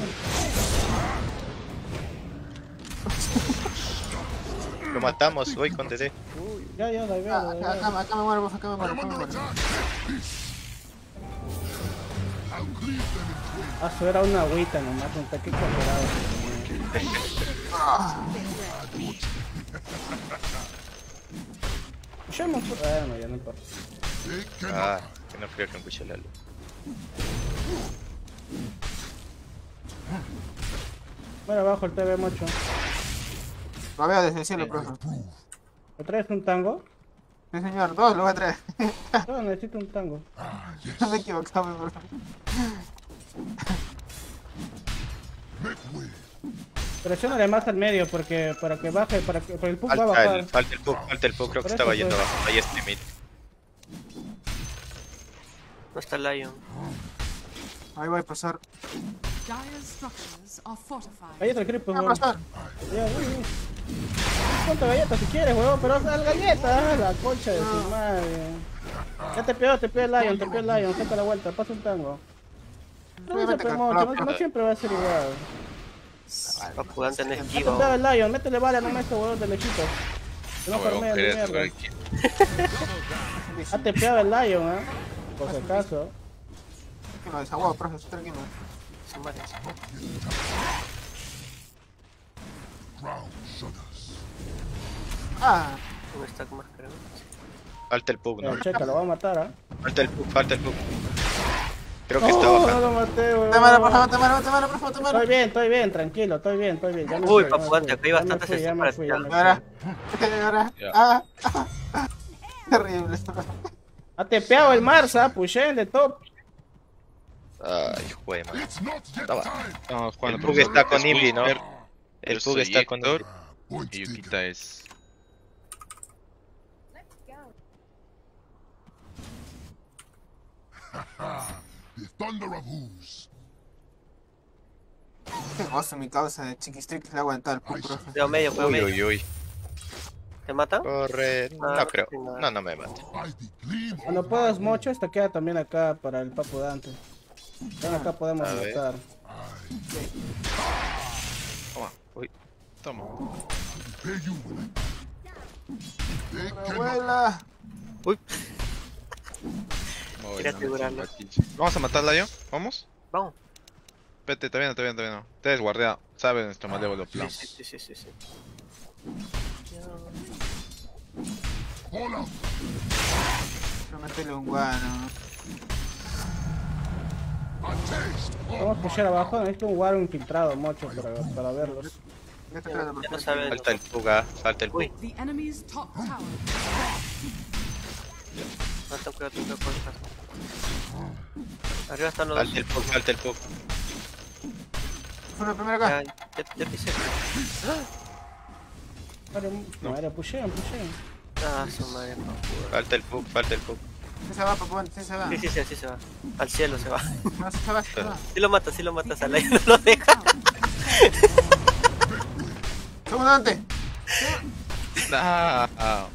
Lo matamos, voy con DD. Ya, ya, la veo, Ah, Acá, acá, acá me muero, acá me muero, acá me muero. Ah, eso era una agüita nomás, un taquito dorado. Pushemos, pues. Ah, no, ya no importa. Ah, que no creo que me escuche la luz. Bueno, abajo el TV mucho. Lo veo desde el cielo, profe. ¿Me traes un tango? Sí, señor, dos lo voy a traer. No, necesito un tango. Ah, yes. No me equivocaba, profe. Presiónale más al medio porque para que baje, para que para el pug va a Falta bajar. el, falta el Fug, falta el Fug. Creo que estaba yendo pues. abajo. Ahí está mid. No está el Lion. Ahí voy a pasar. Fortified. Galleta el creep, pues, ¿Qué va a pasar? Ya, uy, uy. Ponte galleta si quieres, weón, pero haz galleta, ah, la concha de su madre. Ya te pegó, te pegó el Lion, te pegó el Lion, saca la vuelta, pasa un tango. No, se siempre va a ser igual. Papu Dante no Métele esquiva. al Lion, métele bala nomás a este huevón de lejitos. Que no ni quería mierda. Ha tepeado el Lion, ¿eh? Por si acaso. Que no desaguado, profe, estoy tranquilo. Son shudders. Ah, Un stack más, creo. Falta el Pug, ¿no? Mira, checa, lo va a matar, ¿ah? Falta el Pug, falta el Pug. Creo que está Oh, no bajando. lo maté, weón. te mano, por favor, te mano, te mano, por favor, te mano. Estoy bien, estoy bien, tranquilo, estoy bien, estoy bien. Ya me Uy, papu, antes, acá hay bastantes me para me Ahora, ahora, ah, ah, ah. Terrible. Ha tepeado el Marsa, pushen de top. Ay, jue, man. Estaba- El Pug está con Nimby, ¿no? El Pug está con Point Y. Yukita es. The thunder of who's. Qué gozo mi causa de chiquistrick le ha aguantado el profe. Cuidado medio, Uy, medio. uy, uy. ¿Te matan? Corre. Ah, No creo. sí, nada. No, no me mata. Cuando puedas mocho, esta queda también acá para el Papu Dante. Ven acá podemos matar. Toma. Uy. Toma. Abuela. Uy, Asegurarlo. Vamos a matarla yo. ¿Vamos? vamos. Vete, está bien, está bien, está bien. Ustedes guardia, saben nuestro malévolo Sí, plan. sí, sí, sí, sí. sí. No metele un guano. Vamos a pushar abajo, necesito un guaro infiltrado, mocho, para, para verlos. Te no profe. saben. Falta el Pug, ah. Falta. No cuidado, ten cuidado con esta. Arriba están los Falta dos. el Pug, falta el Pug. Fue el primero acá. Ya, ya, ya te hice. Madre, madre, pushen, pushen. Ah, su madre, papu. Falta el Pug, falta el Pug. Sí se va, papá, sí se va. Sí, sí, sí, así se va. Al cielo se va. No, sí se va, sí se va. Si lo matas, si lo matas al aire, no lo deja. Antes. Ah, ah.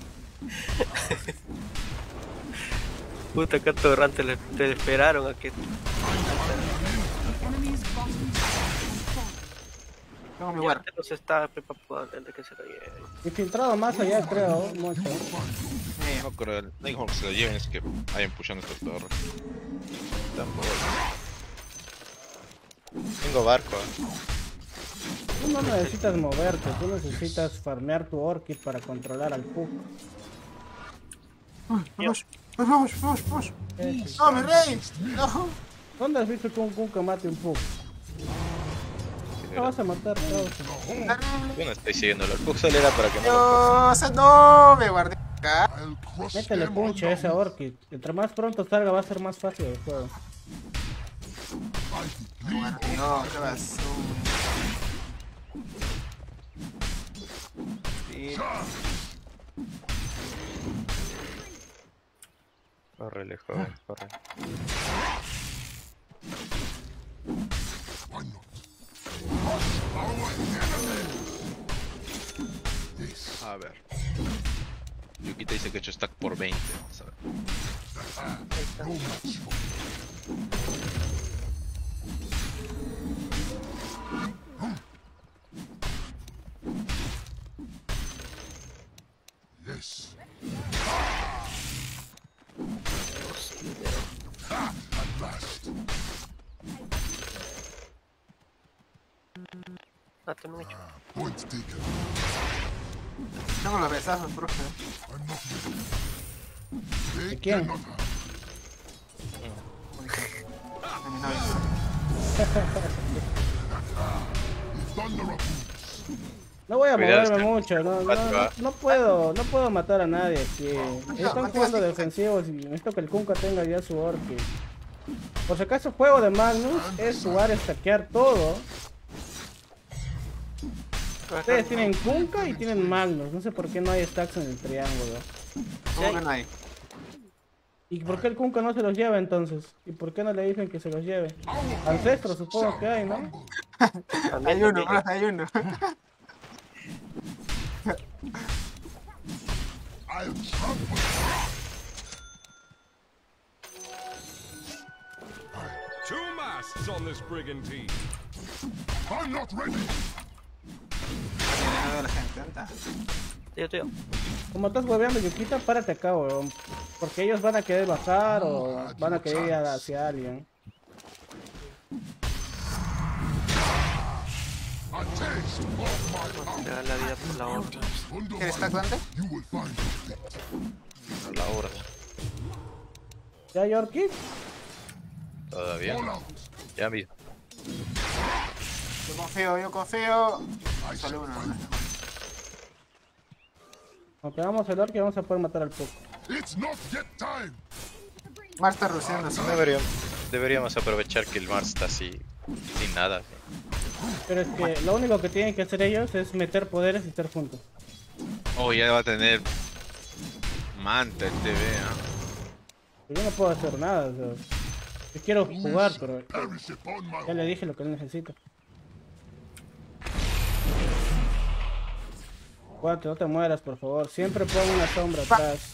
Puta, que atorrante, le, te esperaron a que. Tengo mi guarda. está antes de que se lo lleven. Infiltrado más allá, creo, mocho. No creo, único que se lo lleven es que vayan pushando esta torre. Tampoco. Tengo barco. ah. Tú no necesitas moverte, tú necesitas farmear tu orchid para controlar al Pug. Vamos, vamos, vamos, vamos. No, mi rey. No. ¿Dónde has visto que un Kuka mate un Pug? Te vas a matar, causa. Yo no estoy siguiéndolo. El Pug solo era para que no lo Yo, o sea, no, me guardé acá. Métele punche a esa orchid. Entre más pronto salga va a ser más fácil el juego. No, qué basura. Sí, Córrele, joven, corre. A ver. Yukita dice que he hecho stack por 20. Vamos a ver. Yes. Ha! At last. Te me han hecho. Point taken. Tengo los besazos. They ¿De quién? No voy a Cuidado, moverme mucho, no, no, no, ah. no puedo, no puedo matar a nadie aquí. Están jugando defensivos y necesito que el Kunka tenga ya su orchid. Por si acaso juego de Magnus es jugar stackear todo. Ustedes tienen Kunka y tienen Magnus, no sé por qué no hay stacks en el triángulo. ¿Cómo que no hay? ¿Y por qué el Kunka no se los lleva entonces? ¿Y por qué no le dicen que se los lleve? Ancestros supongo que hay, ¿no? Hay uno, hay uno. Two masts on this brigantine. I'm not ready. Tío, tío. Como estás hueveando, Yukita, párate acá, weón. Porque ellos van a querer bajar o van a querer ir hacia alguien. Da la vida por la otra. Find your fit. La hora. ¿Ya, Yorkie? Todavía. Fall out. Ya vi. Yo confío, yo confío. Solo uno, ¿no? Aunque vamos al Orki, vamos a poder matar al Puck. It's not yet time. Mar está ruseándose. Deberíamos, deberíamos aprovechar que el Mars está así, sin nada. Pero es que lo único que tienen que hacer ellos es meter poderes y estar juntos. Oh, ya va a tener Manta el TV, ¿ah? Yo no puedo hacer nada, o sea, yo quiero jugar, pero ya le dije lo que él necesita. Cuatro, no te mueras, por favor. Siempre pon una sombra atrás.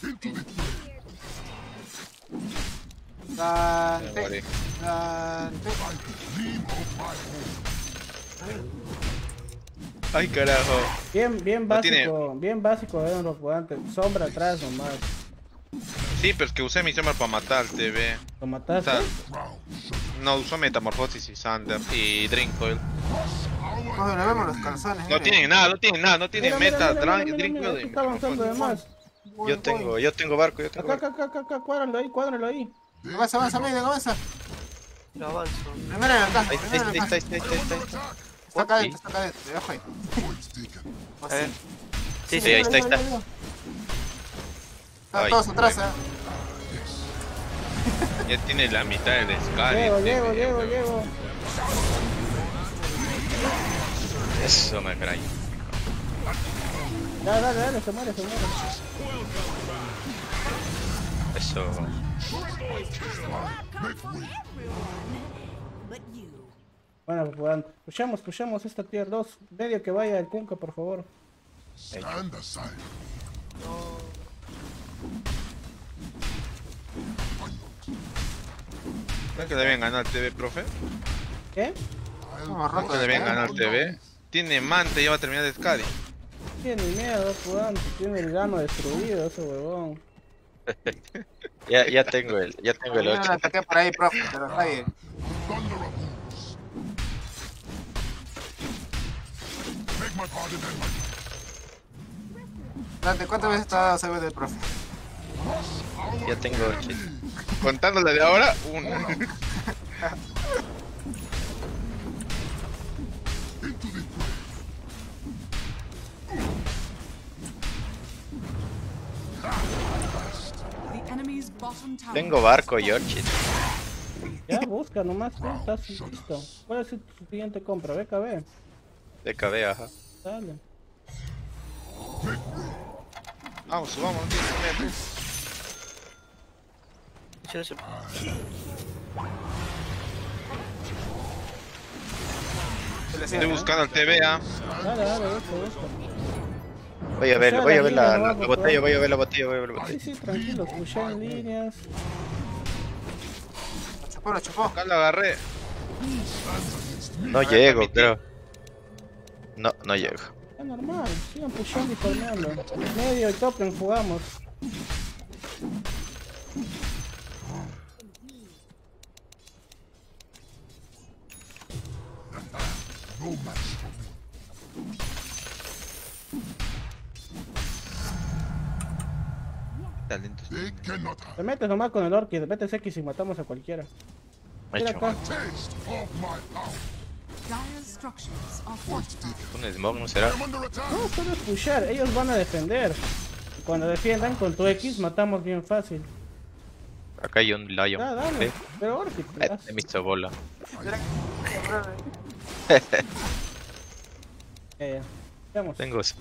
Dante. Ay, carajo. Bien, bien No básico, bien básico de un rockbante. Sombra atrás nomás. Sí, pero es que usé mi sombra para matar al TV. ¿Lo O mataste? sea, Round no usó Metamorfosis y Sander y Drinkcoil. Oye, le vemos los calzones. No mire. tienen nada, no tienen nada, no tienen Mira, meta, mira, Dra- mira, mira, mira, Drinkcoil aquí y está avanzando de más. Voy, Yo tengo, yo tengo barco, yo tengo Acá, barco. acá, acá, acá, cuádralo ahí, cuádralo ahí. Avanza, avanza, mire, avanza. Lo avanzo. Primero en el caja, Ahí primero en el está, caja. ahí está, ahí está, ahí está, ahí está. Acá adentro, está acá adentro. Debajo ahí. sí. Sí, ahí está, ahí está. Están todos atrás, ¿eh? Ya tiene la mitad del Scar. Llego, llego, llego, llego. Eso me caray. Dale, dale, dale, se muere, se muere. Eso. Bueno, pues weón, pushamos, pushamos esta tier 2. Medio que vaya el Kunka, por favor. Stand aside. ¿Creen que deben ganar TV, profe? ¿Qué? Como ¿Creen rojo. que deben ganar TV? Tiene Manta y ya va a terminar de Scary. Tiene miedo, weón. Tiene el gano destruido ese huevón. Ya, ya tengo el, ya tengo el Yo no 8. la ataqué por ahí, profe, Dante, ¿cuántas veces dado CB del profe? Ya tengo 8. Contando la de ahora, tower. Tengo barco y Orchid. Ya, busca nomás, estás listo. ¿Cuál es tu siguiente compra? BKB. De KB, ajá. Dale. Vamos, subamos, 10 metros. Sí, le Estoy buscando al TV, ¿ah? Dale, dale, busca, busca. Voy a ver, voy a la ver la, la, la botella, voy a ver la botella, voy a ver la Sí, botella. sí, tranquilo, pusha en líneas. Lo chupó, lo chupó. Acá lo agarré. No llego, creo. No, no llego. Es normal, sigan pushando y farmeando. Medio y topen jugamos. Te metes nomás con el Orchid, metes X y matamos a cualquiera. Mira acá. Un smog no será. No, solo es pushar, ellos van a defender. Cuando defiendan con tu X matamos bien fácil. Acá hay un Lion. Ah, dale. ¿Sí? Pero Eh, haz- He visto bola. ya. Vamos. Tengo. Max.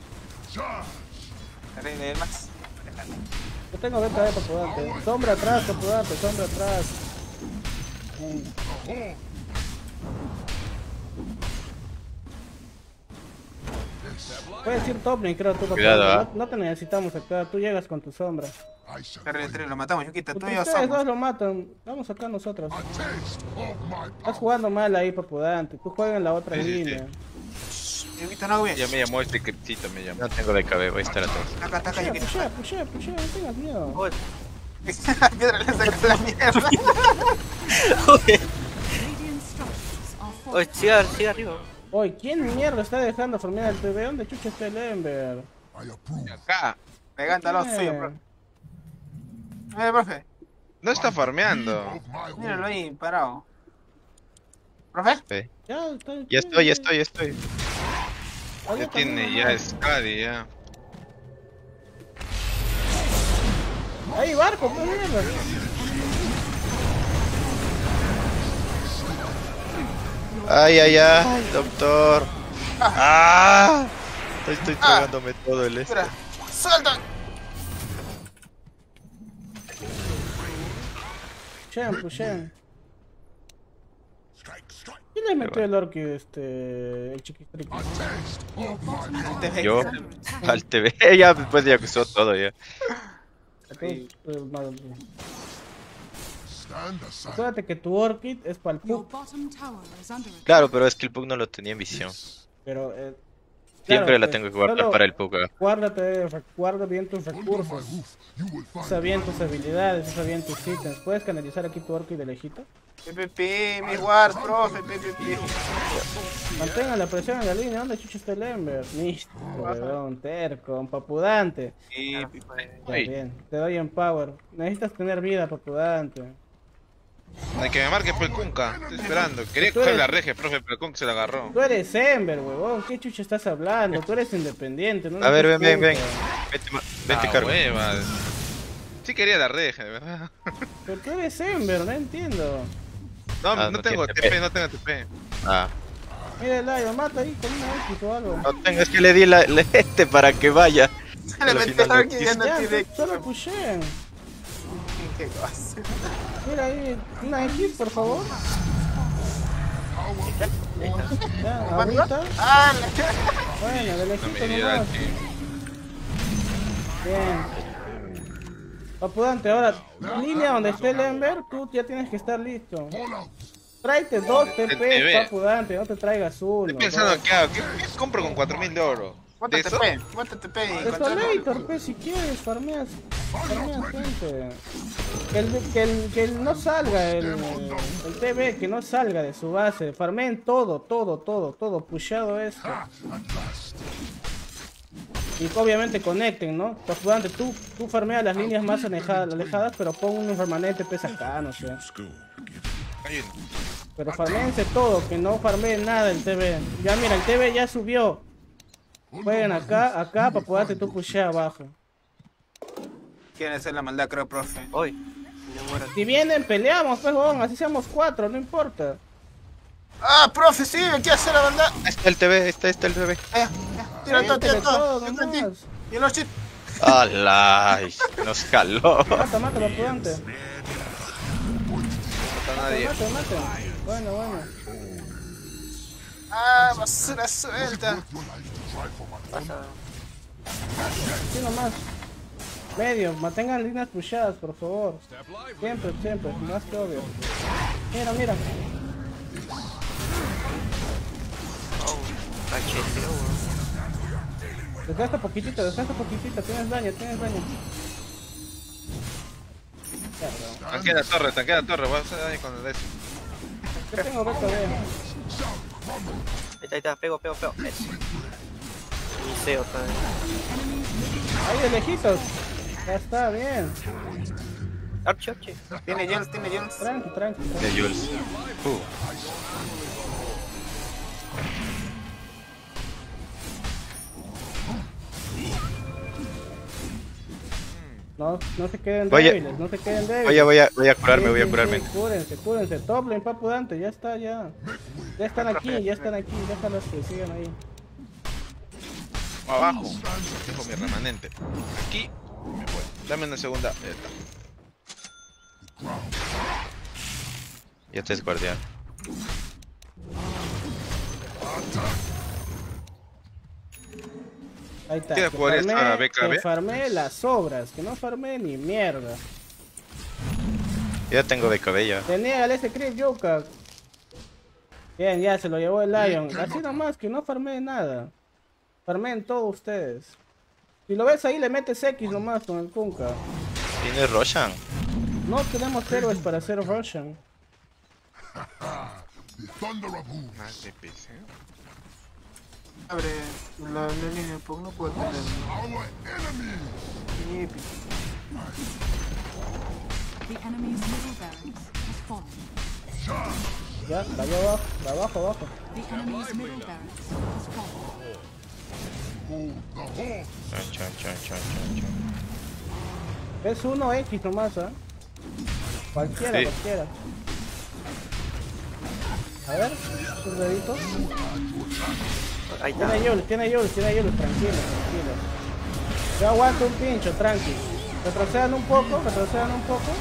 Yo tengo BKB para podarte. Sombra atrás para podarte, sombra atrás. Venga. Puedes ir top lane, creo tú. Cuidado, no, ah. no te necesitamos acá, tú llegas con tu sombra. I shall Carrera de tres, lo matamos, Yuquita. Tú y yo ustedes dos lo matan, vamos acá nosotros. Estás jugando mal ahí, papudante. Tú juegas en la otra Sí, sí, sí. línea. Yuquita, no. Ya me llamó este criptito, me llamó. No tengo BKB, voy a estar atrás. Acá, acá, Pushea, Yuquita. pushea, pushea, pushea, no tengas miedo. Oye, Piedra le saca la mierda. Oye, siga arriba. Oye, ¿quién mierda está dejando farmear el TV? ¿Dónde chucha está el Ember? Acá. Me encanta lo suyo, bro. Eh, profe. No está farmeando. Míralo ahí, parado. ¿Profe? Sí. Ya, está, Ya estoy, ya estoy, ya estoy. Ya tiene ya Skadi, ya. Ahí, barco, mierda. Ay, ay, ay, doctor. Ah, estoy, estoy tragándome todo el este. Espera. ¡Suelta! Pushean, pushean. Strike, strike. ¿Quién le metió el orquid, este. el home. Yo, al TV, ya después ya usó todo ya. Entonces, eh, madre. Stand aside. Acuérdate que tu orchid es para el pug. Claro, pero es que el Pug no lo tenía en visión. pero. Eh, Siempre claro, la pues, tengo que guardar para el Pug. ah. Guárdate, guarda bien tus recursos. Usa bien tus habilidades, usa bien tus ítems. ¿Puedes canalizar aquí tu orchid de lejito? PPP, mi guard, profe, PPP. Mantenga la presión en la línea. ¿Dónde chucha está el Ember? Listo, weón, terco, un papudante. Sí, Ya Ay. bien, te doy en power. Necesitas tener vida, papudante. El que me marque fue el Kunka. Estoy esperando. Quería coger eres- la regia, profe, pero el Kunka se la agarró. Tú eres Ember, huevón. ¿Qué chucha estás hablando? Tú eres independiente. No A ver, ven, ven, ven. ma- vente, Ah, cargo. huevas. Sí quería la regia, de verdad. Pero tú eres Ember, no entiendo. No, Ah, no, no tengo TP, no tengo TP. Ah, Mira el Lion, mata ahí con una X o algo. no tengo, es que le di la, la- este para que vaya. Aquí quise. ya no tiene. solo pushen. ¿Qué cosa? Mira ahí, una X, por favor. Ya, ahorita. ¡Ah! Bueno, de No lejito nomás. Bien. Papudante, ahora, línea donde esté el Ember, tú ya tienes que estar listo. Tráete dos TP, TV. papudante, no te traigas uno. Estoy pensando. ¿qué hago? ¿Qué, qué compro con 4000 de oro? ¿De Bótate eso? P, bótate P. y Es controla. Farmator, pues, si quieres, farmeas, farmeas gente. Que el, que, el, que el no salga el, el TV, que no salga de su base. Farmeen todo, todo, todo, todo, pushado esto. Ah. Y obviamente conecten, ¿no? Papudante, tú, tú farmeas las líneas más alejadas, alejadas pero pon un permanente pesa acá, no sé. Pero farmeense todo, que no farmeen nada el TV. Ya mira, el TV ya subió. Jueguen acá, acá, papudante, tú pushea abajo. Quieren hacer la maldad, creo, profe. No mueras. Si vienen, peleamos, pues, así seamos cuatro, no importa. ¡Ah, profe, sí! Me quiere hacer la maldad. Ahí está el TV, ahí está, ahí está el TV. Ya, tira todo, tira todo. Y los chips. ¡Hala! Nos jaló. Mata, mata, papudante. No está nadie. Mata, mata. Bueno, bueno. ¡Ah, basura suelta! Pasa. Sí, nomás. Medio, mantengan líneas pushadas, por favor. Siempre, siempre, más que obvio. Mira, mira. Desgasta poquitito, desgasta poquitito. Tienes daño, tienes daño. Tanquea la torre, tanquea la torre. Voy a hacer daño con el ese. Yo tengo reto de. Ahí está, ahí está, pego, pego, pego. Otra vez. Ahí de lejitos. Ya está, bien. Archi, archi. Tiene Jones, tiene Jones. Tranqui, tranqui. De Jules. Uh, No, no se queden débiles, no se queden débiles. Voy a, voy a, voy a curarme, Sí, voy a sí, curarme. sí, Cúrense, cúrense. Top lane, papu Dante, ya está, ya. Ya están aquí, ya están aquí, déjalos que sigan ahí. Abajo. Dejo mi remanente. Aquí. Me voy. Dame una segunda. Está. Ya te es guardián. Ahí está. ¿Qué que esta farmé- BKB? que farmé las sobras, que no farmé ni mierda. Ya tengo BKB ya. Tenía el ese Creep Yuka. Bien, ya se lo llevó el Lion. Así nomás, que no farmé nada. Farmé en todos ustedes. Si lo ves ahí, le metes X nomás con el Kunka. Tiene Roshan. No tenemos héroes para hacer Russian. The thunder of hooves. Más de PC. Abre la, la línea, porque no puedo tener. Sí, The enemy's middle barracks has fallen. Ya, cayó abajo, abajo, abajo. The enemy's middle barracks has fallen. Chan, chan, chan. Es uno X nomás, ¿ah? Cualquiera, Sí. cualquiera. A ver, un dedito. Ahí está. Tiene Jules, tiene Jules, tiene Jules, tranquilo, tranquilo. Yo aguanto un pincho, tranqui. Retrocedan un poco, retrocedan un poco.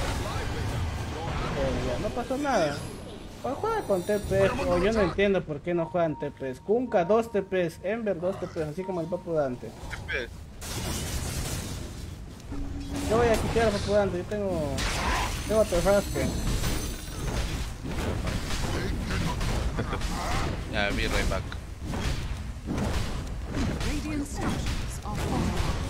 Eh, ya, no pasó nada. Pues juega con TPs, o yo no entiendo por qué no juegan TPs. Kunka 2 TPs, Ember 2 TPs, así como el Papu Dante. Yo voy a quitar al Papu Dante, yo tengo... Tengo Terrasque. Ya vi Rayback. Radiant structures are falling.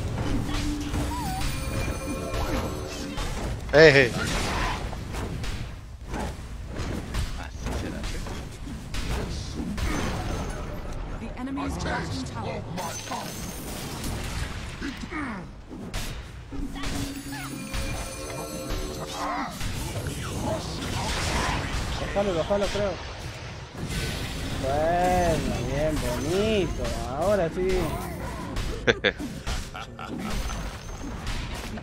Bajalo, creo. Bueno, bien, bonito. Ahora sí. The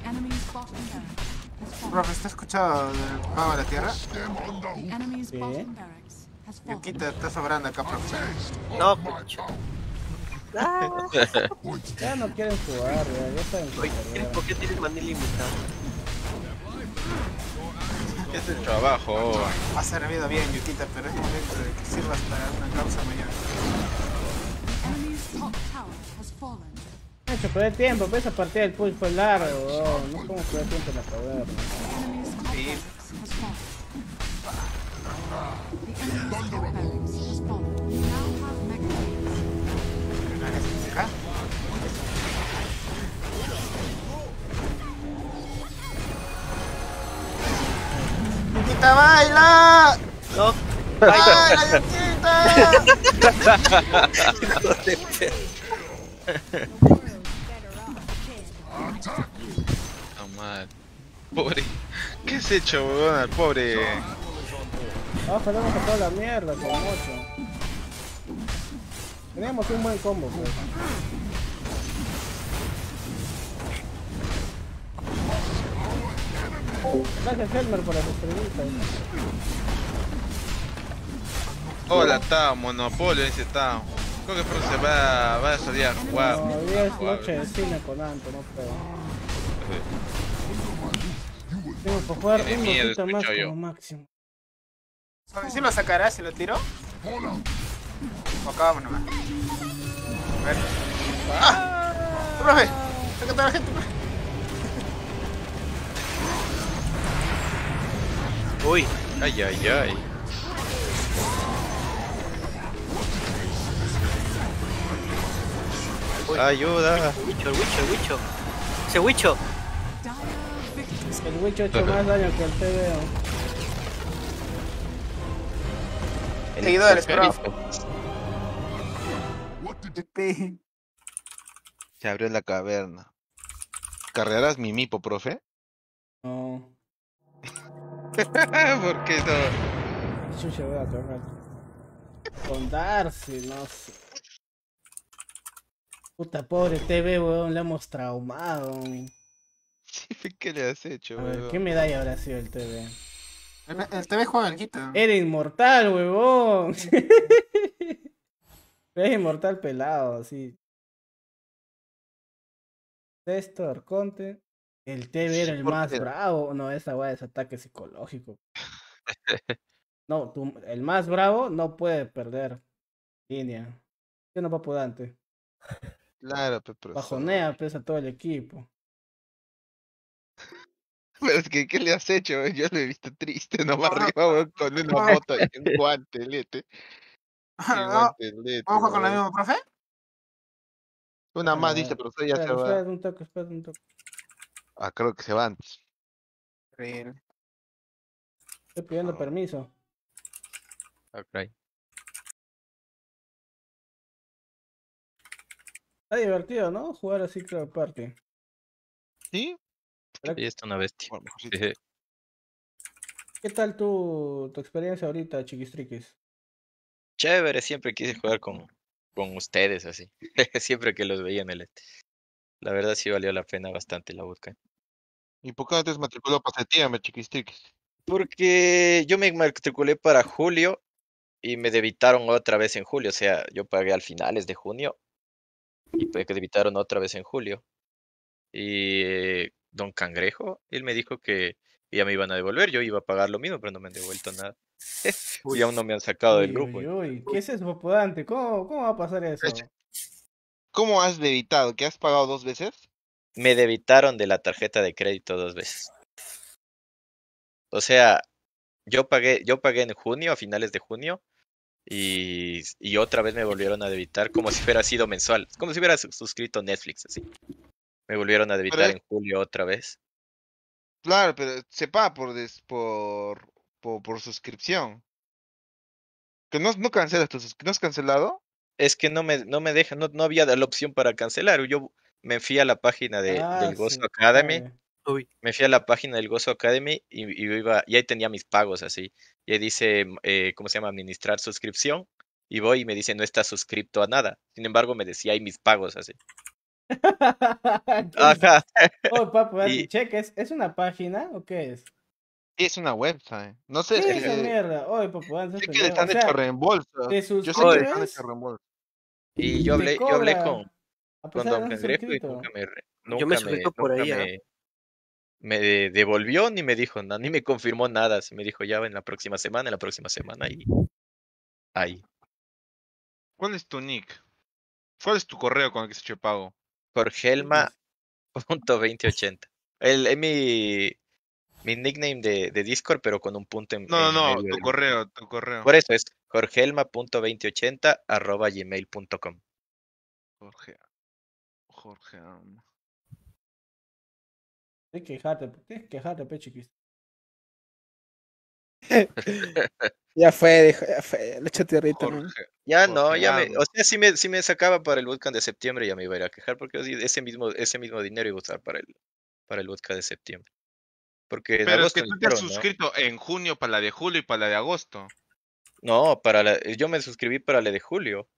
enemy's bottom barracks has fallen. Profe, ¿está escuchado del Pavo de la Tierra? Sí. Yuquita está sobrando acá, profe. No, pucho. Ya no quieren jugar, ya, ya perder. ¿por qué tienes maní limitado? Es el trabajo. Ha servido bien, Yuquita, pero es momento de que sirvas para una causa mayor. Hecho perder tiempo, pero esa partida del push fue largo, no podemos perder tiempo en la taberna. The ¡Yuquita, baila! No. ¡Baila, Yuquita! No mal. Pobre. ¿Qué has hecho, weón? Al pobre. Ojo, le hemos sacado la mierda con 8. Teníamos un buen combo, pues. Gracias, Helmer, por las estrellitas. Hola, Tao. Monopolio, dice Tao. Creo que pronto se va, va a salir a jugar. No, hoy es noche de cine con Anto, no puedo. Tengo que jugar un miedo, más yo. como máximo. ¿Sí lo sacarás si lo tiro? O acabamos nomás. A ver. ¡Ah! ¡Profe! ¡Sácate a la gente! profe. Uy, ¡Ay, ay, ay! ¡Ayuda! Wicho, el Wicho, el Wicho. Ese Wicho. El Witch ha hecho más daño que el TVO. What did Pi. Se abrió la caverna. ¿Carreras mi mipo, profe? No. ¿Por qué no? Chucha, voy a cargar. Con Darcy, no sé. Puta pobre TV, weón, le hemos traumado. ¿Qué le has hecho, A ver, weón? ¿qué medalla habrá sido el TV? El, el TV juega el quito. Era inmortal, huevón. Era inmortal pelado, así. Esto, Arconte. El TV era el ¿por más qué? bravo. No, esa weá es ataque psicológico. No, tú- el más bravo no puede perder línea. Yo no papu Dante. Claro, pe, profesor. Bajonea, pesa todo el equipo. Pero es que, ¿qué le has hecho? Yo lo he visto triste nomás Ojo, arriba, weón, con una ojo. moto y un guantelete. Un guantelete, Ojo con la misma, profe. Una más Ah, dice, profesor, ya se va. espera un toque, espera un toque. Ah, creo que se va antes. Increíble. Estoy pidiendo Ah. permiso. Ok. Está divertido, ¿no? Jugar así Club Party. ¿Sí? Sí, está una bestia. Bueno. Jeje. ¿Qué tal tu, tu experiencia ahorita, chiquistriquis? Chévere, siempre quise jugar con, con ustedes así. siempre que los veía en el... La verdad sí valió la pena bastante la bootcamp. ¿Y por qué no te has matriculado para septiembre, chiquistriquis? Porque yo me matriculé para julio y me debitaron otra vez en julio. O sea, yo pagué al finales de junio y pues que debitaron otra vez en julio. Y eh, don Cangrejo, él me dijo que ya me iban a devolver. Yo iba a pagar lo mismo, pero no me han devuelto nada. y aún no me han sacado del grupo. uy, uy, ¿Qué es eso, Popodante? ¿Cómo, ¿Cómo va a pasar eso? ¿Cómo has debitado? ¿Que has pagado dos veces? Me debitaron de la tarjeta de crédito dos veces. O sea, yo pagué, yo pagué en junio, a finales de junio, y, y otra vez me volvieron a debitar como si fuera sido mensual, como si hubiera su- suscrito Netflix, así. Me volvieron a debitar Pero- en julio otra vez. Claro, pero se paga por, des- por, por, por suscripción. ¿Que no, no cancelas tu suscripción? ¿No has cancelado? Es que no me, no me dejan, no, no había la opción para cancelar. Yo me fui a la página de, Ah, del Gozo sí, Academy. Uy, me fui a la página del Gozo Academy y, y yo iba, y ahí tenía mis pagos así. Y ahí dice, eh, ¿cómo se llama? Administrar suscripción. Y voy y me dice, no está suscrito a nada. Sin embargo, me decía ahí mis pagos así. Ajá. Oh, papu, Y- cheque, ¿es, ¿es una página o qué es? Sí, es una website. No sé, ¿Qué es esa mierda? Oye, que le están o sea, hecho reembolso. ¿te Yo sé que le están hecho reembolso. Y yo hablé, yo hablé con, Don Cangrejo y nunca me, Yo me me, por nunca ahí, ¿ah? me, me de- devolvió ni me dijo nada, ni me confirmó nada. Se me dijo ya en la próxima semana, en la próxima semana y ahí. ¿Cuál es tu nick? ¿Cuál es tu correo con el que se hecho el pago? Jorgelma.2080. El, es mi, mi nickname de, de Discord, pero con un punto en, No, en no, no, medio tu del- correo, tu correo. Por eso es jorgelma.2080 arroba gmail.com. Jorge. Jorge. Tienes que quejarte, tienes que quejarte, pe chiquis. Ya fue, ya fue. Le eché tierrita, ¿no? Jorge. Ya no, ya me, o sea, si me, si me sacaba para el bootcamp de septiembre ya me iba a ir a quejar porque ese mismo, ese mismo dinero iba a usar para el, para el bootcamp de septiembre. Porque en Pero es que tú te has ¿no? suscrito en junio para la de julio y para la de agosto. No, para la, yo me suscribí para la de julio.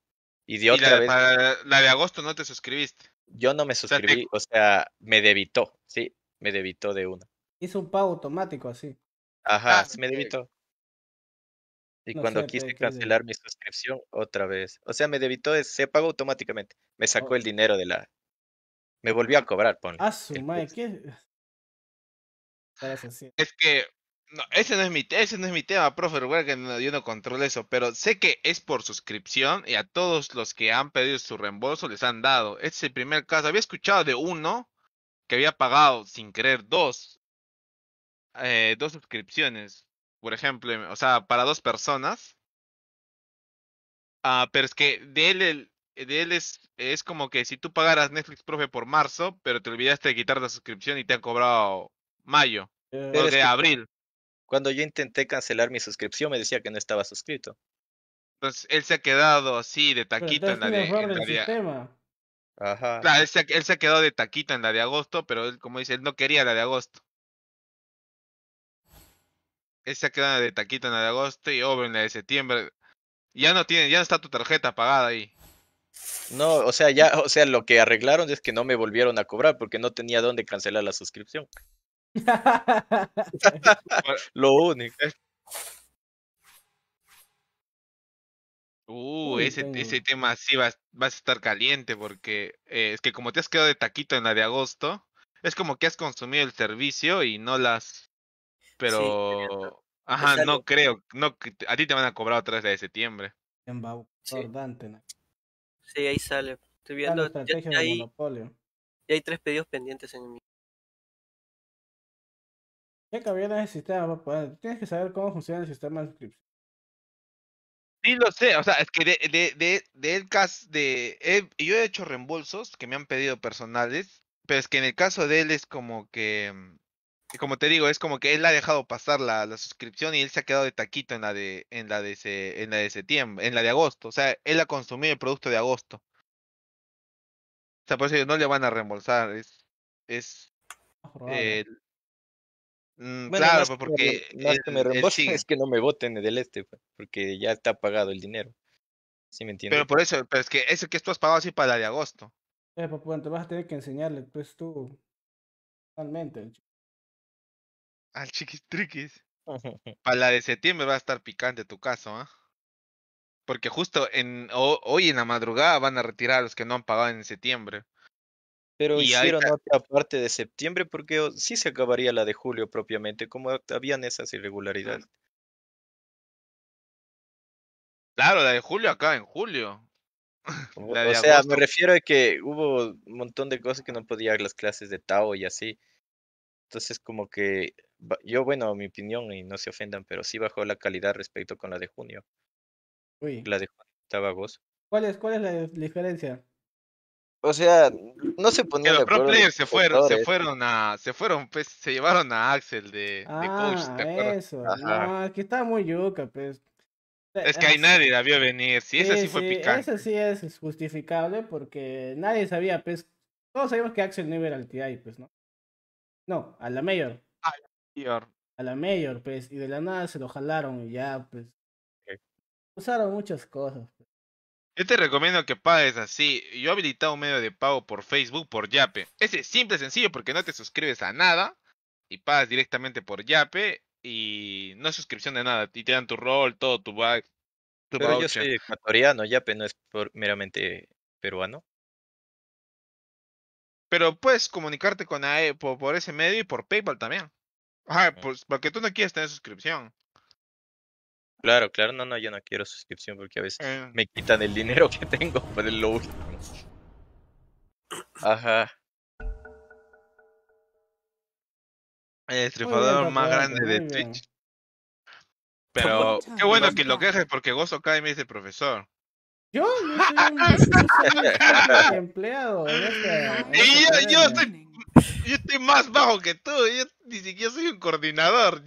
Y de Y otra la, vez para la de agosto no te suscribiste. yo no me sea, te- suscribí, o sea, me debitó, sí, me debitó de una. Hizo un pago automático así. Ajá, Ah, sí me debitó. Y No cuando sé, quise cancelar mi suscripción, otra vez. O sea, me debitó, es- se pagó automáticamente. Me sacó Oh. el dinero de la... Me volvió a cobrar, ponle. Ah, su madre. ¿qué? Es que no, ese no es mi ese no es mi tema, profe, recuerda que no- yo no controlo eso, pero sé que es por suscripción y a todos los que han pedido su reembolso les han dado. Este es el primer caso. Había escuchado de uno que había pagado sin querer dos eh, dos suscripciones, por ejemplo, o sea, para dos personas. Ah, pero es que de él el- de él es, es como que si tú pagaras Netflix, profe, por marzo, pero te olvidaste de quitar la suscripción y te han cobrado mayo, Eh, o es abril. Cuando yo intenté cancelar mi suscripción, me decía que no estaba suscrito. Entonces él se ha quedado así de taquito en la de, en la de-. Ajá. Claro, él se, ha- él se ha quedado de taquito en la de agosto, pero él, como dice, él no quería la de agosto. Él se ha quedado de taquito en la de agosto y obvio en la de septiembre. Ya no tiene, ya no está tu tarjeta pagada ahí. No, o sea, ya, o sea, lo que arreglaron es que no me volvieron a cobrar porque no tenía dónde cancelar la suscripción. Lo único. Uh, Uy, ese, ese tema sí va, vas a estar caliente porque eh, es que como te has quedado de taquito en la de agosto, es como que has consumido el servicio y no las... Pero... Ajá, no creo, no, a ti te van a cobrar otra vez la de septiembre. ¿no? sí, ahí sale. Estoy viendo, ya, ya hay, ya hay tres pedidos pendientes en mi. ¿Qué cabía en ese sistema? papá? Tienes que saber cómo funciona el sistema de suscripción. Sí lo sé, o sea, es que de, de, de, de el caso de he- yo he hecho reembolsos que me han pedido personales, pero es que en el caso de él es como que, mm, como te digo, es como que él ha dejado pasar la, la suscripción y él se ha quedado de taquito en la de, en la de ese, en la de septiembre, en la de agosto, o sea, él ha consumido el producto de agosto. O sea, por eso no le van a reembolsar, es, es, eh, mm, Bueno, claro, más pues que me porque re- más que me reembolsen es que no me voten del este, pues, porque ya está pagado el dinero. ¿Sí me entiendes? Pero por eso, pero es que eso que tú has pagado así para la de agosto. Eh, papá, te vas a tener que enseñarle, pues tú. Totalmente. Al chiquistriquis. Para la de septiembre va a estar picante tu caso, ¿ah? Porque justo en ho- hoy en la madrugada van a retirar a los que no han pagado en septiembre. Pero Y hicieron otra parte de septiembre porque sí se acabaría la de julio propiamente, como habían esas irregularidades. Claro, la de julio acá en julio. O, sea, agosto. me refiero a que hubo un montón de cosas que no podía las clases de Tao y así. Entonces, como que yo, bueno, mi opinión, y no se ofendan, pero sí bajó la calidad respecto con la de junio. Uy. La de junio estaba gozo. ¿Cuál es, cuál es la diferencia? O sea, no se ponían de los pro players se fueron, se fueron a, se fueron, pues, se llevaron a Axel de, de coach, Ah, ¿te eso. Ajá. No, es que está muy yuca, pues. Es que ahí Ah, nadie la vio venir, sí, esa sí fue sí, picante. Eso sí es justificable porque nadie sabía, pues. Todos sabíamos que Axel no iba a ir al TI, pues, ¿no? No, a la Mayor. Señor. A la Mayor, pues. Y de la nada se lo jalaron y ya, pues. Usaron muchas cosas. Yo te recomiendo que pagues así. Yo he habilitado un medio de pago por Facebook, por Yape. Ese es simple, sencillo, porque no te suscribes a nada y pagas directamente por Yape y no es suscripción de nada. Y te dan tu rol, todo tu bag, tu Pero yo soy ecuatoriano, ya, pero no es por- meramente peruano. Pero puedes comunicarte con AE por, por ese medio y por PayPal también. Ajá, pues porque tú no quieres tener suscripción. Claro, claro, no, no, yo no quiero suscripción porque a veces Eh, me quitan el dinero que tengo por el lo último. Ajá. el bien, estrifador más grande de. Twitch. Pero qué bueno que lo quejes porque Gozo Academy es el profesor. Yo, yo soy un, soy empleado esta, Y yo- yo. Remaining. Yo estoy más bajo que tú, yo ni siquiera soy un coordinador.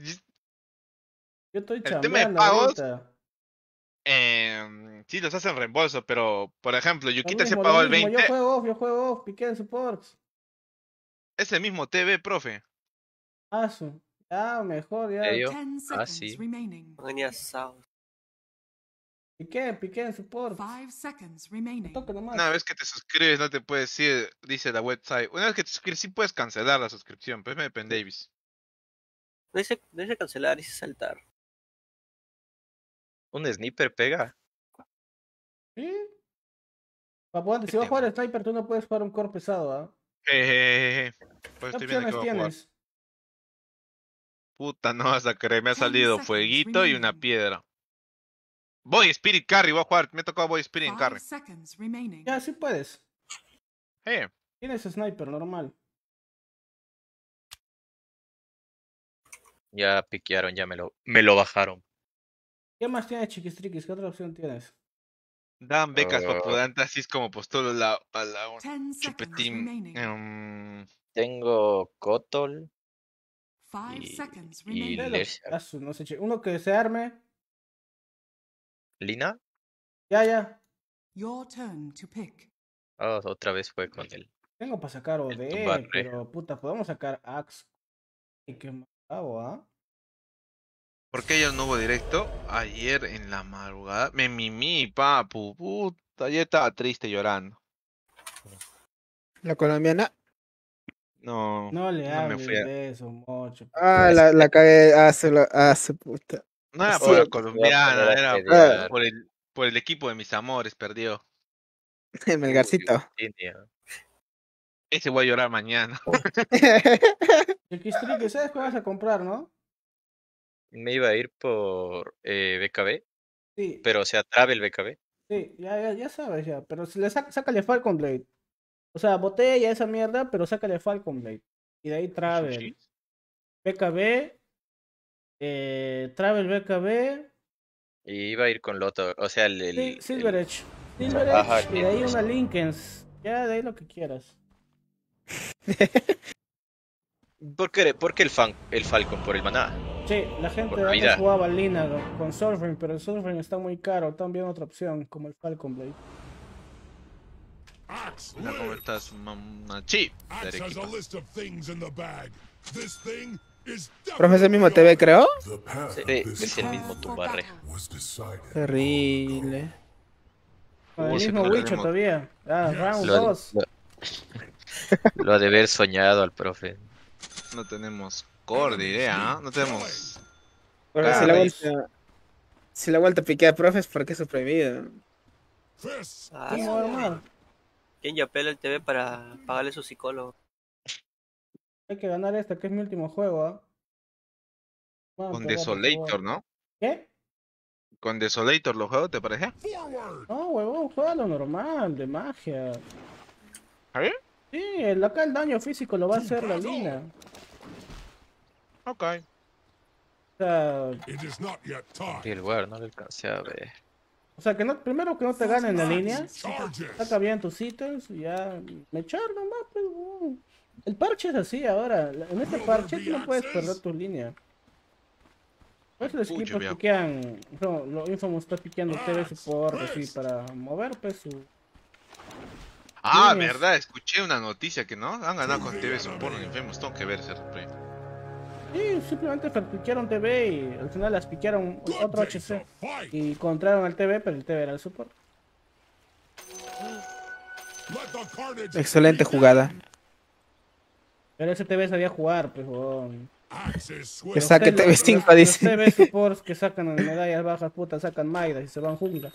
Yo- estoy tema de pagos. Em, sí, los hacen reembolso, pero por ejemplo, Lo Yukita se mismo, pagó lo el mismo, 20, Yo juego off, yo juego off, piqué en supports. es el mismo TV, profe. Ah, su. Ya, mejor, ya. Ah, sí. Piqué, piqué en nomás. Una vez que te suscribes no te puedes ir, dice la website. Una vez que te suscribes sí puedes cancelar la suscripción, pues me depende Davis. No dice, no dice cancelar, dice saltar. Un sniper pega. ¿Sí? Si vas a jugar sniper, tú no puedes jugar un core pesado, ¿ah? Pues ¿Qué estoy opciones tienes? Puta, no vas a creer, me ha salido fueguito y una piedra. Voy Spirit Carry, voy a jugar, me ha tocado Voy Spirit en Carry. Ya, sí puedes. Eh, Tienes sniper, normal. Ya piquearon, ya me lo, me lo bajaron. ¿Qué más tienes, chiquistriquis? ¿Qué otra opción tienes? dan becas Ah. papudante, así es como postulo a la, a la seconds chupetín. em, Tengo Kotol Five y- seconds y. Ah, no sé, uno que se arme. Lina. Ya, ya. Your turn to pick. Oh, otra vez fue con él. Tengo para sacar OD, pero puta, podemos sacar Axe. Y qué malo, ¿ah? ¿Por qué ayer no hubo directo? Ayer en la madrugada. Me mimí, papu. Puta, ayer estaba triste llorando. La colombiana. No. No le No me hables fui a- de eso, mocho. Ah, la, la cagué. Su, la- su puta. No era Sí. por la colombiana, era por el, por el equipo de mis amores, perdió. El Melgarcito. Ese voy a llorar mañana. Chiquistriqui, ¿sabes qué vas a comprar, no? Me iba a ir por eh, BKB, Sí. pero o sea, Travel BKB. Sí, ya, ya, ya sabes ya. Pero si le sácale Falcon Blade. O sea, botella esa mierda, pero sácale Falcon Blade. Y de ahí Travel. BKB. Eh, Travel BKB. Y iba a ir con Loto, o sea, el... el- Sí, el- Silver Edge. Silver Ajá, Edge, y de ahí una Linkens. Ya, de ahí lo que quieras. ¿Por qué, por qué el, fan, el Falcon? Por el maná. Sí, la gente Por antes jugaba Lina con Surfing, pero el Surfing está muy caro. También otra opción, como el Falcon Blade. Axe Hola, ¿cómo lives. estás, mamá? Sí, de Axe has Arequipa. a list of things in the bag. This thing is Profe, es el mismo TV, creo. Sí, es el mismo tumbarre. was decided. Terrible. Con el mismo Wicho todavía. Ah, round Lo, 2. lo- lo ha de haber soñado al profe. No tenemos core de idea, ¿ah? No tenemos. Porque si la vuelta. Si la vuelta piquea a profes, ¿por qué es prohibido? Fists. Ah, ¿Cómo armar? ¿Quién ya pela el TV para pagarle a su psicólogo? Hay que ganar esta, que es mi último juego, ¿ah? Con Desolator. ¿no? ¿Qué? Con Desolator los juegos, ¿te parece? No, huevón, juega lo normal, de magia. ¿Sí? Sí, el, acá el daño físico lo va a hacer la Lina. Ok. O sea, It is not yet time. Y el lugar no lo alcancé a ver. o sea que no, primero que no te ganen la línea. Saca bien tus ítems y ya me echar nomás, pues, huevón. El parche es así ahora. En este parche tú no puedes perder tu línea. Pues los equipos piquean. No, lo Infamous está piqueando TV support así para mover pues su. Ah, Líneas. verdad, escuché una noticia que no han ganado con TV Support en Infamous. Tengo que ver ese replay. Sí, simplemente piquearon TV y al final las piquearon otro HC. Y encontraron al TV, pero el TV era el support. Excelente jugada. Pero ese TV sabía jugar, pues, Que saque Los- TV5, los- los dice. TV supports que sacan en medallas bajas, puta, sacan Maidas y se van jungla.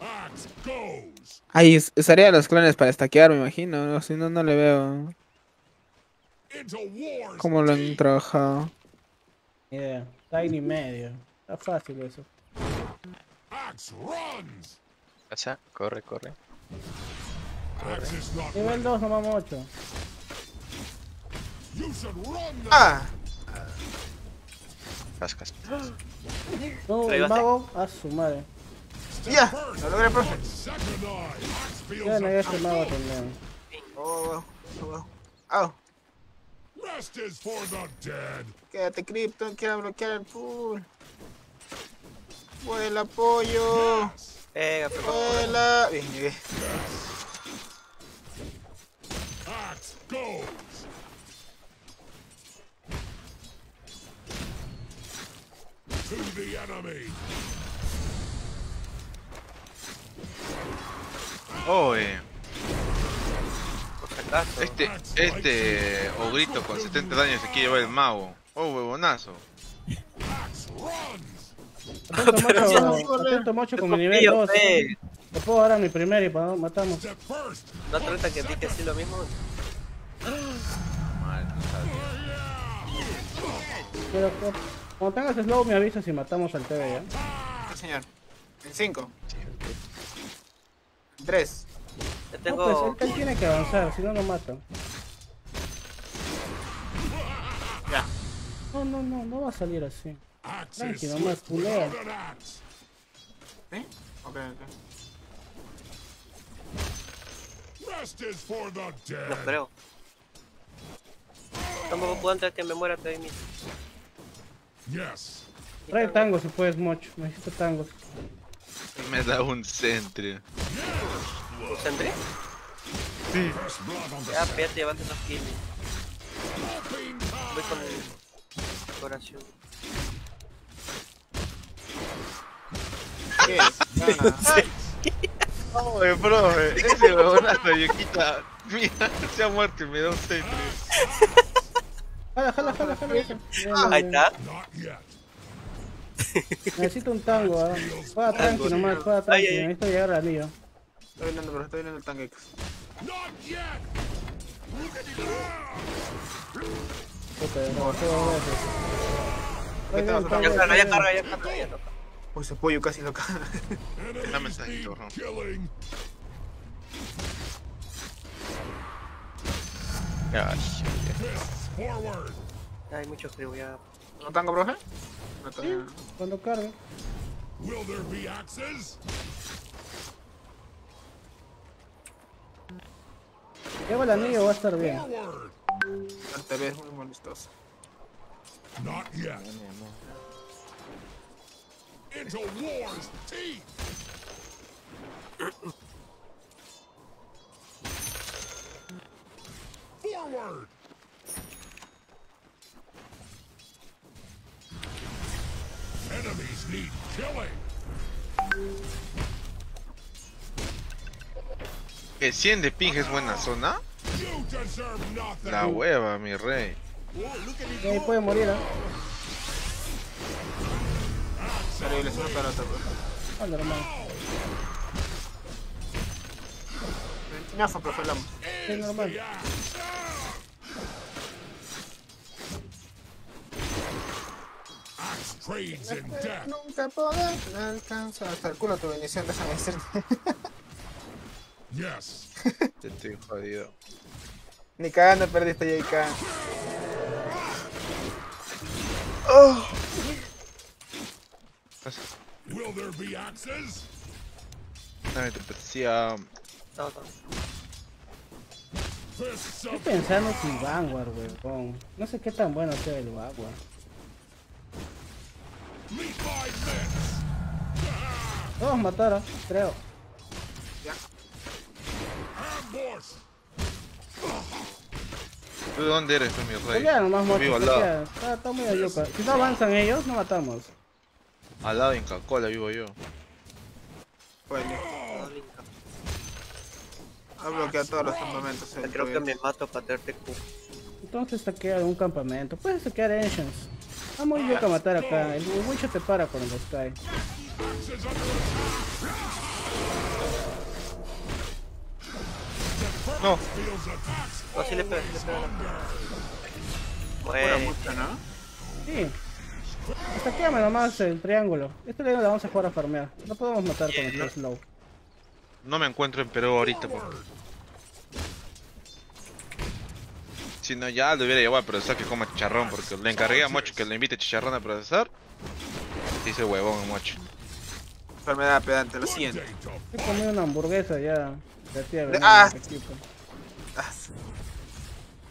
Axe goes. Ahí us- usaría los clones para estaquear, me imagino. ¿no? Si no, no le veo cómo lo han trabajado. Yeah, tiny medio. Está fácil eso. Axe runs. O sea, corre, corre. Nivel ready. 2 nomás 8. You should run now. ¡Ah! Cascas. No, el mago, a su madre. ¡Ya! ¡Lo logré, profe! Ya no hay a este mago también. ¡Oh! ¡Oh! ¡Oh! Rest is for the dead. Quédate, Krypton, quiero bloquear el pool. ¡Vuela, pollo! Pega, pero ¡Vuela! Bien, llegué. Axe goes. To the enemy. Oh, eh. Si acaso. Este, este ogrito con 70 daños se quiere llevar el mago. Oh, huevonazo. Atento con mi Es nivel mío, 2. pe. Le puedo dar a mi primer y pa- matamos. ¿No trata que pique así lo mismo? Pero cu- cuando tengas slow me avisas y matamos al TV ya. Sí, señor. En 5. 3. Yo No, tengo. pues él, tiene que avanzar, si no lo matan. Ya. No, no, no, no va a salir así. Tranqui, nomás, axe. ¿Sí? Ok, ok. Rest is for the No dead. creo. Tampoco puedo antes de que me muera todavía mismo. Yes. Trae tango si puedes, mocho. Necesito tangos. Me da un centro. ¿Un blood on the Ya, fíjate, llévate esos kills. Voy con time. oración. ¿Qué? Gana. Oye, profe, ese huevonazo de Yokita, mira, se ha muerto y me da un centro. Jala, jala, jala, jala. Ahí está. Necesito un tango, ah. Juega tranqui nomás, juega tranqui. Ay, ay, ay. Necesito llegar al anillo. Estoy viniendo, pero estoy viniendo el tanque. Vas el a tango, Ya carga, ya carga, ya carga, ya toca. Uy, ese pollo casi lo caga. Dame. Killing. Ay. Hay mucho frío ya. ¿No tengo, profe? No tengo. Cuando cargue. Will there be axes? Lleva el anillo, va a estar bien. Forward. La TV es muy molestosa. Not yet. Into war's teeth. Forward. ¿Que 100 de ping es buena zona? La hueva, mi rey. Y ahí puede morir, ¿eh? Terrible, es una pelota, profe. Ah, normal. Ñafa, profe, la Sí, normal. Nunca poder alcanzar hasta el culo tu bendición, déjame decirte. Yes. Te estoy jodido. Ni cagando perdiste, JK. Will there be axes? Dame tu decía. No, no. Fists Estoy pensando si Vanguard, weón. No sé qué tan bueno sea el Vanguard. My mitts. Todos mataron, creo. ¿Tú de dónde eres, tú, mi rey? Pelea nomás, Yo vivo al lado. Está, está muy ayuca. Si no avanzan ellos, no matamos. Al lado en Cacola vivo yo. Bueno, ha bloqueado todos los campamentos. el Creo que me mato para darte Q. Entonces saquea algún campamento. Puedes saquear Ancients. Está muy yuca matar acá. El Wicho te para cuando cae. No. No, sí le pega, sí le pega. Muere. mucha, ¿no? Sí. Nomás el triángulo. Este la vamos a jugar a farmear. No podemos matar con el slow. no me encuentro en Perú ahorita. Por... Si no, ya lo hubiera llevado a procesar que coma chicharrón. Porque le encargué a Mocho que le invite chicharrón a procesar. Dice huevón, Mocho. Enfermedad pedante, lo siento. He comido una hamburguesa ya. De tierra. Ah. Ah,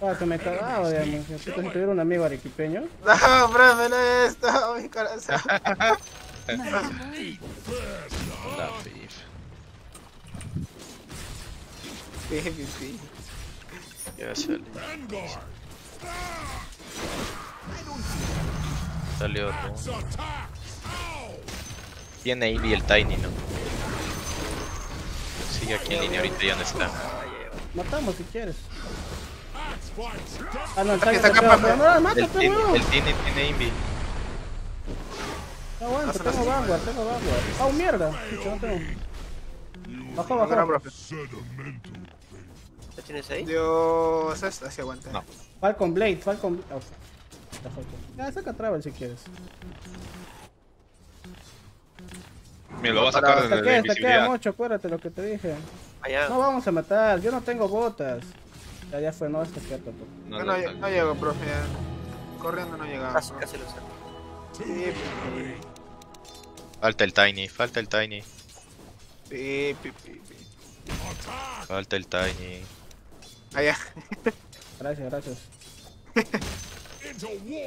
Ah, que me cagaba, digamos. Si tuviera un amigo arequipeño. No, profe, no es esto, mi corazón. La pif. Ya sale. Salió otro. Tiene Ivy el Tiny, ¿no? Sigue aquí en línea, ahorita ya no está. Matamos si quieres. Ah, no, el tanque está acá, no, El Tiny, el Tiny tiene Ivy. Aguanta, tengo Vanguard, tengo Vanguard. Ah, oh, mierda. No tengo. Bajo, No, bajo. ¿Qué tienes ahí? Dios, esto así aguanta. No. Falcon Blade, Falcon Blade. Oh, la Falcon. Ya, saca Travel si quieres. Me lo va a sacar desde que, la invisibilidad. mucho, acuérdate lo que te dije. Allá. No vamos a matar, yo no tengo botas. Ya, ya fue, no, hasta que tampoco. No, No, no, no, no llego, profe. Corriendo no llegaba. Casi, casi lo saco. Sí, Falta el Tiny, falta el Tiny. pi, pi, pi, pi. Falta el Tiny. Allá. Gracias, gracias.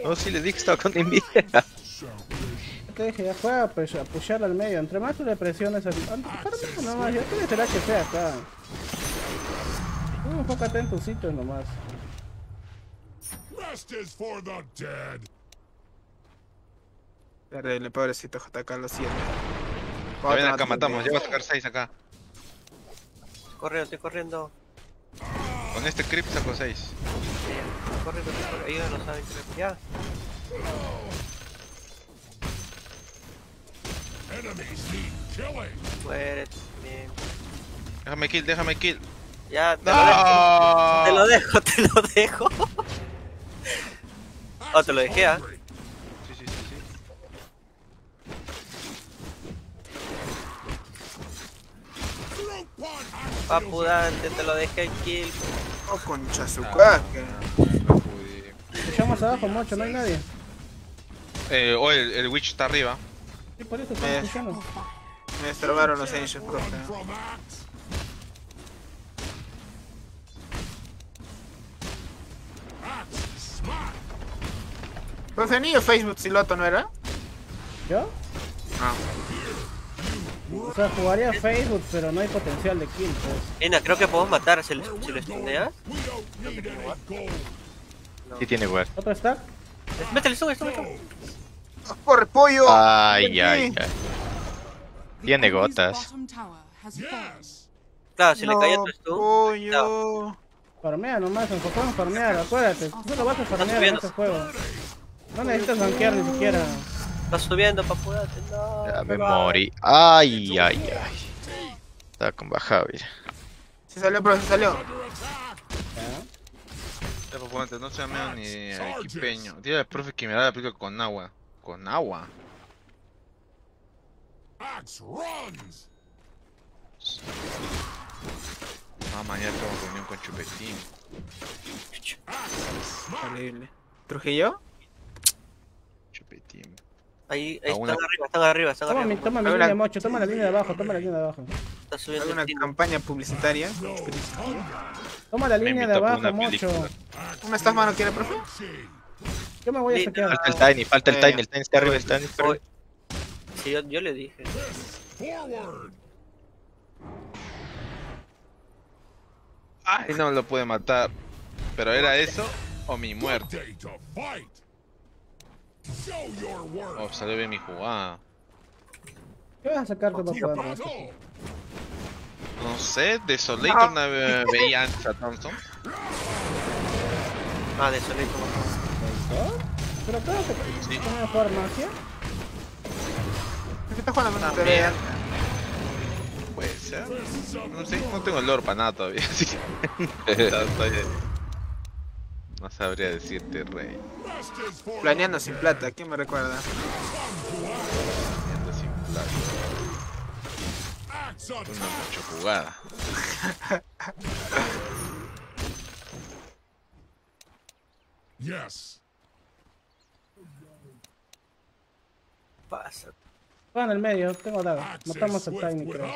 No, sí le dije que estaba con envidia. Ya te dije, ya juega a push- a pushear al medio. Entre más tú le presiones al. mí nomás, ya tienes el HP acá. Tú enfócate en tus sitios nomás. Rest is for the dead. Terrible, pobrecito JK, lo siento. Ven acá, matamos. Va a sacar 6 acá. Corriendo, estoy corriendo. Con este creep saco 6. Estoy corriendo, estoy corriendo. Ellos no saben que me... Ya. Enemies need killing. Muérete. Bien. Déjame kill, déjame kill. Ya, te ¡No! lo dejo. Te lo dejo, te lo dejo. Oh, te lo dejé, ¿ah? Sí, sí, sí, sí. Papu Dante, te lo dejé kill. Oh, concha su cuaca. No pude. Escuchamos abajo, mocho, no hay nadie. Eh, oh, el, el Witch está arriba. Sí, por eso estamos Eh. escuchando. Me estorbaron los Ancients, profe. Profe, ni Facebook Siloto, ¿no era? ¿Yo? Ah. O sea, jugaría Facebook, pero no hay potencial de kill, pues. Creo que podemos matar si lo, si lo stuneas. Sí tiene guard. ¿Otro stack? Métele, sube, sube, sube. ¡Por pollo! Ay, ay, ay. Tiene gotas. Claro, si le cae No, tu stun. pollo. Farmea nomás, enfocamos en farmear, acuérdate. Tú solo vas a farmear en este juego. No necesitas gankear ni siquiera. Está subiendo, Papu Dante. No. Ya me morí. Ay, ay, ay. Estaba con bajado, mira. Se salió, profe, se salió. Ya, pues, antes no se llama ni equipeño. Dile al profe que me da la película con agua. Con agua. No, mañana tengo reunión con Chupetín. Horrible. ¿Trujillo? Chupetín. Ahí, ahí una- están arriba, están arriba, están Toma mi, arriba. toma mi Alguna- línea, mocho, toma la línea de abajo, toma la línea de abajo. Está subiendo ¿Alguna el tino. campaña publicitaria? Toma la Me línea de abajo, una mocho. ¿Una staff mano quiere, profe? Yo me voy a saquear. Falta el Tiny, falta el Eh, Tiny, el Tiny está arriba, el Tiny está arriba. Sí, yo, yo le dije. Ay, no lo pude matar. Pero era eso o mi muerte. Oh, salió bien mi jugada. ¿Qué vas a sacar tu papá? Battle. No sé, Desolator una ve- veía antes a Thompson. Ah, de solito. Pero claro que Sí. ¿cómo voy a jugar magia? ¿Qué está jugando? Puede ser. No sé, no tengo el lore para nada todavía, así que. No sabría decirte, rey. Planeando sin plata, ¿quién me recuerda? Ando sin plata. Una mucho jugada. Yes. Pasa. En el medio, tengo daga. Axe Matamos al Tiny, creo.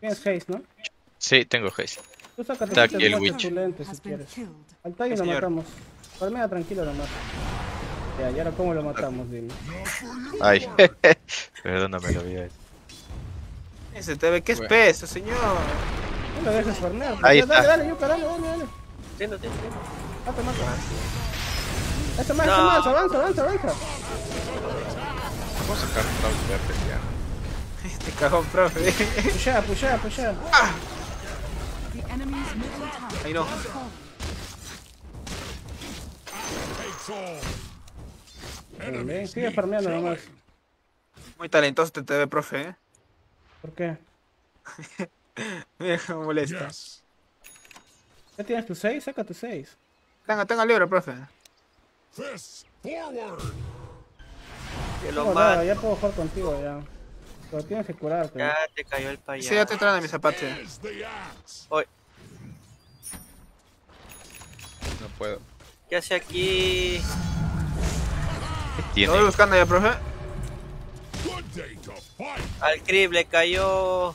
Tienes haste, ¿no? Sí, tengo haste. Tú sácate Está aquí el Witch. tu lente si quieres. Al lo señor. matamos. Palmea tranquilo nomás. Ya, y ahora cómo lo matamos, dime. Ay, perdóname la vida. Ese TV, qué Bueno. espeso, señor. No lo dejes farmear. Ahí pues, Dale, está. dale, Yuka, dale, dale, dale. Tiendo, tiendo. Mata, mata. Este más, No. este más, avanza, avanza, avanza. Vamos a sacar un verde ya. Este cajón, profe. Pushea, pushea, pushea. Tower Ahí no. Bien, sigue farmeando nomás. Muy talentoso este TV, profe, ¿eh? ¿Por qué? Mira cómo molesta. Yes. ¿Ya tienes tu 6? Saca tu 6. Tenga, tenga el libro, profe. Que lo mato. ya puedo jugar contigo ya. Pero tienes que curarte. Ya te cayó el payaso. Sí, ya estoy entrando en mis zapatos. Oye, No puedo. ¿qué hace aquí? ¿Qué tiene? voy buscando ya, profe. Al Crip le cayó.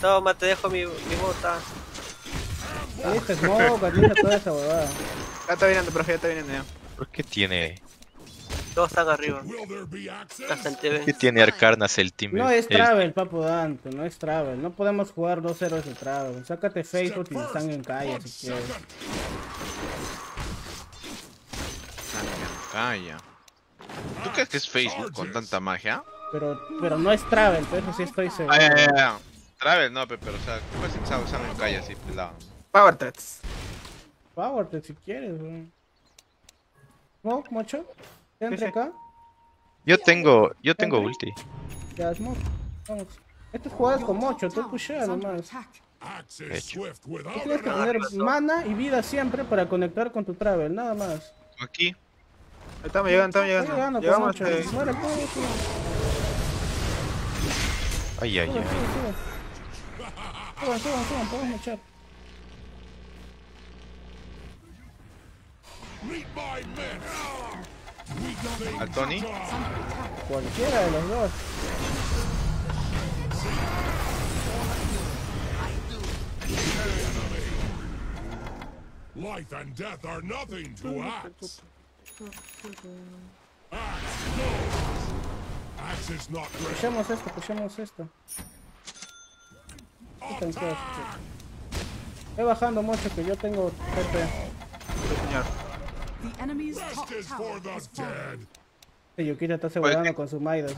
Toma, te dejo mi, mi bota. Listo, smoke, listo toda esa huevada. Ya está viniendo, profe, ya está viniendo ya. ¿Por qué tiene? Todos están arriba. Qué tiene Arcarnas el team? No es el- travel, papu Dante, no es travel. No podemos jugar dos héroes de travel. Sácate Facebook y están en calle si quieres. Calla. ¿Tú crees que es Facebook con tanta magia? Pero, pero no es travel, pero eso sí estoy seguro. Ah, ya, ya, ya. Travel, no, pe- pero o sea, ¿qué pasa usando en calle así, pelado? Power Threats. Power si quieres, weón. Smoke, mocho. Sí. acá. Yo tengo, yo tengo ulti. Ya, smoke. Vamos. Estas jugadas con mocho, tú pushea nomás. Hecho. Tú tienes que tener mana y vida siempre para conectar con tu travel, nada más. Aquí. Estamos llegando, estamos llegando. Llegamos eh, Muere, pues. Ay, ay, ay. Suban, suban, suban, podemos echar. Meet my men. Al Tony. Cualquiera de los dos. Life and death are nothing to Axe. Pushemos esto, pushemos esto. Quiten todo esto. Ve bajando mucho que yo tengo TP. The enemy's top tower has fallen. Yukita está asegurando que- con su Maida.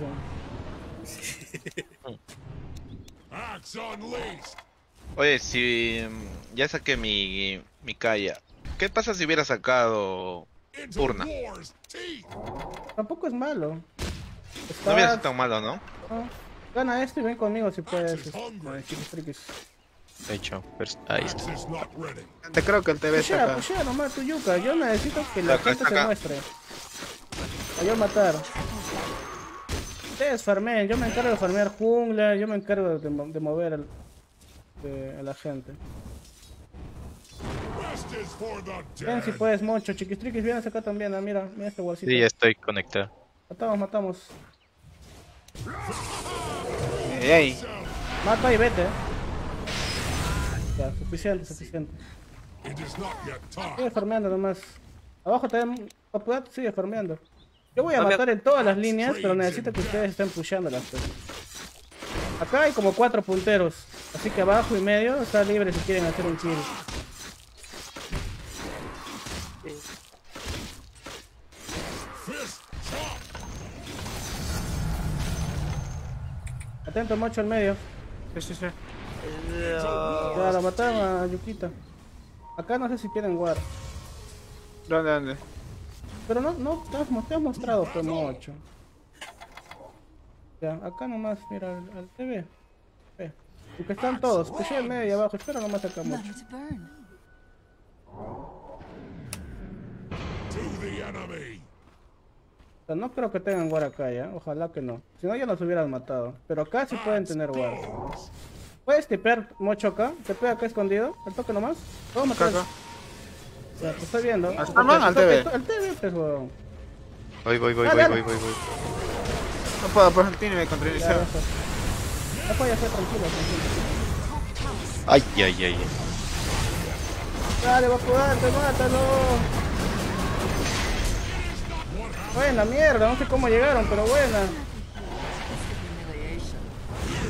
Oye, si mm, ya saqué mi, mi Kaya, ¿qué pasa si hubiera sacado Urna? Tampoco es malo. No hubiera sido tan malo, ¿no? no. Gana esto y ven conmigo si puedes. Este. De hecho, pero- ahí está. Te creo que el TV está Pushea, acá. pushea nomás tu yuca. Yo necesito que la Acá, gente se acá. muestre. A yo matar. Ustedes farmeen, yo me encargo de farmear jungla, yo me encargo de, de mover al- de- a la gente. Ven si puedes, Moncho. Chiquistriquis, vienes acá también. ah, mira, mira este bolsito. Sí, ya estoy conectado. Matamos, matamos. Ey, ey. Mata y vete. eh. Ya, suficiente, suficiente. Sigue farmeando nomás. Abajo también, sigue farmeando. Yo voy a matar en todas las líneas, pero necesito que ustedes estén pusheando las cosas. Acá hay como cuatro punteros, así que abajo y medio está libre si quieren hacer un kill. Atento, macho al medio. Sí, sí, sí. Ya, la mataron a Yukita. Acá no sé si quieren guard. ¿Dónde, dónde? Pero no, no, te has, mo- te has mostrado como 8. Ya, acá nomás, mira, al, al TV. Ve. Porque están todos, pushe al medio y abajo, espera nomás acá mucho. it burn. To the enemy. O sea, no creo que tengan guard acá ya, ojalá que no. Si no ya nos hubieran matado. Pero acá sí pueden tener guard. ¿Puedes tipear mucho acá? ¿Te pega acá escondido? ¿El toque nomás? Vamos a matar. Acá. Ya, te estoy viendo. ¿Al Te- Starman? te- Al te- TV. te- Al TV, pues, weón. Voy, voy, voy, Ah, voy, voy, voy, voy. No puedo, por ejemplo, tiene Ya, contra ya iniciar. fue. Ya fue, tranquilo, tranquilo. Ay, ay, ay. ay. Dale, Bakudante, mátalo. Buena mierda, no sé cómo llegaron, pero buena.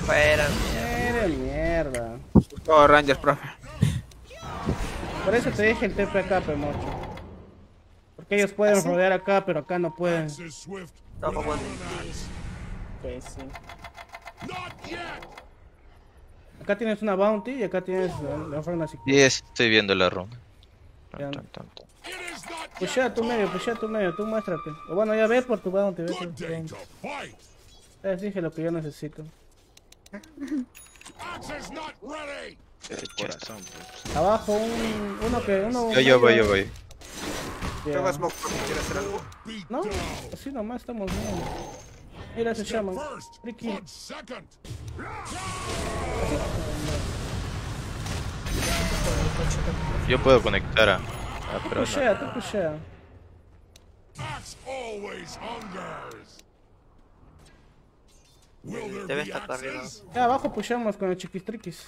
Fuera. Eres mierda. Oh, Rangers, profe. Por eso te dije el TP acá, Pemocho. Porque ellos pueden rodear acá, pero acá no pueden. No, pues, sí. Acá tienes una bounty y acá tienes la, la ofrenda si Y estoy viendo la. Tan, tan, tan. Pushea tu medio, pushea tu medio, tú muéstrate. O bueno, ya ve por tu bounty, ve por tu. Ya les dije lo que yo necesito. Corazón, pues. Abajo un, uno que, uno... Yo, yo voy, yo voy. Smoke por si quieres hacer algo. No, así nomás estamos bien. Mira ese shaman. Second. Yo puedo conectar a. Ah, there Debe be estar acá arriba. abajo pusheamos con chiquistriquis.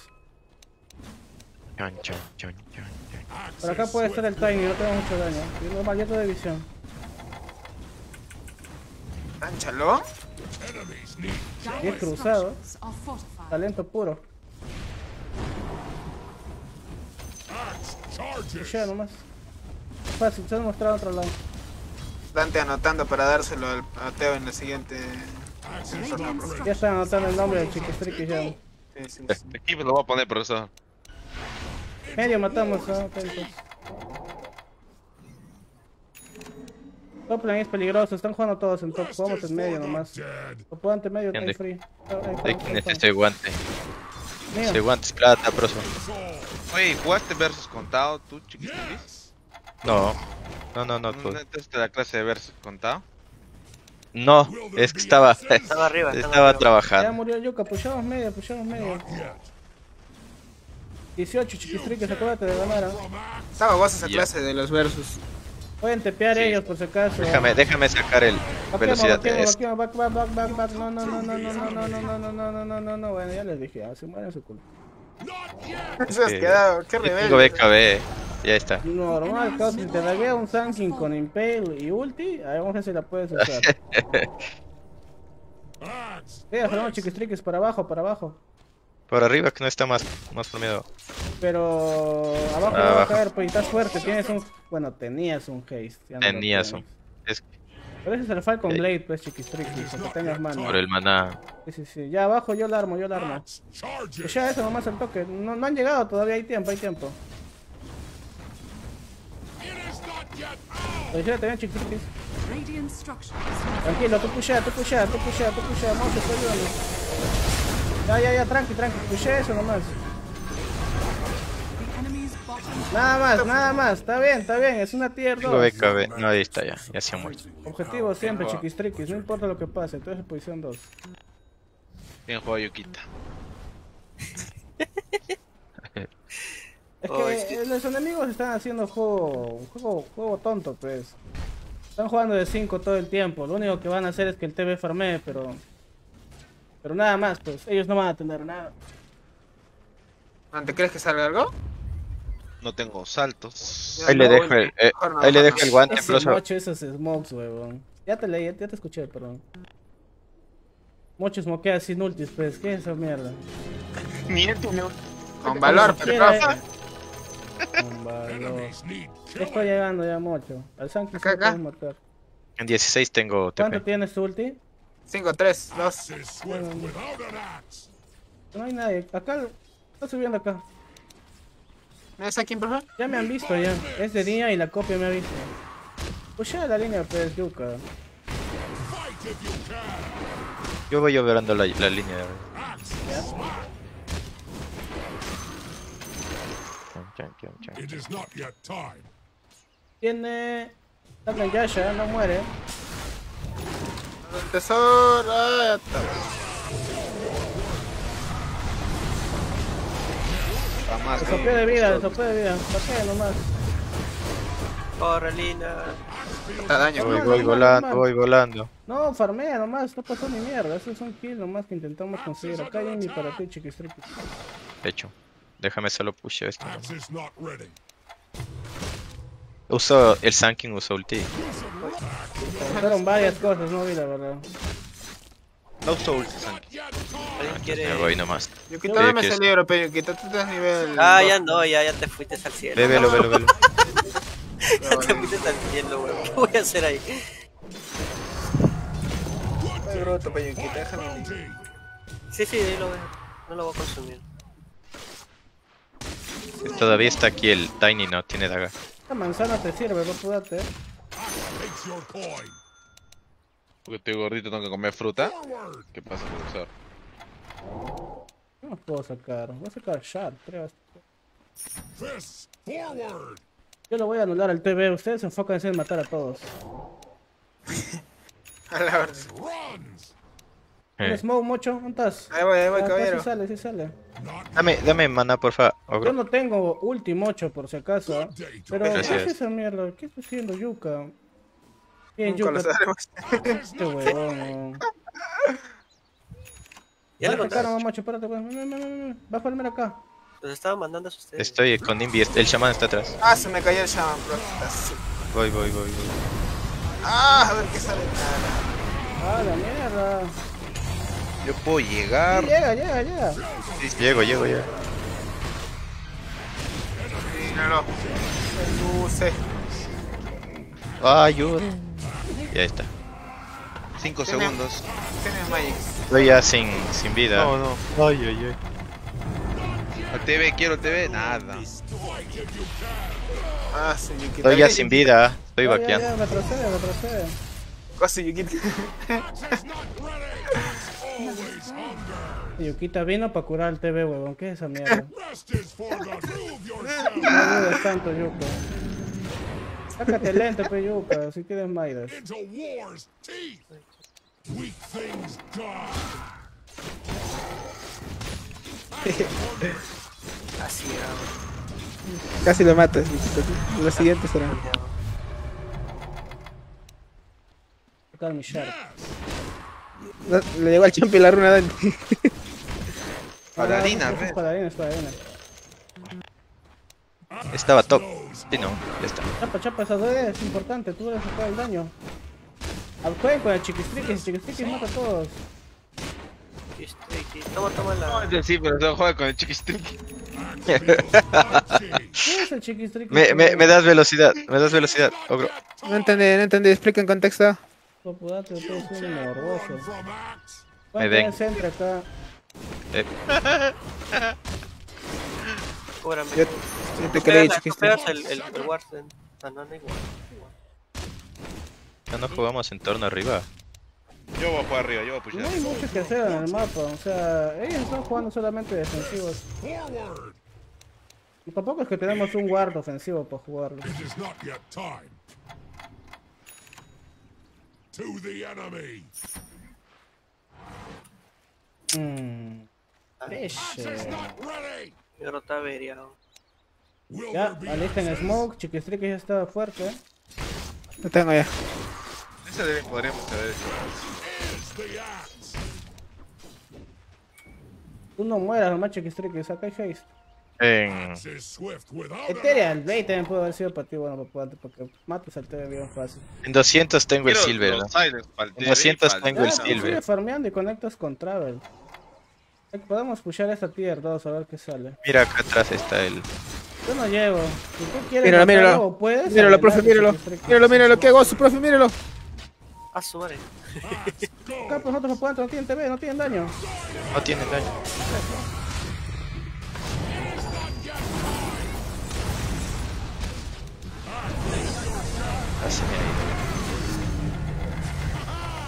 Por acá puede estar el tiny, no tengo mucho daño. Y normal, ya de visión. Need Bien cruzado. Talento puro. Pushea nomás. Fácil, se ha mostrado otro lado. Dante anotando para dárselo al, a Teo en la siguiente. Ya están anotando el nombre del ya. Sí, sí, sí. Aquí me lo voy a poner, profesor. Medio matamos, ah, atentos. Top lane es peligroso, están jugando todos en top. Jugamos en medio nomás. dead. Ocupante medio, time free. Está, ahí ¿quién es está. este guante? Ese guante es plata, profe. Oye, ¿jugaste versus contado tú, chiquitriz? No. No, no, no. ¿No pues. entraste a la clase de versus contado? No, es que estaba. Estaba arriba, estaba Estaba arriba. Ya trabajando. murió Yuka, pushamos medio, pushamos medio. Not yet. 18 chiquistriques, acuérdate de ganar. ¿ah? Estaba vos esa Ya. clase de los versus. Pueden tepear Sí. ellos por si acaso. Déjame, déjame sacar el Vaquemos, velocidad de vaquemos, esto. vaquemos, back, back, back, back, back. No, no, no, no, no, no, no, no, no, no, no, no, no, no, no. Bueno, ya les dije, ah, se mueren su culo. Eso has Eh, quedado, qué Yo tengo rebelde. BKB. Ya está. Normal, si te laguea un Sankin con Impale y ulti, ahí vamos a ver si la puedes usar. Sí, hacemos chiquistriques para abajo, para abajo. Por arriba que no está más, más promedio. Pero abajo no va a caer, pues estás fuerte, tienes un... Bueno, tenías un haste. no Tenías un. Es Pero ese es el Falcon. Blade, pues chiquistriques, para que tengas mano. por el maná. Sí, sí, sí. Ya abajo yo la armo, yo la armo. Ya eso nomás el toque. No, no han llegado todavía, hay tiempo, hay tiempo. Is not yet out. Ya te ven chiquitriquis. Radiant structures. Tranquilo, tú pushea, tú pushea, tú pushea, tú pushea, Moncho, estoy ayudando. Ya, ya, ya, tranqui, tranqui, pushea eso nomás. Nada más, nada más, está bien, está bien, es una tier Tengo 2. BKB. No, ahí está ya. Ya se ha muerto. Objetivo siempre, chiquistriquis, no importa lo que pase, entonces en posición 2. Bien jugado, Yukita. Es Oh, que es que- los enemigos están haciendo juego, juego, juego tonto, pues. Están jugando de 5 todo el tiempo. Lo único que van a hacer es que el TV farmee, pero. Pero nada más, pues. Ellos no van a tener nada. ¿Te crees que salga algo? No tengo saltos. Ahí le dejo el, eh, ahí le dejo el guante, Ese mocho, esos smokes, huevón. Ya te leí, ya te escuché, perdón. Mocho smokea sin ultis, pues. ¿Qué es esa mierda? Pero profe. eh. Con valor. Killing. Estoy llegando ya, Mocho. Al Sanki Acá, se lo acá. matar. En 16 tengo ¿Cuánto tienes tu ulti? 5, 3, 2. Axe is swift without an axe. No hay nadie. Acá, está subiendo acá. ¿No es aquí, profe? Ya me han visto ya. Es de día y la copia me ha visto. Pues ya la línea, pues, can. Yo voy operando la, la línea. Axe. Chan, chan, chan, chan. It is not yet time. Tiene. El Yasha, no muere. El tesoro. Ah, de vida, de vida. Nomás. Corre, Lina. Está daño. Voy, volando, no. voy volando. No, farmea nomás, no pasó ni mierda. Eso es un kill nomás que intentamos conseguir. Acá hay Indy para ti, chiquistriquis. Hecho. Déjame solo push esto. Uso el Sanking, uso ulti. Fueron varias cosas, no vi la verdad. No uso ulti, Sanki. ¿Alguien quiere? Me voy nomás. Yukito, Sí, dame que ese es- libro, pero Yukito, tú estás nivel. Ah, ya no, ya, ya te fuiste al cielo. Ve, velo, velo, velo. Ya te fuiste al cielo, weón. ¿Qué voy a hacer ahí? Ay, bruto, pero Yukito, déjame. Sí, sí, ahí lo veo. No lo voy a consumir. Todavía está aquí el Tiny, no tiene daga. Esta manzana te sirve, vos date. Takes your coin. Porque estoy gordito, tengo que comer fruta. ¿Qué pasa, profesor? No los puedo sacar. Voy a sacar Shard, creo. Yo lo voy a anular al TV. Ustedes se enfocan en matar a todos. A la orden. Runs. ¿Un Eh. smoke mucho? ¿Dónde estás? Ahí voy, ahí voy, Ah, caballero. sí sale, sí sale. Dame, dame mana, porfa. Yo no tengo ulti mocho por si acaso. Pero, ¿qué Gracias. es esa mierda? ¿Qué está haciendo Yuka? Bien, Yuka. Este huevón. Ya lo a sacar contaste. nomás, macho, espérate, pues. A farmear acá. Los estaba mandando a ustedes. Estoy con Invi, el shaman está atrás. Ah, se me cayó el shaman, bro. Voy, voy, voy, voy. Ah, a ver qué sale. Nada. Ah, la mierda. Yo puedo Sí, llegar. llega, llega, llega. Llego, llego, llego. Míralo. Luce. Ah, ayuda. Ya está. 5 Tiene- segundos. Tienes Magic. Estoy ya sin, sin vida. No, no. Ay, ay, ay. Al TV, quiero TV. Nada. Ah, sí. Estoy ya sin vida. Estoy vaqueando. ya, retrocede, retrocede. Casi Yukito. Yuquita vino para curar el TV, huevón. ¿Qué es esa mierda? no dudes tanto, Yuka. Sácate lente, pe, Yuka, si quieres Mayras. Casi lo matas, Los siguientes serán. Tocar mi shark. No, Le llegó al champion la runa Dani. Paladina, Ah, red. paladina, es paladina. Estaba top. Sí, no, ya está. Chapa, chapa, esa duele es importante, tú debes sacar el daño. Al jueguen con el chiquistriquis, chiquistriquis mata a todos. Chiquistriquis. Toma, toma la. No, sí, pero no juega con el chiquistriqui. ¿Qué es el chiquistriquis? me, me, me das velocidad, me das velocidad, ogro. No entendí, no entendí. Explica en contexto. Popudate, ustedes son un morboso. Me ¿Cuánto ven. es entre acá? Eh, Cóbrame. Yo, yo te creí, chiquiste. pegas el, el, el Warden. Ah, no, no igual. ya no jugamos en torno arriba. Yo voy a jugar arriba, yo voy a No pushar. hay mucho que hacer en el mapa, o sea, ellos están jugando solamente defensivos. Y tampoco es que tenemos un guard ofensivo para jugarlo. It is not yet time. To the enemy. Mmm. Ready. Negro está averiado. Ya, alisten smoke, chiquistriquis ya está fuerte. ¿eh? Lo tengo ya. Eso debe, podríamos saber. is the axe? Tú no mueras, nomás chiquistriquis, saca el haste. En... Without Ethereal, Blade también puede haber sido para ti, bueno, para porque matas al TV bien fácil. en 200 tengo el silver, En TV, 200 pa'l- tengo el silver. sigue farmeando y conectas con Travel. Podemos pushar esta tier 2 a ver qué sale. Mira acá atrás está el... Yo no llego. Si tú quieres Míralo, míralo. puedes. Míralo, profe, míralo. Míralo, míralo. ¿Qué hago? Su profe, míralo. Ah, su madre. Acá, pues nosotros no no tienen TV, no tienen daño. No tiene daño. Ah, se me ha ido.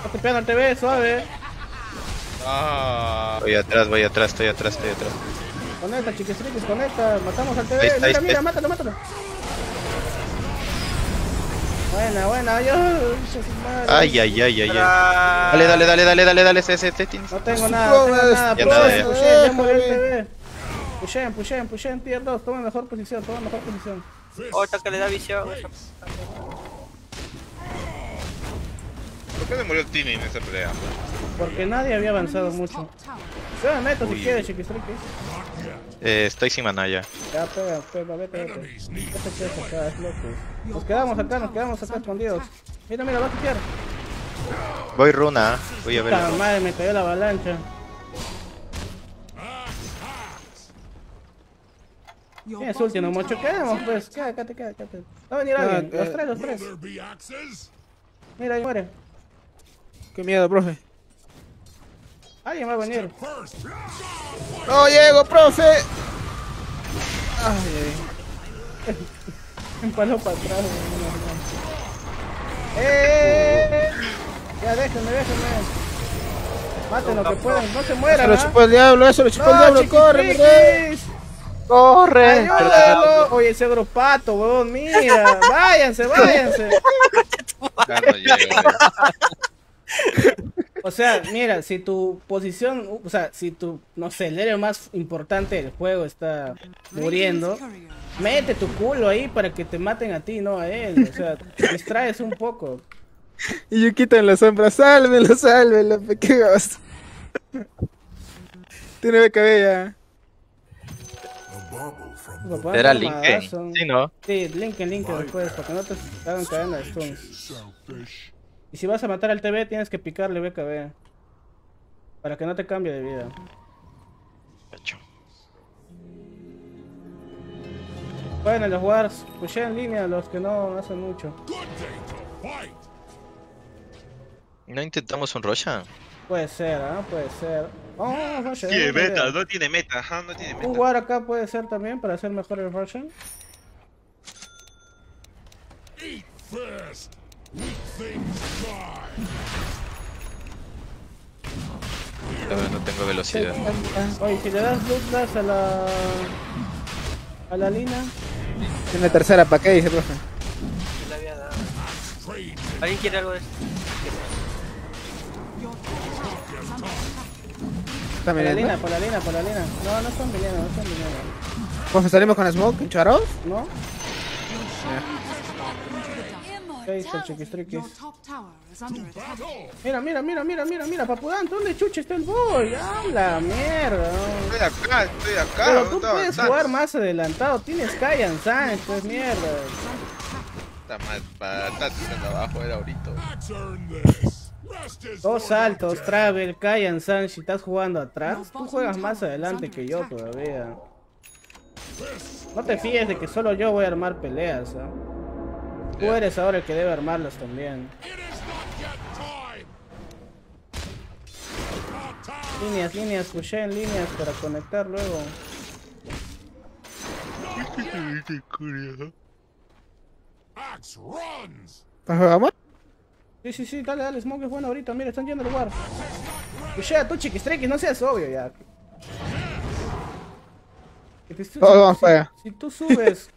No te pegan al TV, suave. Ah, Voy atrás, voy atrás, estoy atrás, estoy atrás. Conecta, chiquistriquis, conecta. Matamos al TV. Ahí está, ahí mira, mira, mátalo, mátalo. Buena, buena, yo. Ay, ay, ay, ay, ay. Tra- Dale, dale, dale, dale, dale, dale, ese, ese. No tengo nada, no tengo nada. Ya nada, ya. pushen, ya murió el TV. Pushen, pushen, pushen, tier 2. Toma mejor posición, toma mejor posición. Oh, esta que le da visión. ¿Por qué se murió Tini en esa pelea? Porque nadie había avanzado mucho. Yo me meto si quieres, chiquistriquis. Eh, estoy sin maná ya. Ya, pega, pega, vete, vete. No te quedes acá, es loco. Nos quedamos acá, nos quedamos acá escondidos. Mira, mira, va a quitar. Voy runa, voy a ver. Puta madre, me cayó la avalancha. Tienes bottom último, mocho. is pues. Quédate, quédate, quédate. Va a venir No, alguien. Los eh, tres, los tres. Mira, ahí muere. Qué miedo, profe. Alguien va a venir. No llego, profe. Ay, ay. Empaló para atrás. ¡Eh! Ya, déjenme, déjenme. Maten lo que puedan, no se Eso mueran, lo ¿ah? chupó el diablo, eso lo chupó el diablo. Corre. Corre. ¡Ayúdalo! Oye, ese grupato, weón, mira. Váyanse, váyanse. Ya no. O sea, mira, si tu posición, o sea, si tu, no sé, el héroe más importante del juego está muriendo, mete tu culo ahí para que te maten a ti, no a él. O sea, te distraes un poco. Y yo quito en la sombra. Sálvelo, sálvelo, pequeños. Tiene. Papá, Era madazo. Sí, ¿no? Sí, Linken, Linken después, para que no te hagan cadena de stuns. Y si vas a matar al TV, tienes que picarle BKB. Para que no te cambie de vida. Bueno, los wars, pues en línea los que no, no hacen mucho. ¿No intentamos un Roshan? Puede ser, ¿ah? Puede ser. Roshan, Tiene buena meta, no tiene meta, ajá, no tiene Un meta. war acá puede ser también para hacer mejor el Roshan. Eat first. No tengo velocidad. Oye, si le das loot dash a la. a la lina. Tiene tercera, ¿para qué dice, profe? le había dado. ¿Alguien quiere algo de esto? Por la mirando. lina, por la lina, por la lina. No, no están viniendo, no están viniendo. Profe, salimos con Smoke, hincharos. ¿No? ¿Qué hizo el chiquistriquis? Mira, mira, mira, mira, mira, mira, papudante, ¿dónde chucha está el boy? ¡Ah, la mierda! Estoy acá, estoy acá. Pero tú puedes avanzando. jugar más adelantado, tienes Kayan Sanz, pues mierda. Está mal, para abajo era ahorita. Dos saltos, Travel, Kayan Sanz, si estás jugando atrás, tú juegas más adelante que yo todavía. No te fíes de que solo yo voy a armar peleas, ¿ah? Tú eres ahora el que debe armarlas también. Líneas, líneas, en líneas para conectar luego. ¿Vamos? Sí, sí, sí, dale, dale, Smoke es bueno ahorita, mira, están yendo al lugar. Pushea tú, chiquistrequis, no seas obvio ya. Que te- si- si- para allá. Si tú subes...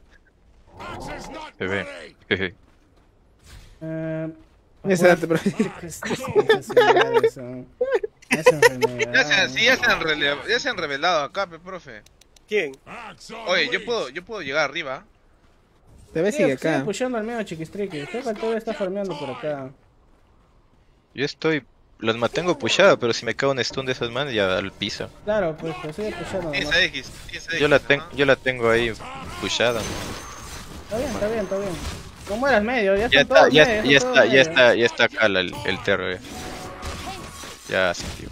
Se ve. Jeje. Eh. Esa enfermedad, esa. Esa enfermedad. Ya se, han- sí, ya se han rele- ya se han revelado acá, pe, profe. ¿Quién? Oye, yo puedo, yo puedo llegar arriba. Te ves sigue acá. pushando al medio chiquistriqui. Creo que el todo está farmeando por acá. Yo estoy. Los mantengo pushada, pero si me cae un stun de esas manos ya al piso. Claro, pues, pues sigue pushando. Nomás. a X, tienes a X. Yo la, ten- yo la tengo ahí pushada. Está bien, está bien, está bien. No mueras medio, ya Ya está, todos ya, medio, ya está, ya está, ya está acá la- el, el terror. Ya, ya sentió.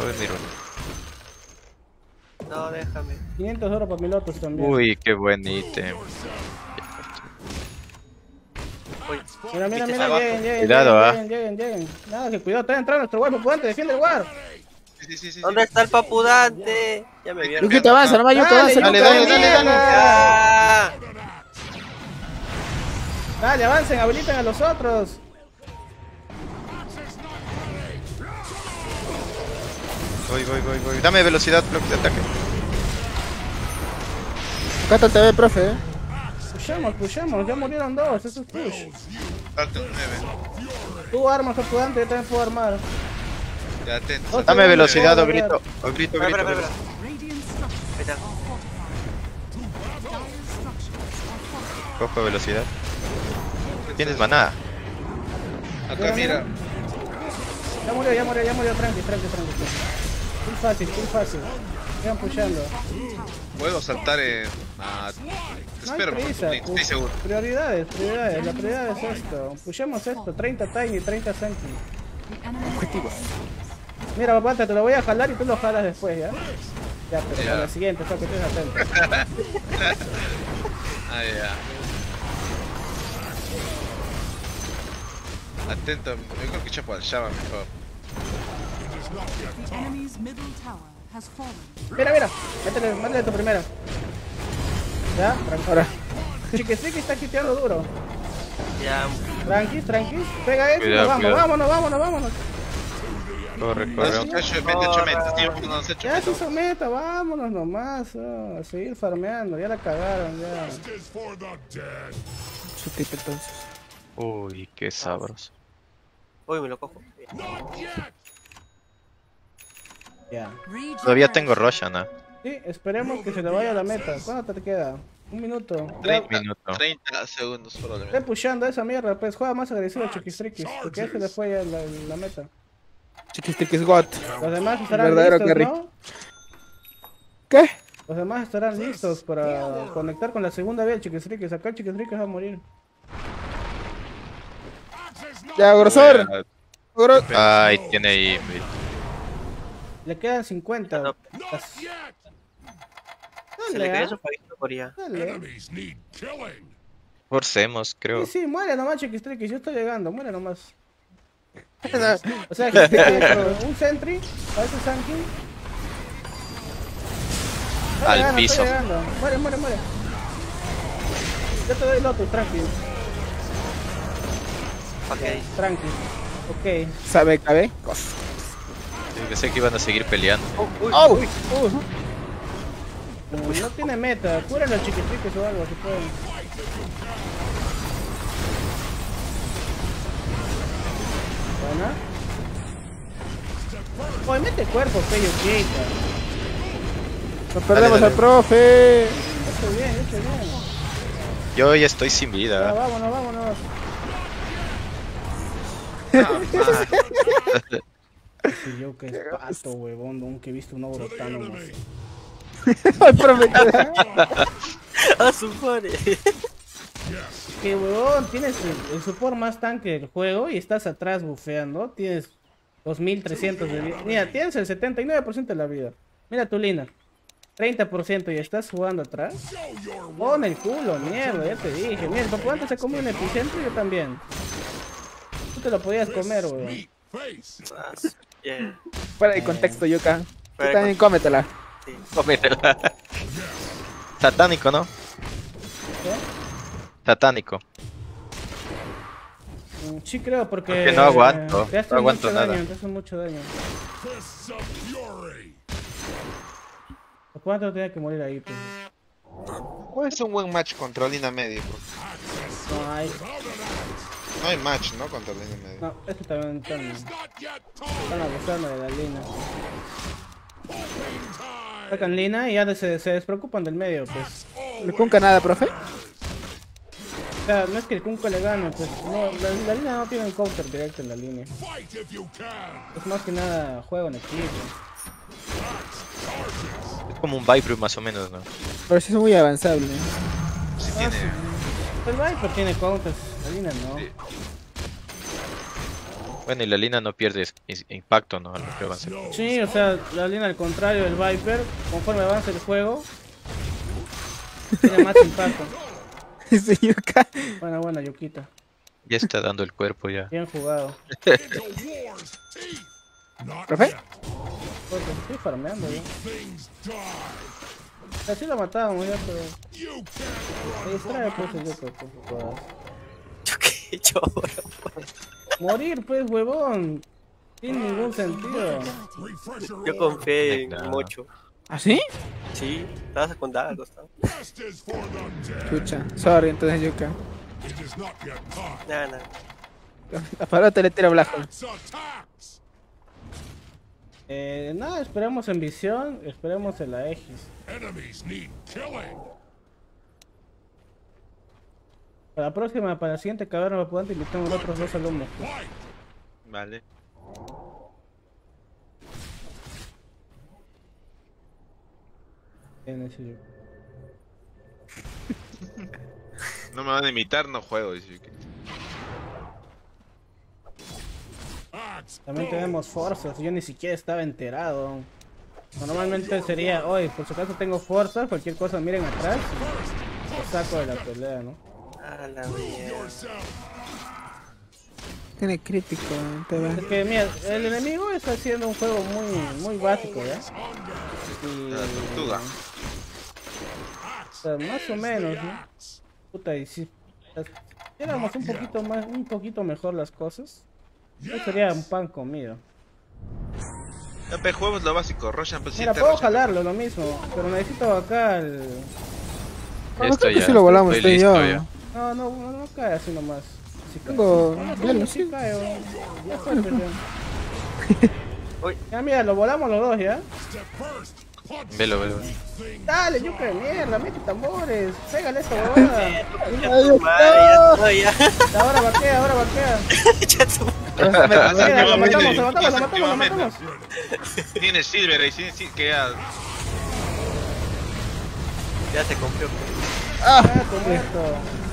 A ver, mira. No, déjame. 500 oro para pilotos también. Uy, qué buen ítem. Uy, Mira, mira, ¿viste mira, lleguen, lleguen, Cuidado, ah. lleguen, lleguen, lleguen. Nada, que cuidado, está entrando nuestro guapo, pudante, defiende el guard. Sí, sí, sí, sí. ¿Dónde está el papudante? Ya me vieron. Luquita, avanza, nomás, Yuka, avanza. dale, dale, dale, dale. Dale, avancen, habiliten a los otros. Voy, voy, voy, voy. Dame velocidad, bloque de ataque. Acá está el TV, profe. eh. Pushemos, pushemos, ya murieron dos, eso es push. Falta un 9. Tú armas, papudante, yo también puedo armar. Ya atento. Otro Dame velocidad, espera, espera. Fortified. Dire structures are fortified. Cojo velocidad. Tienes maná. Acá mira. Ya murió, ya murió, ya murió, tranqui, tranqui, tranqui. Full fácil, full fácil. Sigan pushando. Puedo saltar en. Ah, No hay espero, prisa. estoy, seguro. Prioridades, prioridades. La prioridad es esto. Pushemos esto, 30 tiny, 30 centi. The enemy Mira, papá, te lo voy a jalar y tú lo jalas después, ¿ya? Ya, pero para la siguiente, para que estés atento. Ah, ya. Atento, yo creo que chapo al Shaba mejor. The enemy's middle tower has fallen. Mira, mira, métele, métele tu primera. ¿Ya? Tranqui. Ahora. Chiquisiki está quiteando duro. Ya, Tranqui, tranqui. Pega eso y Cuidado, nos vamos, cuidado. vámonos, vámonos, vámonos. Corre, corre. hecho 28 metas, tío, no has hecho Ya se hizo meta, vámonos nomás. ah, a seguir farmeando, ya la cagaron, ya. Su tip entonces. Uy, qué sabroso. Uy, me lo cojo. Ya. Todavía tengo Roshan, ¿ah? Sí, esperemos que se le vaya la meta. ¿Cuánto te queda? Un minuto. Ya, 30, Minuto. 30 segundos Esté probablemente. pushando esa mierda, pues juega más agresivo Chiquistriquis, porque ya se le fue ya la, la meta. Chiquistriquis God. Los demás estarán Verdadero listos, carry. ¿no? ¿Qué? Los demás estarán listos para conectar con la segunda vía del Chiquistriquis. Acá Chiquistriquis va a morir. Ya, grosor. Gro- Ay, tiene ahí. Le quedan 50. not As- yet. Se Dale, le cayó ah, su por allá. need killing. Forcemos, creo. Sí, sí, muere nomás Chiquistriquis, yo estoy llegando, muere nomás. O sea, Chiquistriquis, un sentry, a ese Sankin. Al llegando, piso. Muere, muere, muere. Yo te doy Lotus, tranqui, Ok. tranqui. Ok. ¿Sabe cabe? Pensé que iban a seguir peleando. ¡Oh! Uh, no tiene meta, cúralo a Chiquistriquis o algo, si pueden. Buena. Oye, mete cuerpo, pello quieta. Lo perdemos al profe. Esto bien, esto bien. Yo ya estoy sin Ya, vida. vámonos, vámonos. Si yo que es pato, huevón, nunca he visto un ogro tan hermoso. Al profe. ¡A su madre! Que huevón, tienes el, el support más tanque del juego y estás atrás bufeando. Tienes 2300 de vida. Mira, tienes el 79% de la vida. Mira tu Lina. 30% y estás jugando atrás. Pon el culo, mierda, ya te dije. Mira, el papá antes se comió un epicentro y yo también. Te lo podías comer, huevón. Face. Ah, Bien. Fuera de contexto, Yuka. Tú también cómetela. Cómetela. Satánico, ¿no? Satánico. Mm, Sí creo porque... Porque no aguanto, Te hace no aguanto mucho nada. daño, te hace mucho daño. Fists of fury. ¿Cuánto tenía que morir ahí? Pues? ¿Cuál es un buen match contra Lina Medio? No hay... No hay match, ¿no? Contra Lina Medio. No, este también están, están abusando de la lina. Sacan lina y ya se, se despreocupan del medio, pues. ¿Le cunca nada, profe? O sea, no es que el Kunko le gane, pues. No, la, la línea no tiene un counter directo en la línea. Es más que nada juego en equipo. Es como un Viper más o menos, ¿no? Pero sí es muy avanzable. Sí Ah, tiene... sí. El Viper tiene counters, la línea no. Sí. Bueno, y la línea no pierde impacto, ¿no? A lo que avanza. Sí, o sea, la línea al contrario del Viper, conforme avanza el juego, tiene más impacto. Buena, buena, Yukita. Ya está dando el cuerpo ya. Bien jugado. ¿Profe? Porque estoy farmeando die. Así lo matábamos ya, pero... Se distrae pues el Qué lloro. Morir, pues, huevón. Sin ningún sentido. Yo confié en mucho. ¿Ah, sí? Sí, estabas con Dago, estaba. Rest is for the dead. Chucha. Sorry, entonces Yuka. Tira Black Hole. It's attacks. Eh, nada, esperemos en visión, esperemos en la Aegis. Enemies need killing. Para la próxima, para la siguiente caverna vapulante, invitamos a otros dos alumnos. Fight. Vale. No me van a imitar, no juego. dice. Axe. También tenemos fuerzas, yo ni siquiera estaba enterado. Normalmente sería, hoy, por si acaso tengo fuerzas, cualquier cosa miren atrás y lo saco de la pelea, ¿no? A la mierda. Tiene crítico, te va. Es que mira, el enemigo está haciendo un juego muy, muy básico, ¿ya? Y... La tortuga. O sea, más o menos, ¿no? Puta, y si éramos un poquito más, un poquito mejor las cosas, no sería un pan comido. Ya, pe, juegos lo básico. Roshan, pues Mira, puedo Roshan. jalarlo, lo mismo, pero necesito acá el... Ya Bueno, estoy creo que ya. sí lo volamos, estoy estoy listo yo. No, no, no, no cae así nomás. Sí cae. Tengo No, no, sí cae. Ya fue, ya. Uy. Ya mira, lo volamos los dos, ¿ya? Velo, velo. Dale, yuca de mierda, mete tambores. Pégale esta huevada. Ya, ya estoy, ya. Ahora vaquea, ahora vaquea. Lo matamos, lo matamos, lo matamos, lo matamos. Tiene Silver ahí, sí, sí, que ya. Ya se confió. Ah, tu muerto.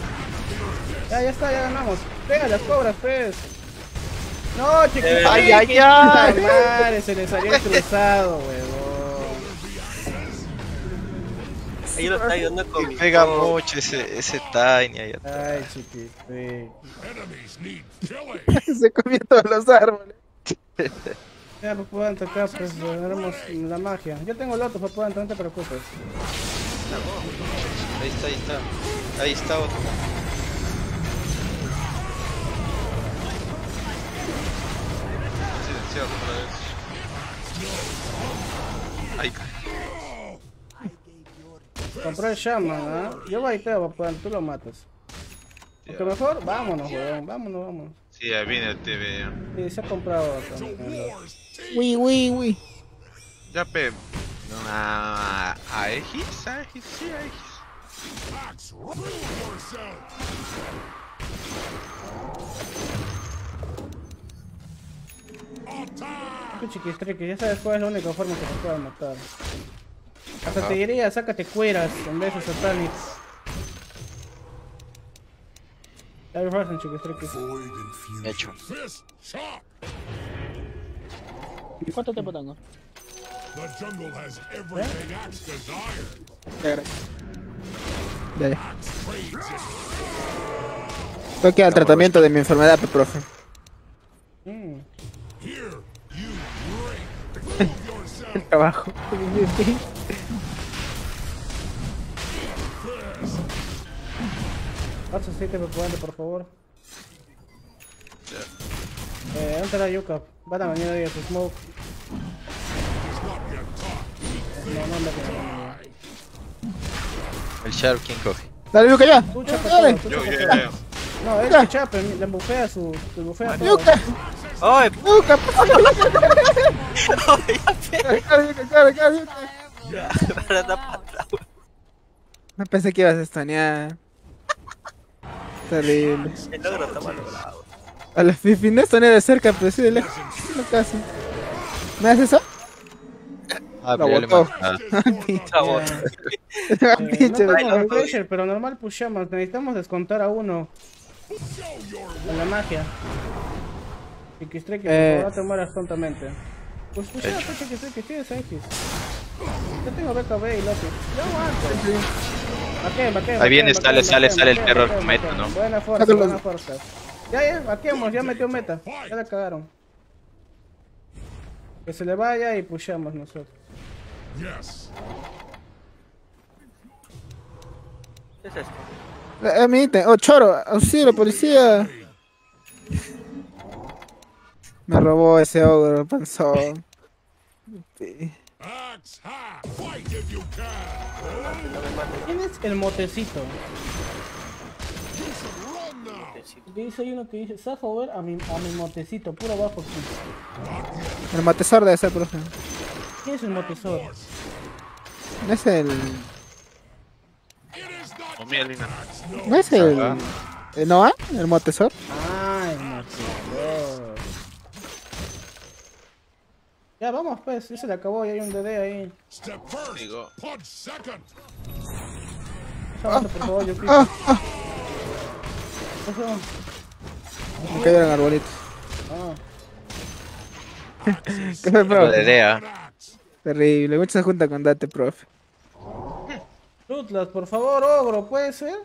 Ya, ya está, ya ganamos. Pega las cobras, pues. No, chiquitito. Ay, ay, ay. Madre, se le salió el cruzado, huevón. Ahí lo está ayudando con mi Pega mucho ese, ese Tiny ahí atrás. Ay, chiquitito. Enemies need killing. Se comió todos los árboles. Ya, pues puedan tocar, pues haremos la magia. Yo tengo lotos, pues puedan, no te preocupes. Ahí está, ahí está. Ahí está otro. Silenciado otra vez. Ay, Compró el Shaman, ¿ah? Yo baiteo, pues tú lo matas. Aunque mejor, vámonos, weón, vámonos, vámonos. sí, ya viene el TV. ya. Sí, se ha comprado otro. Uy, uy, uy. Ya, pe. No, a, a Aegis, Aegis, sí, Aegis. Tú chiquistriquis, ya sabes cuál es la única forma que te puedan matar. Hasta te diría, sácate cueras en vez de razón, chiquistriquis. Void infusion. Hecho. ¿Y cuánto tiempo tengo? The jungle has everything Axe. Ya, gracias. Ya, ya. Axe trades it. Tengo que ir al tratamiento de mi enfermedad, profe. Mm. Yourself. Trabajo. Paso 7 preparando, por favor. Eh, ¿dónde está la yuca? Van a venir ahí a su smoke. No, no, no, El Shadow King coge. Dale, Yuka, ya. Dale. No, él que chapa, le bufea su. Le bufea todo. ¡Ay! Atrás. No pensé que ibas a estanear. Terrible. El logro está mal logrado. A la Fifi no estonea de cerca, pero sí de lejos. No caso. ¿Me haces eso? Ah, le botó. Pinche tenemos pressure, pero normal pushamos. Necesitamos descontar a uno en la magia. Por Eh. favor, no te mueras tontamente. Pues pushea, pues Chiquistriqui, tienes X. Yo tengo BKB y Loki. Yo aguanto. Vaqueen, vaqueen, Ahí viene, sale, sale, sale el terror con meta. ¿no? Buena fuerza, buena fuerza. Ya, ya, vaqueamos, ya metió meta. Ya le cagaron. Que se le vaya y pushamos nosotros. Yes. ¿Qué es esto? Eh, mi ítem. Oh, choro, auxilio, policía. Me robó ese ogro, can. ¿Quién es el motecito? Dice hay uno que dice, Safo ver a mi, a mi motecito, puro bajo aquí. El matesor debe ser, profe. ¿Quién es el motesor? Es el. Lina. No es el. ¿El Noah? ¿El motesor? Ah, el motesor. Ya vamos pues, ya se le acabó, ya hay un DD ahí. step first. Digo. Por favor, yo Ah, ah. Me cayeron arbolitos. Ah, ¿Qué fue, profe? Terrible. Mucho se junta con Date, profe. Tutlas, por favor, ogro, ¿puede ser?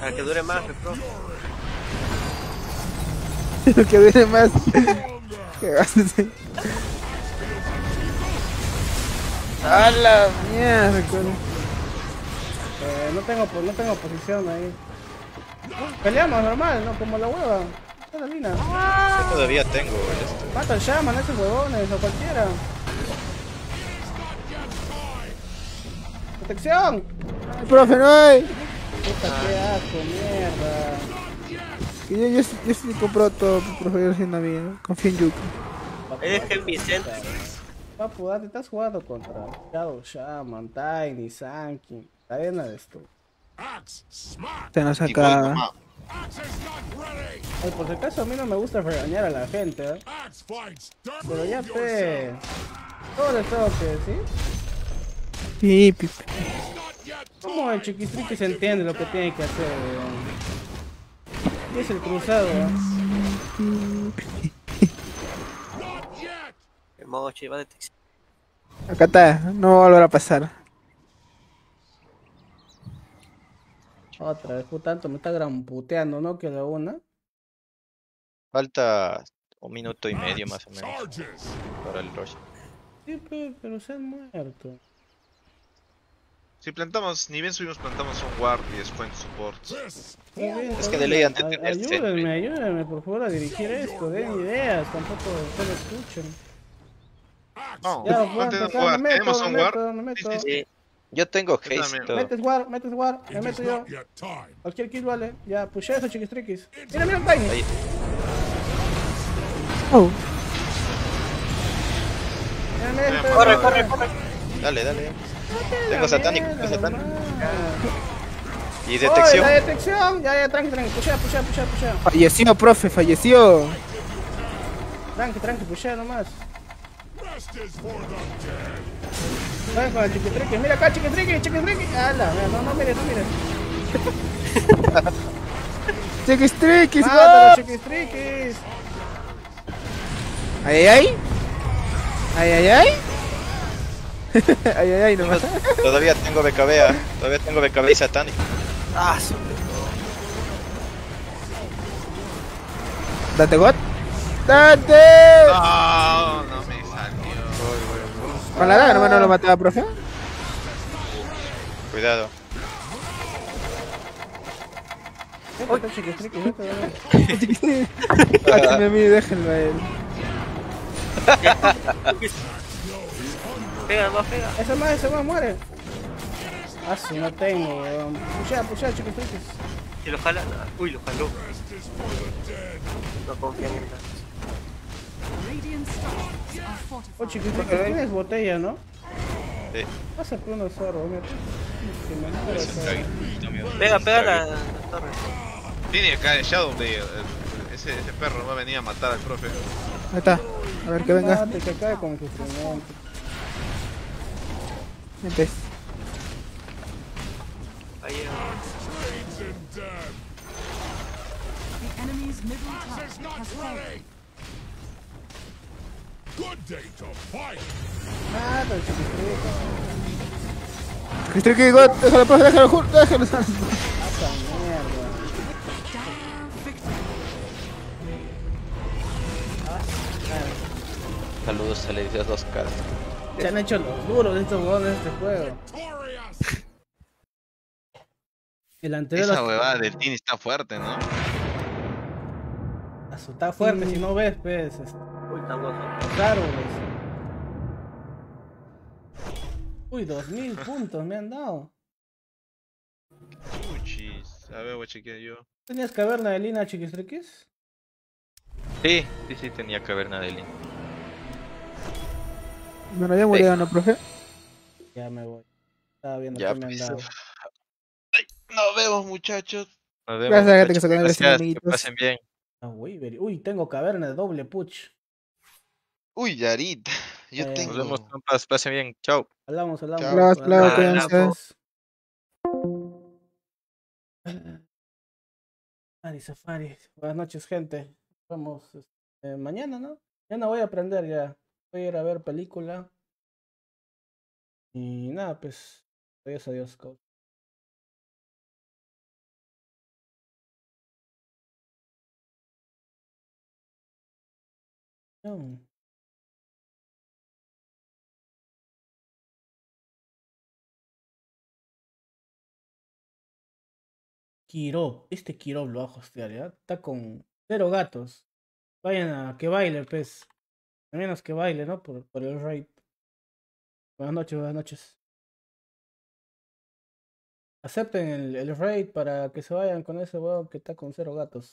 Para que dure más, bro. que dure más. ¿Qué vas a hacer? A la mierda, con- Eh, no tengo, no tengo posición ahí. Peleamos normal, ¿no? Como la hueva. Yo todavía tengo este. Mata al shaman, esos huevones, o cualquiera. ¡Protección! Profe, no hay. Puta, qué asco, mierda. Yo, yo, sí- yo sí compro todo, profe, yo soy mía. Confío en Yuka. Es el Vicente. Papu, date, estás jugando contra Shadow Shaman, Tiny, Sankin, cadena de esto. Se nos acaba. Ay, por si acaso a mí no me gusta regañar a la gente, ¿eh? Pero ya yourself. Todo les tengo que decir. Sí, pipe. ¿Cómo el chiquistriqui se entiende lo que tiene que hacer, weón? Y es el cruzado, ¿eh? El mochi va a detección. Acá está, no va a volver a pasar. Otra vez, por tanto me está gran puteando, ¿no? Que la una. Falta un minuto y medio más o menos para el rush. Sí, pe, pero se han muerto. Si plantamos, ni bien subimos, plantamos un ward y después support. Muy bien, Es que de ley han de Ayúdenme, ayúdenme, por favor, a dirigir esto. Den ideas, tampoco solo escuchen. Axe. No, Ya, ward. me meto, Tenemos un meto. Sí, sí, sí. Yo tengo haste. Metes war, metes war, me meto yo. Cualquier kill vale. Ya, pushé eso, chiquistriquis. Mira, mira, Tiny. Ahí. Oh, Mira, mira, este- Corre, corre, corre. Dale, dale. Tengo satánico, tengo satánico. Y Oye, detección. la detección. Ya, ya, tranqui, tranqui. Pushea, pushea, pushea, pushea. Falleció, profe, falleció. Tranqui, tranqui, pushea nomás. Ven con el chiquitriqui. Mira acá, chiquitriqui, chiquitriqui. Ala, no, no mires, no mires. Chiquis triquis, Mátalo, go. chiquitriquis. Ay, ay, ay. Ay, ay, ay. ay, ay, ay, nomás. Todavía tengo BKB, ah. todavía tengo BKB y satánico. Ah, su- Date, God. Date. No, no me salió. Con la daga nomás no lo mataba, profe. Cuidado. Déjenlo a él. Pega, más pega. Ese más, ese más muere. Ah, si no tengo, weón. Pushea, pushea, chiquitriquis. Si lo jala. Uy, lo jaló. No en are Oh, fortified. chiquitriquis, tienes botella, ¿no? Sí. Pásate uno sorbo, mira. Que me muero, Es un sorbo. traguito, amigo. Pega, pega la, torre. Tiene que caer Shadow de ese, ese perro va a venir a matar al profe. Ahí está. A ver que venga. Mate, que cae con. Good day to fight. Mata, chiquitriquis. Chiquis triquis, God. Déjalo, profe, déjalo, déjalo. Esa mierda. Saludos a la 2 k Se han hecho los duros estos huevones de este juego. El anterior Esa huevada del Tini está fuerte, ¿no? Está fuerte, si no ves, pues, este, Uy, está gozo. los árboles. Uy, 2000 puntos me han dado. Uchis. A ver, voy a chequear yo. ¿Tenías caverna de Lina, chiquistriquis? Sí, sí, sí, tenía caverna de Link. Bueno, ya murió, ¿no, profe? Ya me voy. Estaba viendo Ya, me pues. dado. Nos vemos, muchachos. Nos vemos. Gracias a la gente que se muchachos. conecta, Gracias, que pasen bien. Ah, uy, tengo caverna de doble puch. Uy, Yarit. Yo Eh, tengo. Nos vemos, compas. Pasen bien. Chao. Hablamos, hablamos. Hablamos. Safari, Safari. Buenas noches, gente. Vamos este, mañana, ¿no? Mañana voy a aprender ya. Voy a ir a ver película. Y nada, pues. Adiós, adiós, coach. No. Kirov, este Kirov lo va a ¿ya? Está con cero gatos. Vayan a que baile, pues. A menos que baile, ¿no? Por, el raid. Buenas noches, buenas noches. Acepten el, el raid para que se vayan con ese weón que está con cero gatos.